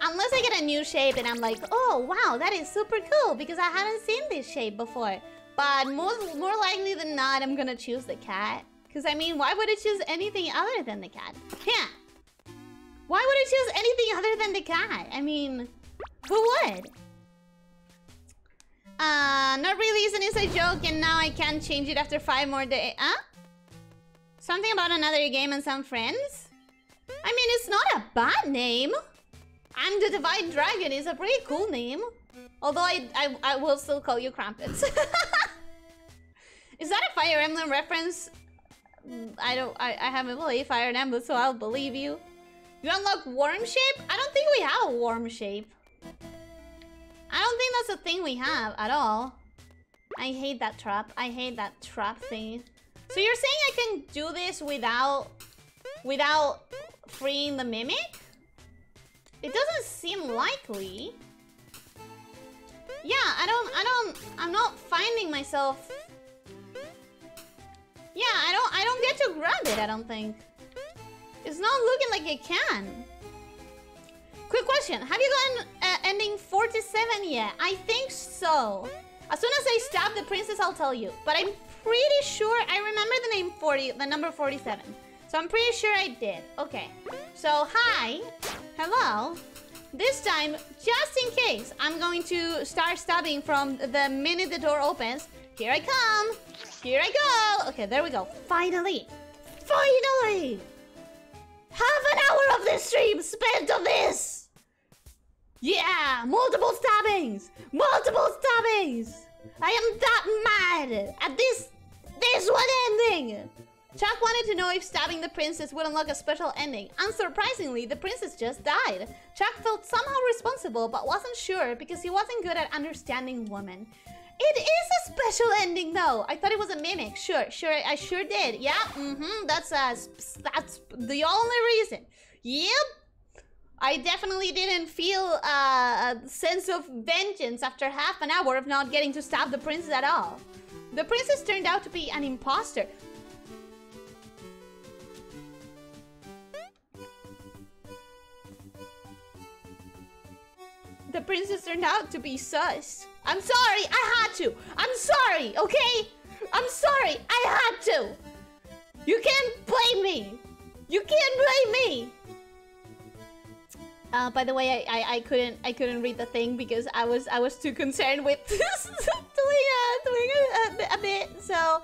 Unless I get a new shape and I'm like, oh wow, that is super cool because I haven't seen this shape before. But most more likely than not, I'm gonna choose the cat. Because I mean, why would I choose anything other than the cat? Yeah. Why would I choose anything other than the cat? I mean, who would? Uh, not really, it's an inside joke, and now I can't change it after five more days. Huh? Something about another game and some friends? I mean, it's not a bad name. I'm the Divine Dragon is a pretty cool name. Although I, I, I will still call you Crumpets. is that a Fire Emblem reference? I don't, I, I haven't played Fire Emblem, so I'll believe you. You unlock Worm Shape? I don't think we have a Worm Shape. I don't think that's a thing we have at all. I hate that trap. I hate that trap thing. So you're saying I can do this without... Without freeing the Mimic? It doesn't seem likely. Yeah, I don't... I don't... I'm not finding myself... Yeah, I don't... I don't get to grab it, I don't think. It's not looking like it can. Quick question. Have you gotten uh, ending 47 yet? I think so. As soon as I stab the princess, I'll tell you. But I'm pretty sure I remember the name 40, the number 47. So I'm pretty sure I did. Okay. So, hi. Hello. This time, just in case, I'm going to start stabbing from the minute the door opens. Here I come. Here I go. Okay, there we go. Finally. Finally! Half an hour of this stream spent on this! Yeah! Multiple stabbings! Multiple stabbings! I am that mad at this... this one ending! Chuck wanted to know if stabbing the princess would unlock a special ending. Unsurprisingly, the princess just died. Chuck felt somehow responsible, but wasn't sure because he wasn't good at understanding women. It is a special ending, though. I thought it was a mimic. Sure, sure, I sure did. Yeah, mm-hmm. That's uh, that's the only reason. Yep. I definitely didn't feel uh, a sense of vengeance after half an hour of not getting to stab the princess at all. The princess turned out to be an imposter. The princess turned out to be sus. I'm sorry, I had to. I'm sorry, okay? I'm sorry, I had to. You can't blame me. You can't blame me. Uh, by the way, I, I, I couldn't I couldn't read the thing because I was I was too concerned with doing uh, doing a, a, bit. So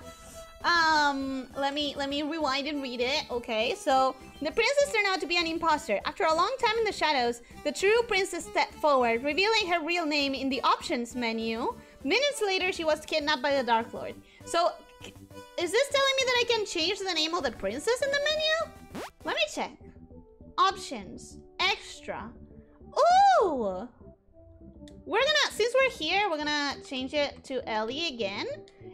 um, let me let me rewind and read it. Okay, so the princess turned out to be an imposter. After a long time in the shadows, the true princess stepped forward, revealing her real name in the options menu. Minutes later, she was kidnapped by the Dark Lord. So, is this telling me that I can change the name of the princess in the menu? Let me check. Options. Extra. Ooh! We're gonna, since we're here, we're gonna change it to Ellie again.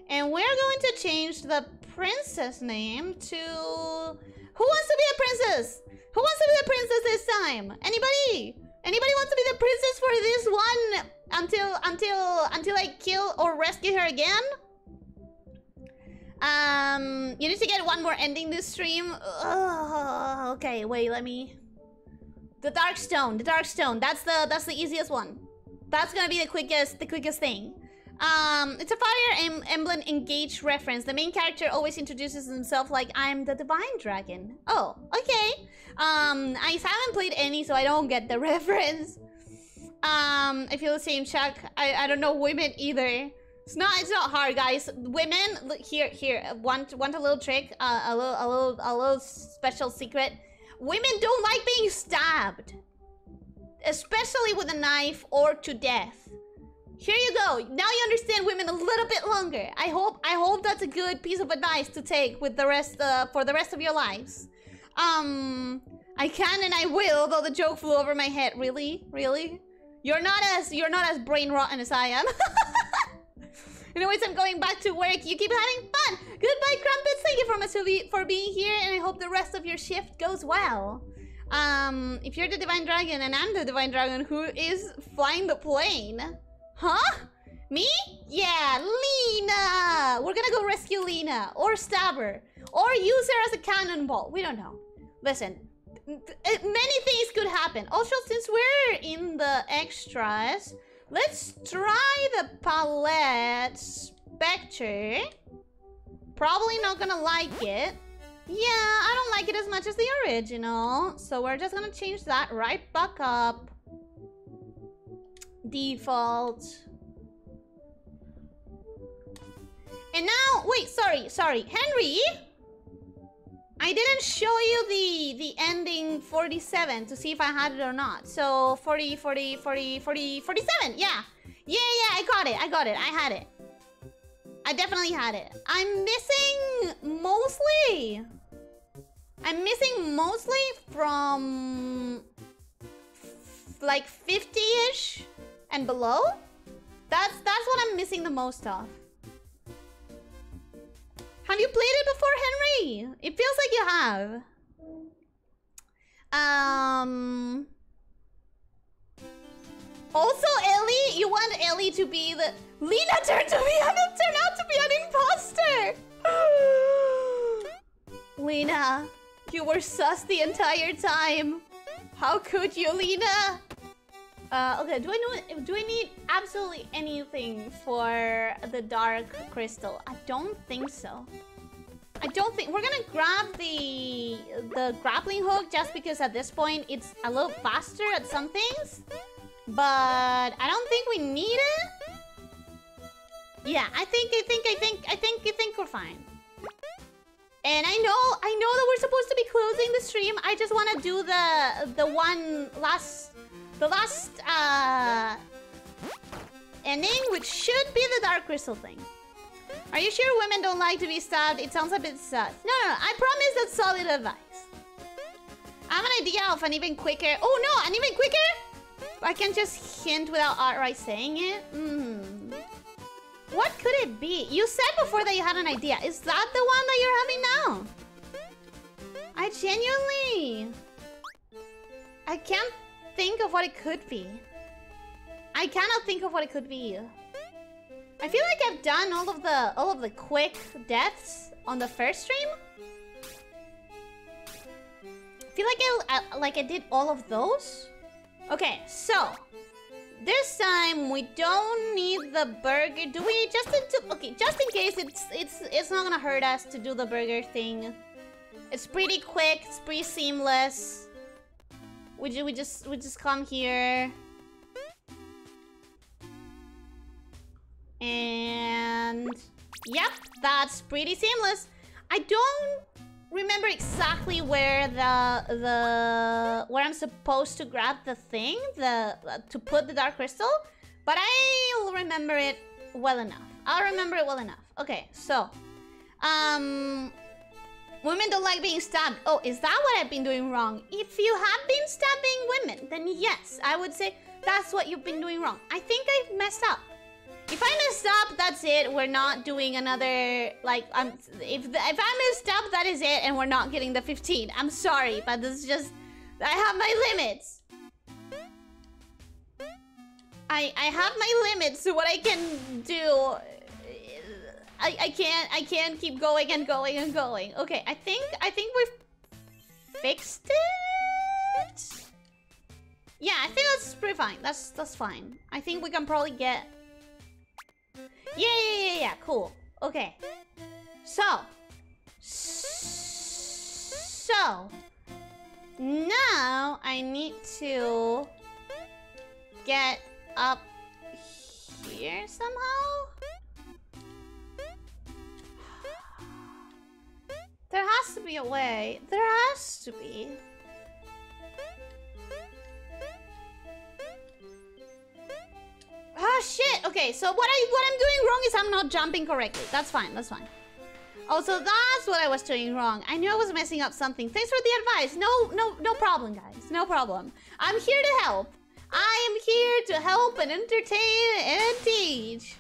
And we're going to change the princess name to... Who wants to be a princess? Who wants to be the princess this time? Anybody? Anybody wants to be the princess for this one until until until I kill or rescue her again? Um, you need to get one more ending this stream. Ugh, okay, wait, let me. The dark stone, the dark stone. That's the that's the easiest one. That's gonna be the quickest the quickest thing. Um, it's a Fire em Emblem Engage reference. The main character always introduces himself like, I'm the Divine Dragon. Oh, okay. Um, I haven't played any, so I don't get the reference. Um, I feel the same, Chuck. I, I don't know women either. It's not it's not hard, guys. Women, look here, here. Want want a little trick? Uh, a little a little a little special secret. Women don't like being stabbed, especially with a knife or to death. Here you go. Now you understand women a little bit longer. I hope I hope that's a good piece of advice to take with the rest uh, for the rest of your lives. Um, I can and I will, though the joke flew over my head. Really, really. You're not as you're not as brain rotten as I am. Anyways, I'm going back to work. You keep having fun. Goodbye, Crumpets. Thank you for for being here, and I hope the rest of your shift goes well. Um, if you're the Divine Dragon and I'm the Divine Dragon who is flying the plane, Huh? Me? Yeah, Lena! We're gonna go rescue Lena. Or stab her. Or use her as a cannonball. We don't know. Listen, many things could happen. Also, since we're in the extras, let's try the palette Spectre. Probably not gonna like it. Yeah, I don't like it as much as the original. So we're just gonna change that right back up. Default. And now, wait, sorry, sorry. Henry? I didn't show you the the ending 47 to see if I had it or not. So 40, 40, 40, 40, 47, yeah. Yeah, yeah, I got it, I got it, I had it. I definitely had it. I'm missing mostly... I'm missing mostly from... Like 50-ish and below? That's that's what I'm missing the most of. Have you played it before, Henry? It feels like you have. Um. Also, Ellie, you want Ellie to be the Lena turned to be turned out to be an imposter. Lena, you were sus the entire time. How could you, Lena? Uh, okay, do I know? Do I need absolutely anything for the dark crystal? I don't think so. I don't think we're gonna grab the the grappling hook just because at this point it's a little faster at some things, but I don't think we need it. Yeah, I think I think I think I think I think we're fine. And I know I know that we're supposed to be closing the stream. I just want to do the the one last the last uh, ending, which should be the Dark Crystal thing. Are you sure women don't like to be stabbed? It sounds a bit sus. No, no, no. I promise that's solid advice. I have an idea of an even quicker... Oh, no! An even quicker? I can just hint without outright saying it? Hmm. What could it be? You said before that you had an idea. Is that the one that you're having now? I genuinely... I can't think of what it could be. I cannot think of what it could be. I feel like I've done all of the all of the quick deaths on the first stream. I feel like I, I like I did all of those. Okay, so this time we don't need the burger. Do we just into okay? Just in case it's it's it's not gonna hurt us to do the burger thing. It's pretty quick. It's pretty seamless. Would you we just we just come here? And yep, that's pretty seamless. I don't remember exactly where the the where I'm supposed to grab the thing, the uh, to put the dark crystal, but I'll remember it well enough. I'll remember it well enough. Okay, so um women don't like being stabbed. Oh, is that what I've been doing wrong? If you have been stabbing women, then yes, I would say that's what you've been doing wrong. I think I've messed up. If I messed up, that's it. We're not doing another, like, I'm, if, if I messed up, that is it, and we're not getting the 15. I'm sorry, but this is just, I have my limits. I, I have my limits to what I can do. I, I can't, I can't keep going and going and going. Okay, I think, I think we've fixed it? Yeah, I think that's pretty fine. That's, that's fine. I think we can probably get yeah, yeah, yeah, yeah, cool. Okay. So. So. Now I need to get up here somehow? There has to be a way. There has to be. Oh shit! Okay, so what I what I'm doing wrong is I'm not jumping correctly. That's fine, that's fine. Oh, so that's what I was doing wrong. I knew I was messing up something. Thanks for the advice. No, no, no problem, guys. No problem. I'm here to help. I am here to help and entertain and teach.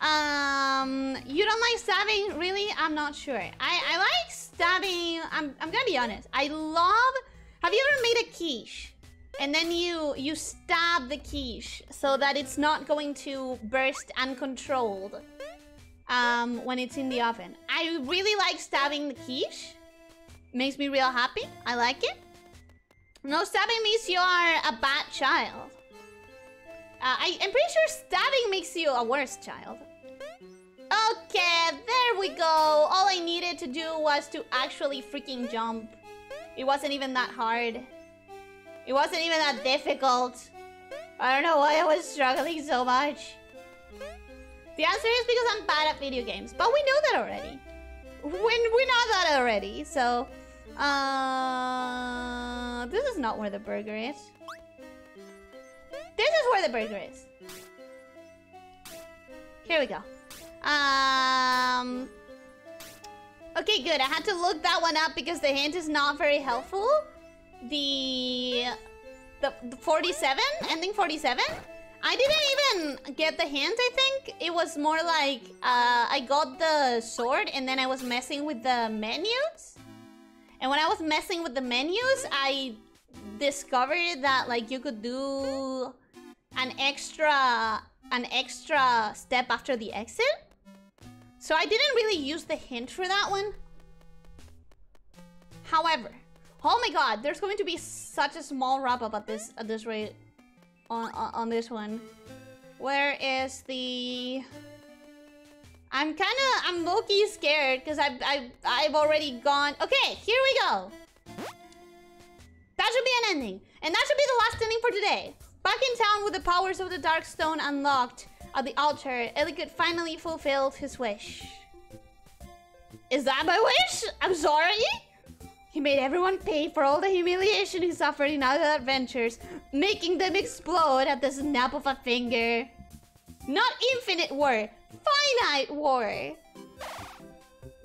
Um, you don't like stabbing? Really? I'm not sure. I, I like stabbing. I'm, I'm gonna be honest. I love... Have you ever made a quiche? And then you you stab the quiche so that it's not going to burst uncontrolled um, when it's in the oven. I really like stabbing the quiche. Makes me real happy. I like it. No, stabbing means you are a bad child. Uh, I, I'm pretty sure stabbing makes you a worse child. Okay, there we go. All I needed to do was to actually freaking jump. It wasn't even that hard. It wasn't even that difficult. I don't know why I was struggling so much. The answer is because I'm bad at video games, but we know that already. We, we know that already, so... Uh, this is not where the burger is. This is where the burger is. Here we go. Um... Okay, good. I had to look that one up because the hint is not very helpful the, the, the 47, ending 47. I didn't even get the hint, I think. It was more like uh, I got the sword and then I was messing with the menus. And when I was messing with the menus, I discovered that like you could do an extra an extra step after the exit. So I didn't really use the hint for that one. However, Oh my god, there's going to be such a small wrap up at this at this rate on on, on this one. Where is the I'm kind of I'm low-key scared because I've, I've I've already gone. Okay, here we go. That should be an ending, and that should be the last ending for today. Back in town with the powers of the Dark Stone unlocked at the altar, Elikut finally fulfilled his wish. Is that my wish? I'm sorry. He made everyone pay for all the humiliation he suffered in other adventures, making them explode at the snap of a finger. Not infinite war, finite War.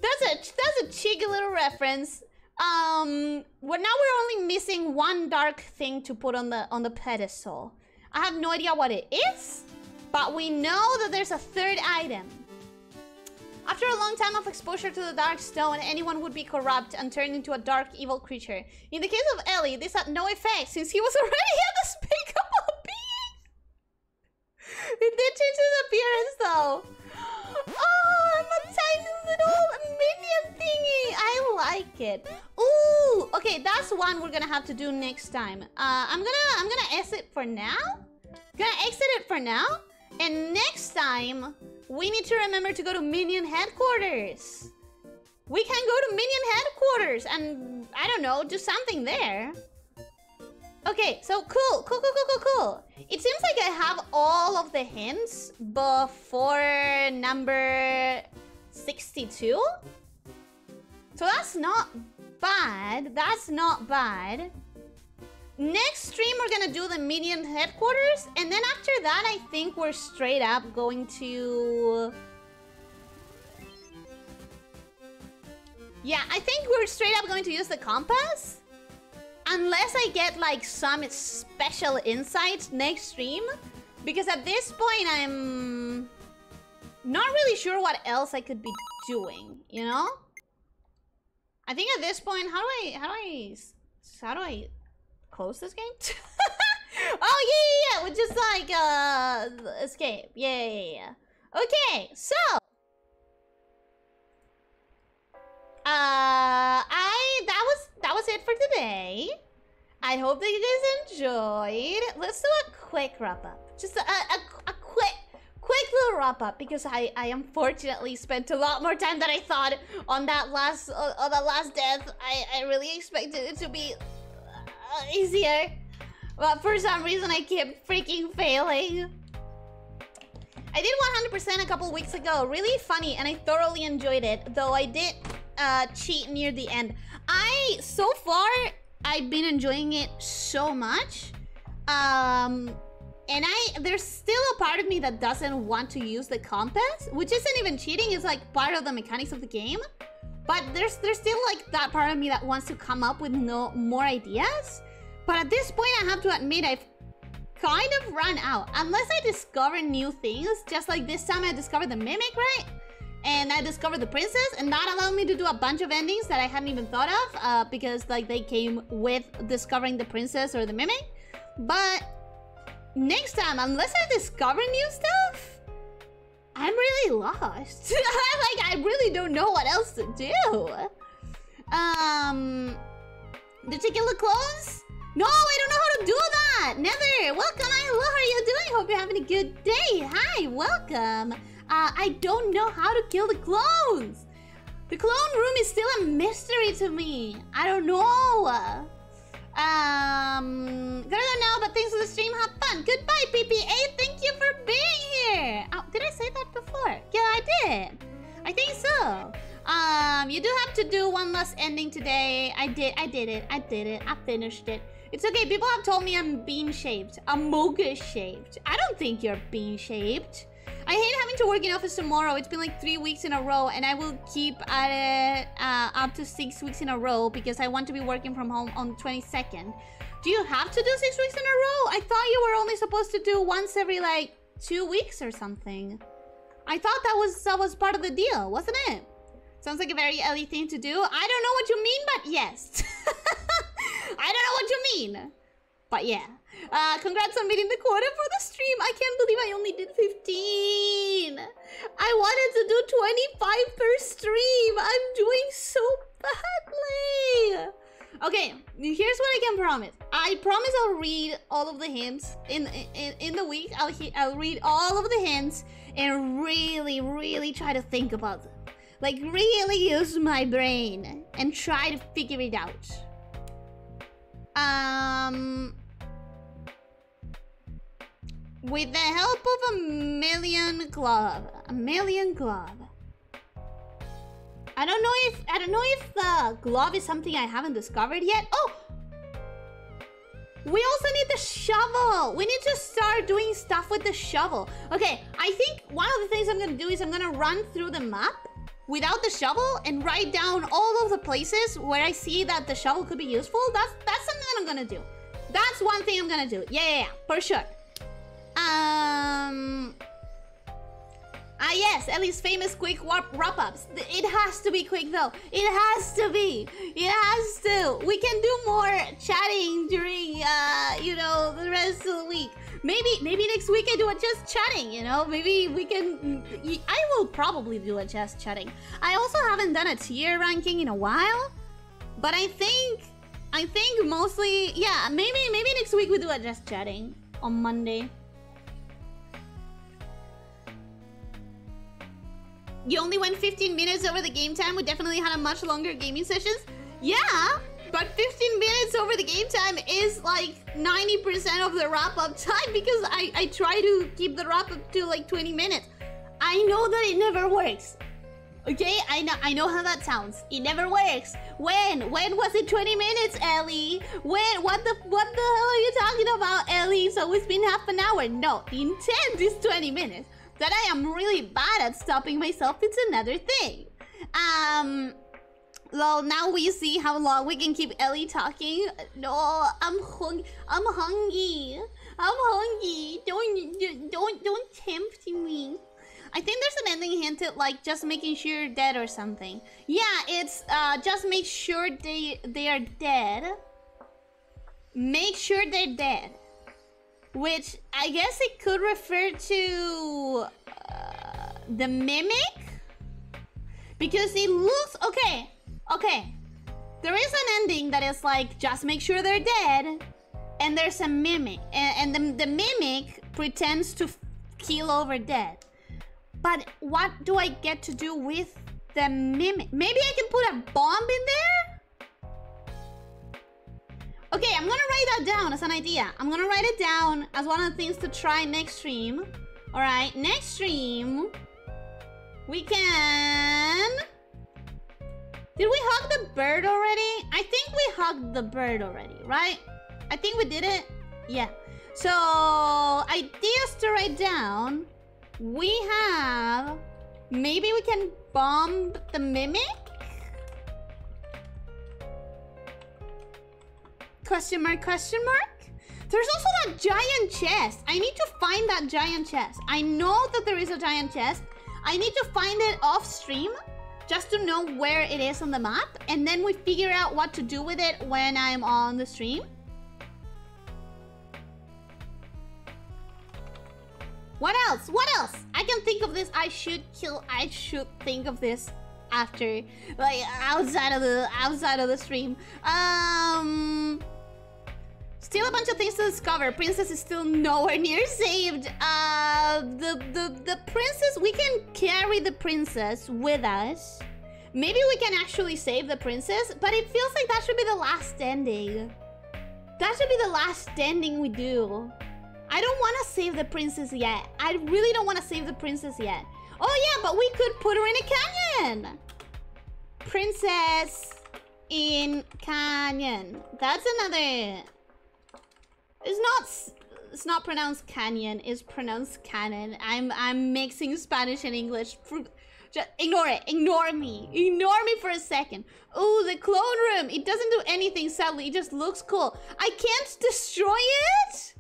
That's a that's a cheeky little reference. Um, well now we're only missing one dark thing to put on the on the pedestal. I have no idea what it is, but we know that there's a third item. After a long time of exposure to the dark stone, anyone would be corrupt and turned into a dark evil creature. In the case of Ellie, this had no effect since he was already a despicable being. It did change his appearance though. Oh, Tiny little minion thingy. I like it. Ooh, okay, that's one we're gonna have to do next time. Uh, I'm gonna, I'm gonna exit for now. Gonna exit it for now, and next time we need to remember to go to Minion headquarters. We can go to Minion headquarters and I don't know, do something there. Okay, so cool, cool, cool, cool, cool, cool. It seems like I have all of the hints before number 62. So that's not bad. That's not bad. Next stream, we're gonna do the Minion headquarters. And then after that, I think we're straight up going to... Yeah, I think we're straight up going to use the compass. Unless I get like some special insights next stream. Because at this point, I'm not really sure what else I could be doing, you know? I think at this point, how do I, how do I, how do I close this game? oh, yeah, yeah, yeah, with just like, uh, escape. Yeah, yeah, yeah. Okay, so. Uh, I, that was, that was it for today. I hope that you guys enjoyed. Let's do a quick wrap up. Just a, a, a quick, quick little wrap up because I, I unfortunately spent a lot more time than I thought on that last, uh, on that last death. I, I really expected it to be uh, easier. But for some reason, I kept freaking failing. I did 100% a couple weeks ago. Really funny, and I thoroughly enjoyed it. Though I did uh, cheat near the end. I, so far, I've been enjoying it so much. Um, and I, there's still a part of me that doesn't want to use the compass, which isn't even cheating. It's like part of the mechanics of the game. But there's there's still like that part of me that wants to come up with no more ideas. But at this point, I have to admit I've kind of run out. Unless I discover new things, just like this time I discovered the Mimic, right? And I discovered the Princess, and that allowed me to do a bunch of endings that I hadn't even thought of, uh, because like they came with discovering the Princess or the Mimic. But next time, unless I discover new stuff, I'm really lost. like, I really don't know what else to do. Um, the clothes? No, I don't know how to do that. Nether, welcome. I hello, how are you doing? Hope you're having a good day. Hi, welcome. Uh, I don't know how to kill the clones. The clone room is still a mystery to me. I don't know. Um, gonna go now, but thanks for the stream. Have fun. Goodbye, PPA. Thank you for being here. Oh, did I say that before? Yeah, I did. I think so. Um, you do have to do one last ending today. I did. I did it. I did it. I finished it. It's okay. People have told me I'm bean shaped. I'm mocha shaped. I don't think you're bean shaped. I hate having to work in office tomorrow. It's been like three weeks in a row, and I will keep at it uh, up to six weeks in a row because I want to be working from home on the 22nd. Do you have to do six weeks in a row? I thought you were only supposed to do once every like two weeks or something. I thought that was that was part of the deal, wasn't it? Sounds like a very Ellie thing to do. I don't know what you mean, but yes. I don't know what you mean. But yeah. Uh, congrats on meeting the quota for the stream. I can't believe I only did 15. I wanted to do 25 per stream. I'm doing so badly. Okay, here's what I can promise. I promise I'll read all of the hints in in, in the week. I'll I'll read all of the hints and really, really try to think about them. Like really use my brain and try to figure it out. Um, with the help of a million glove. A million glove. I don't know if I don't know if the glove is something I haven't discovered yet. Oh! We also need the shovel. We need to start doing stuff with the shovel. Okay, I think one of the things I'm gonna do is I'm gonna run through the map without the shovel and write down all of the places where I see that the shovel could be useful. That's that's something that I'm gonna do. That's one thing I'm gonna do. Yeah, yeah, yeah, for sure. Um. Ah, yes, Ellie's famous quick wrap-ups. It has to be quick, though. It has to be. It has to. We can do more chatting during, uh, you know, the rest of the week. Maybe, maybe next week I do a just chatting, you know? Maybe we can... I will probably do a just chatting. I also haven't done a tier ranking in a while. But I think... I think mostly... Yeah, maybe, maybe next week we do a just chatting on Monday. You only went 15 minutes over the game time. We definitely had a much longer gaming sessions. Yeah, but 15 minutes over the game time is like 90% of the wrap-up time because I, I try to keep the wrap-up to like 20 minutes. I know that it never works. Okay, I know I know how that sounds. It never works. When? When was it 20 minutes, Ellie? When? What the what the hell are you talking about, Ellie? It's been half an hour. No, the intent is 20 minutes. That I am really bad at stopping myself, it's another thing. Um, well, now we see how long we can keep Ellie talking. No, I'm hung I'm hungry. I'm hungry. Don't don't don't tempt me. I think there's an ending hinted like just making sure you're dead or something. Yeah, it's uh just make sure they they are dead. Make sure they're dead. Which I guess it could refer to uh, the mimic? Because it looks... Okay, okay. There is an ending that is like, just make sure they're dead. And there's a mimic. And, and the, the mimic pretends to kill over dead. But what do I get to do with the mimic? Maybe I can put a bomb in there? Okay, I'm gonna write that down as an idea. I'm gonna write it down as one of the things to try next stream. Alright, next stream, we can... Did we hug the bird already? I think we hugged the bird already, right? I think we did it. Yeah. So, ideas to write down. We have... Maybe we can bomb the mimic? Question mark, question mark? There's also that giant chest. I need to find that giant chest. I know that there is a giant chest. I need to find it off stream just to know where it is on the map. And then we figure out what to do with it when I'm on the stream. What else? What else? I can think of this. I should kill. I should think of this after, like outside of the outside of the stream. Um. Still a bunch of things to discover. Princess is still nowhere near saved. Uh, the, the, the princess, we can carry the princess with us. Maybe we can actually save the princess, but it feels like that should be the last ending. That should be the last ending we do. I don't want to save the princess yet. I really don't want to save the princess yet. Oh yeah, but we could put her in a canyon. Princess in canyon. That's another it's not. It's not pronounced canyon. It's pronounced cannon. I'm. I'm mixing Spanish and English. Just ignore it. Ignore me. Ignore me for a second. Oh, the clone room. It doesn't do anything, sadly. It just looks cool. I can't destroy it?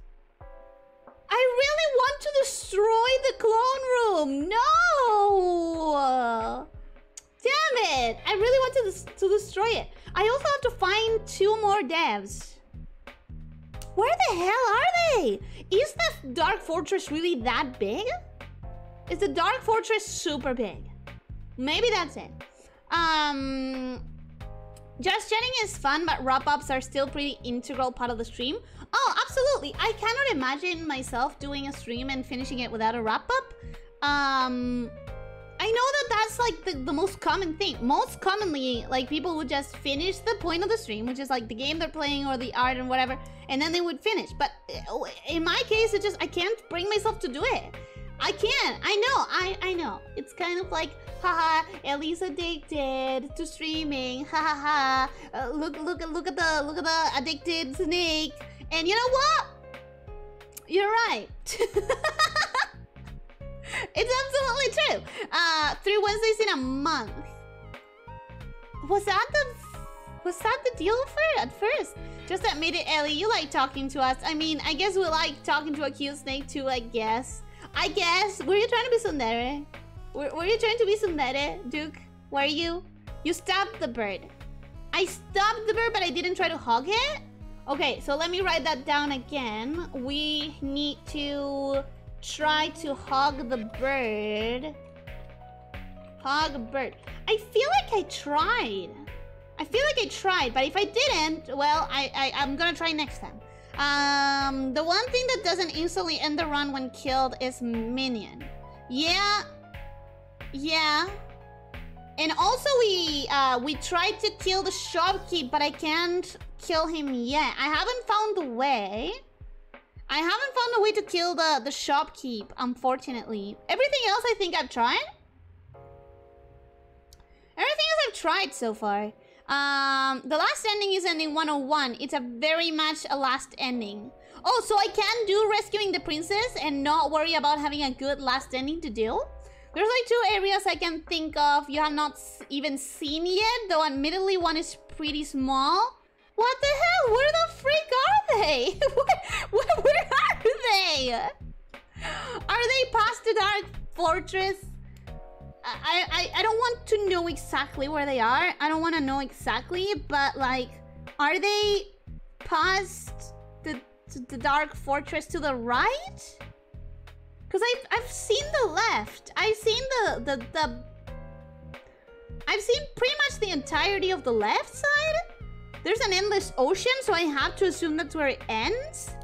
I really want to destroy the clone room. No! Damn it. I really want to, to destroy it. I also have to find two more devs. Where the hell are they? Is the Dark Fortress really that big? Is the Dark Fortress super big? Maybe that's it. Um, just chatting is fun, but wrap-ups are still pretty integral part of the stream. Oh, absolutely. I cannot imagine myself doing a stream and finishing it without a wrap-up. Um, I know that that's like the, the most common thing. Most commonly, like people would just finish the point of the stream, which is like the game they're playing or the art and whatever, and then they would finish. But uh, in my case, it just, I can't bring myself to do it. I can't. I know. I, I know. It's kind of like, haha, Ellie's addicted to streaming. Ha ha ha. Uh, look look look at the look at the addicted snake. And you know what? You're right. it's absolutely true. Uh, three Wednesdays in a month. Was that the was that the deal for at first? Just admit it, Ellie. You like talking to us. I mean, I guess we like talking to a cute snake too. I guess. I guess. Were you trying to be tsundere? Were, were you trying to be tsundere, Duke? Were you? You stabbed the bird. I stabbed the bird, but I didn't try to hug it. Okay, so let me write that down again. We need to try to hug the bird. Hug bird. I feel like I tried. I feel like I tried, but if I didn't, well, I, I, I'm gonna try next time. Um, the one thing that doesn't instantly end the run when killed is minion. Yeah. Yeah. And also we uh, we tried to kill the shopkeep, but I can't kill him yet. I haven't found the way. I haven't found a way to kill the, the shopkeep, unfortunately. Everything else I think I've tried. Everything else I've tried so far. Um, the last ending is ending 101. It's a very much a last ending. Oh, so I can do rescuing the princess and not worry about having a good last ending to do? There's like two areas I can think of you have not even seen yet, though admittedly one is pretty small. What the hell? Where the freak are they? where, where, are they? Are they past the Dark Fortress? I, I, I don't want to know exactly where they are. I don't want to know exactly, but like, are they past the, the Dark Fortress to the right? Because I've, I've seen the left. I've seen the, the, the... I've seen pretty much the entirety of the left side. There's an endless ocean, so I have to assume that's where it ends.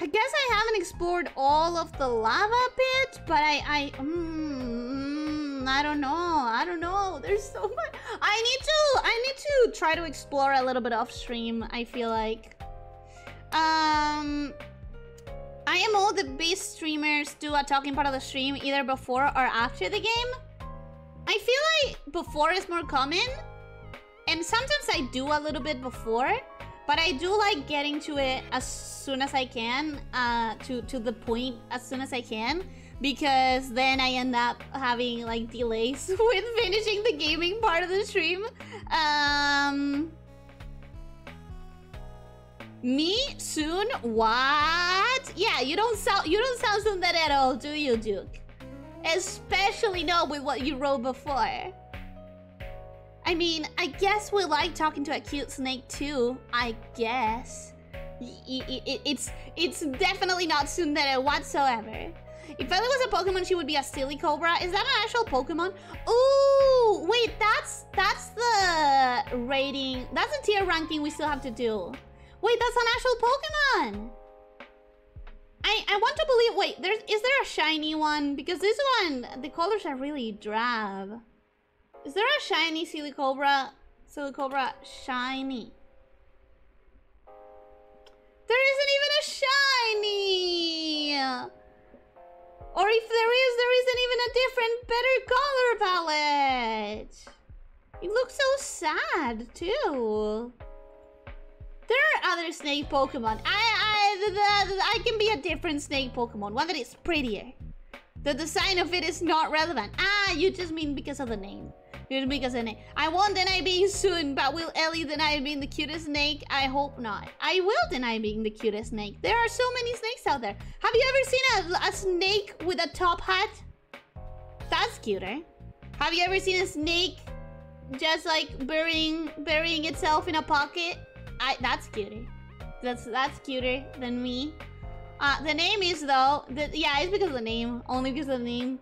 I guess I haven't explored all of the lava pit, but I, I, mm, I don't know. I don't know. There's so much. I need to, I need to try to explore a little bit off stream. I feel like, um, I am all the best streamers do a talking part of the stream either before or after the game. I feel like before is more common, and sometimes I do a little bit before. But I do like getting to it as tsun as I can, uh, to, to the point as tsun as I can. Because then I end up having like delays with finishing the gaming part of the stream. Um... Me soon? What? Yeah, you don't sound you don't sound soon that at all, do you, Duke? Especially not with what you wrote before. I mean, I guess we like talking to a cute snake too. I guess. it's it's definitely not Tsundere whatsoever. If Ellie was a Pokemon, she would be a Silicobra. Is that an actual Pokemon? Ooh, wait, that's that's the rating. That's a tier ranking we still have to do. Wait, that's an actual Pokemon. I I want to believe. Wait, there's is there a shiny one? Because this one, the colors are really drab. Is there a shiny Silicobra? Silicobra shiny. There isn't even a shiny! Or if there is, there isn't even a different, better color palette! You look so sad, too. There are other snake Pokemon. I, I, I can be a different snake Pokemon. One that is prettier. The design of it is not relevant. Ah, you just mean because of the name. You Just because of the name. I won't deny being tsun, but will Ellie deny being the cutest snake? I hope not. I will deny being the cutest snake. There are so many snakes out there. Have you ever seen a, a snake with a top hat? That's cuter. Have you ever seen a snake just like burying burying itself in a pocket? I that's cuter. That's that's cuter than me. Uh, the name is though. The, yeah, it's because of the name. Only because of the name.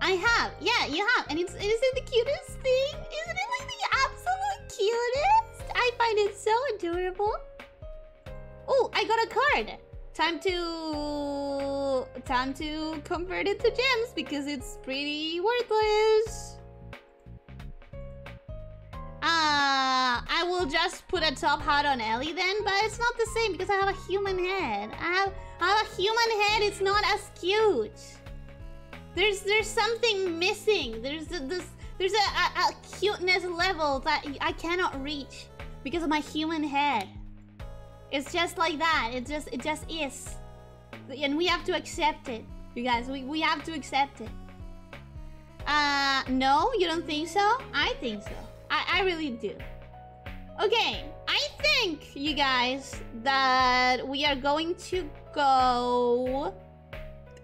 I have. Yeah, you have. And it's is it the cutest thing? Isn't it like the absolute cutest? I find it so adorable. Oh, I got a card. Time to time to convert it to gems because it's pretty worthless. Uh, I will just put a top hat on Ellie then, but it's not the same because I have a human head. I have, I have a human head, it's not as cute. There's there's something missing. There's a, this there's a, a, a cuteness level that I cannot reach. because of my human head. It's just like that. It just it just is. And we have to accept it. You guys, we, we have to accept it. Uh, no, you don't think so? I think so. I, I really do. Okay, I think, you guys, that we are going to go...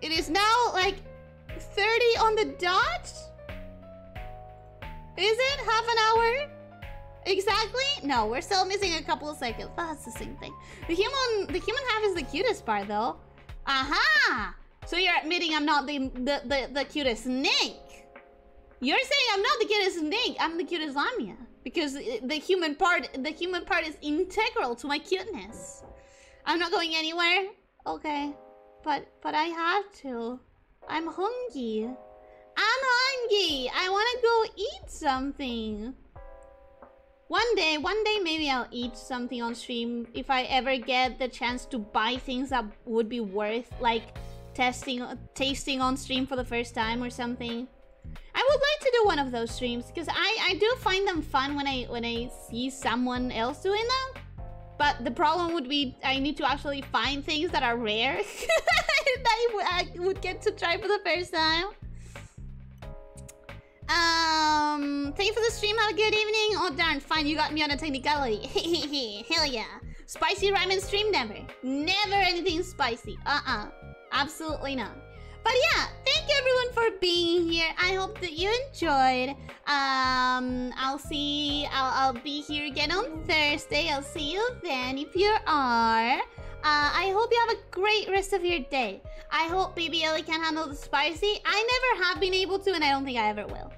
It is now, like, 30 on the dot? Is it? Half an hour? Exactly? No, we're still missing a couple of seconds. That's the same thing. The human the human half is the cutest part though. Aha! So you're admitting I'm not the the, the, the cutest snake. You're saying I'm not the cutest snake, I'm the cutest Lamia. Because the human part the human part is integral to my cuteness. I'm not going anywhere? Okay. But but I have to. I'm hungry. I'm hungry. I wanna go eat something. One day, one day maybe I'll eat something on stream if I ever get the chance to buy things that would be worth like testing tasting on stream for the first time or something. I would like to do one of those streams because I, I do find them fun when I when I see someone else doing them. But the problem would be I need to actually find things that are rare that I would get to try for the first time. Um, thank you for the stream. Have a good evening. Oh darn, fine. You got me on a technicality. Hell yeah. Spicy ramen stream never. Never anything spicy. Uh-uh. Absolutely not. But yeah, thank you everyone for being here. I hope that you enjoyed. Um, I'll see. I'll, I'll be here again on Thursday. I'll see you then if you are. Uh, I hope you have a great rest of your day. I hope Baby Ellie can handle the spicy. I never have been able to, and I don't think I ever will.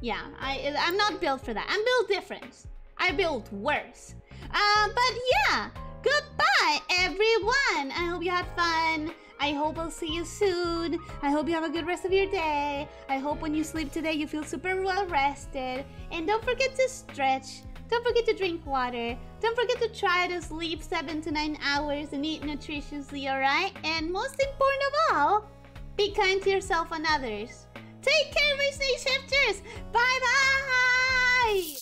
Yeah, I, I'm not built for that. I'm built different. I built worse. Uh, but yeah, goodbye, everyone. I hope you had fun. I hope I'll see you soon. I hope you have a good rest of your day. I hope when you sleep today you feel super well rested. And don't forget to stretch. Don't forget to drink water. Don't forget to try to sleep 7 to 9 hours and eat nutritiously, alright? And most important of all, be kind to yourself and others. Take care, my Snake Shifters! Bye-bye!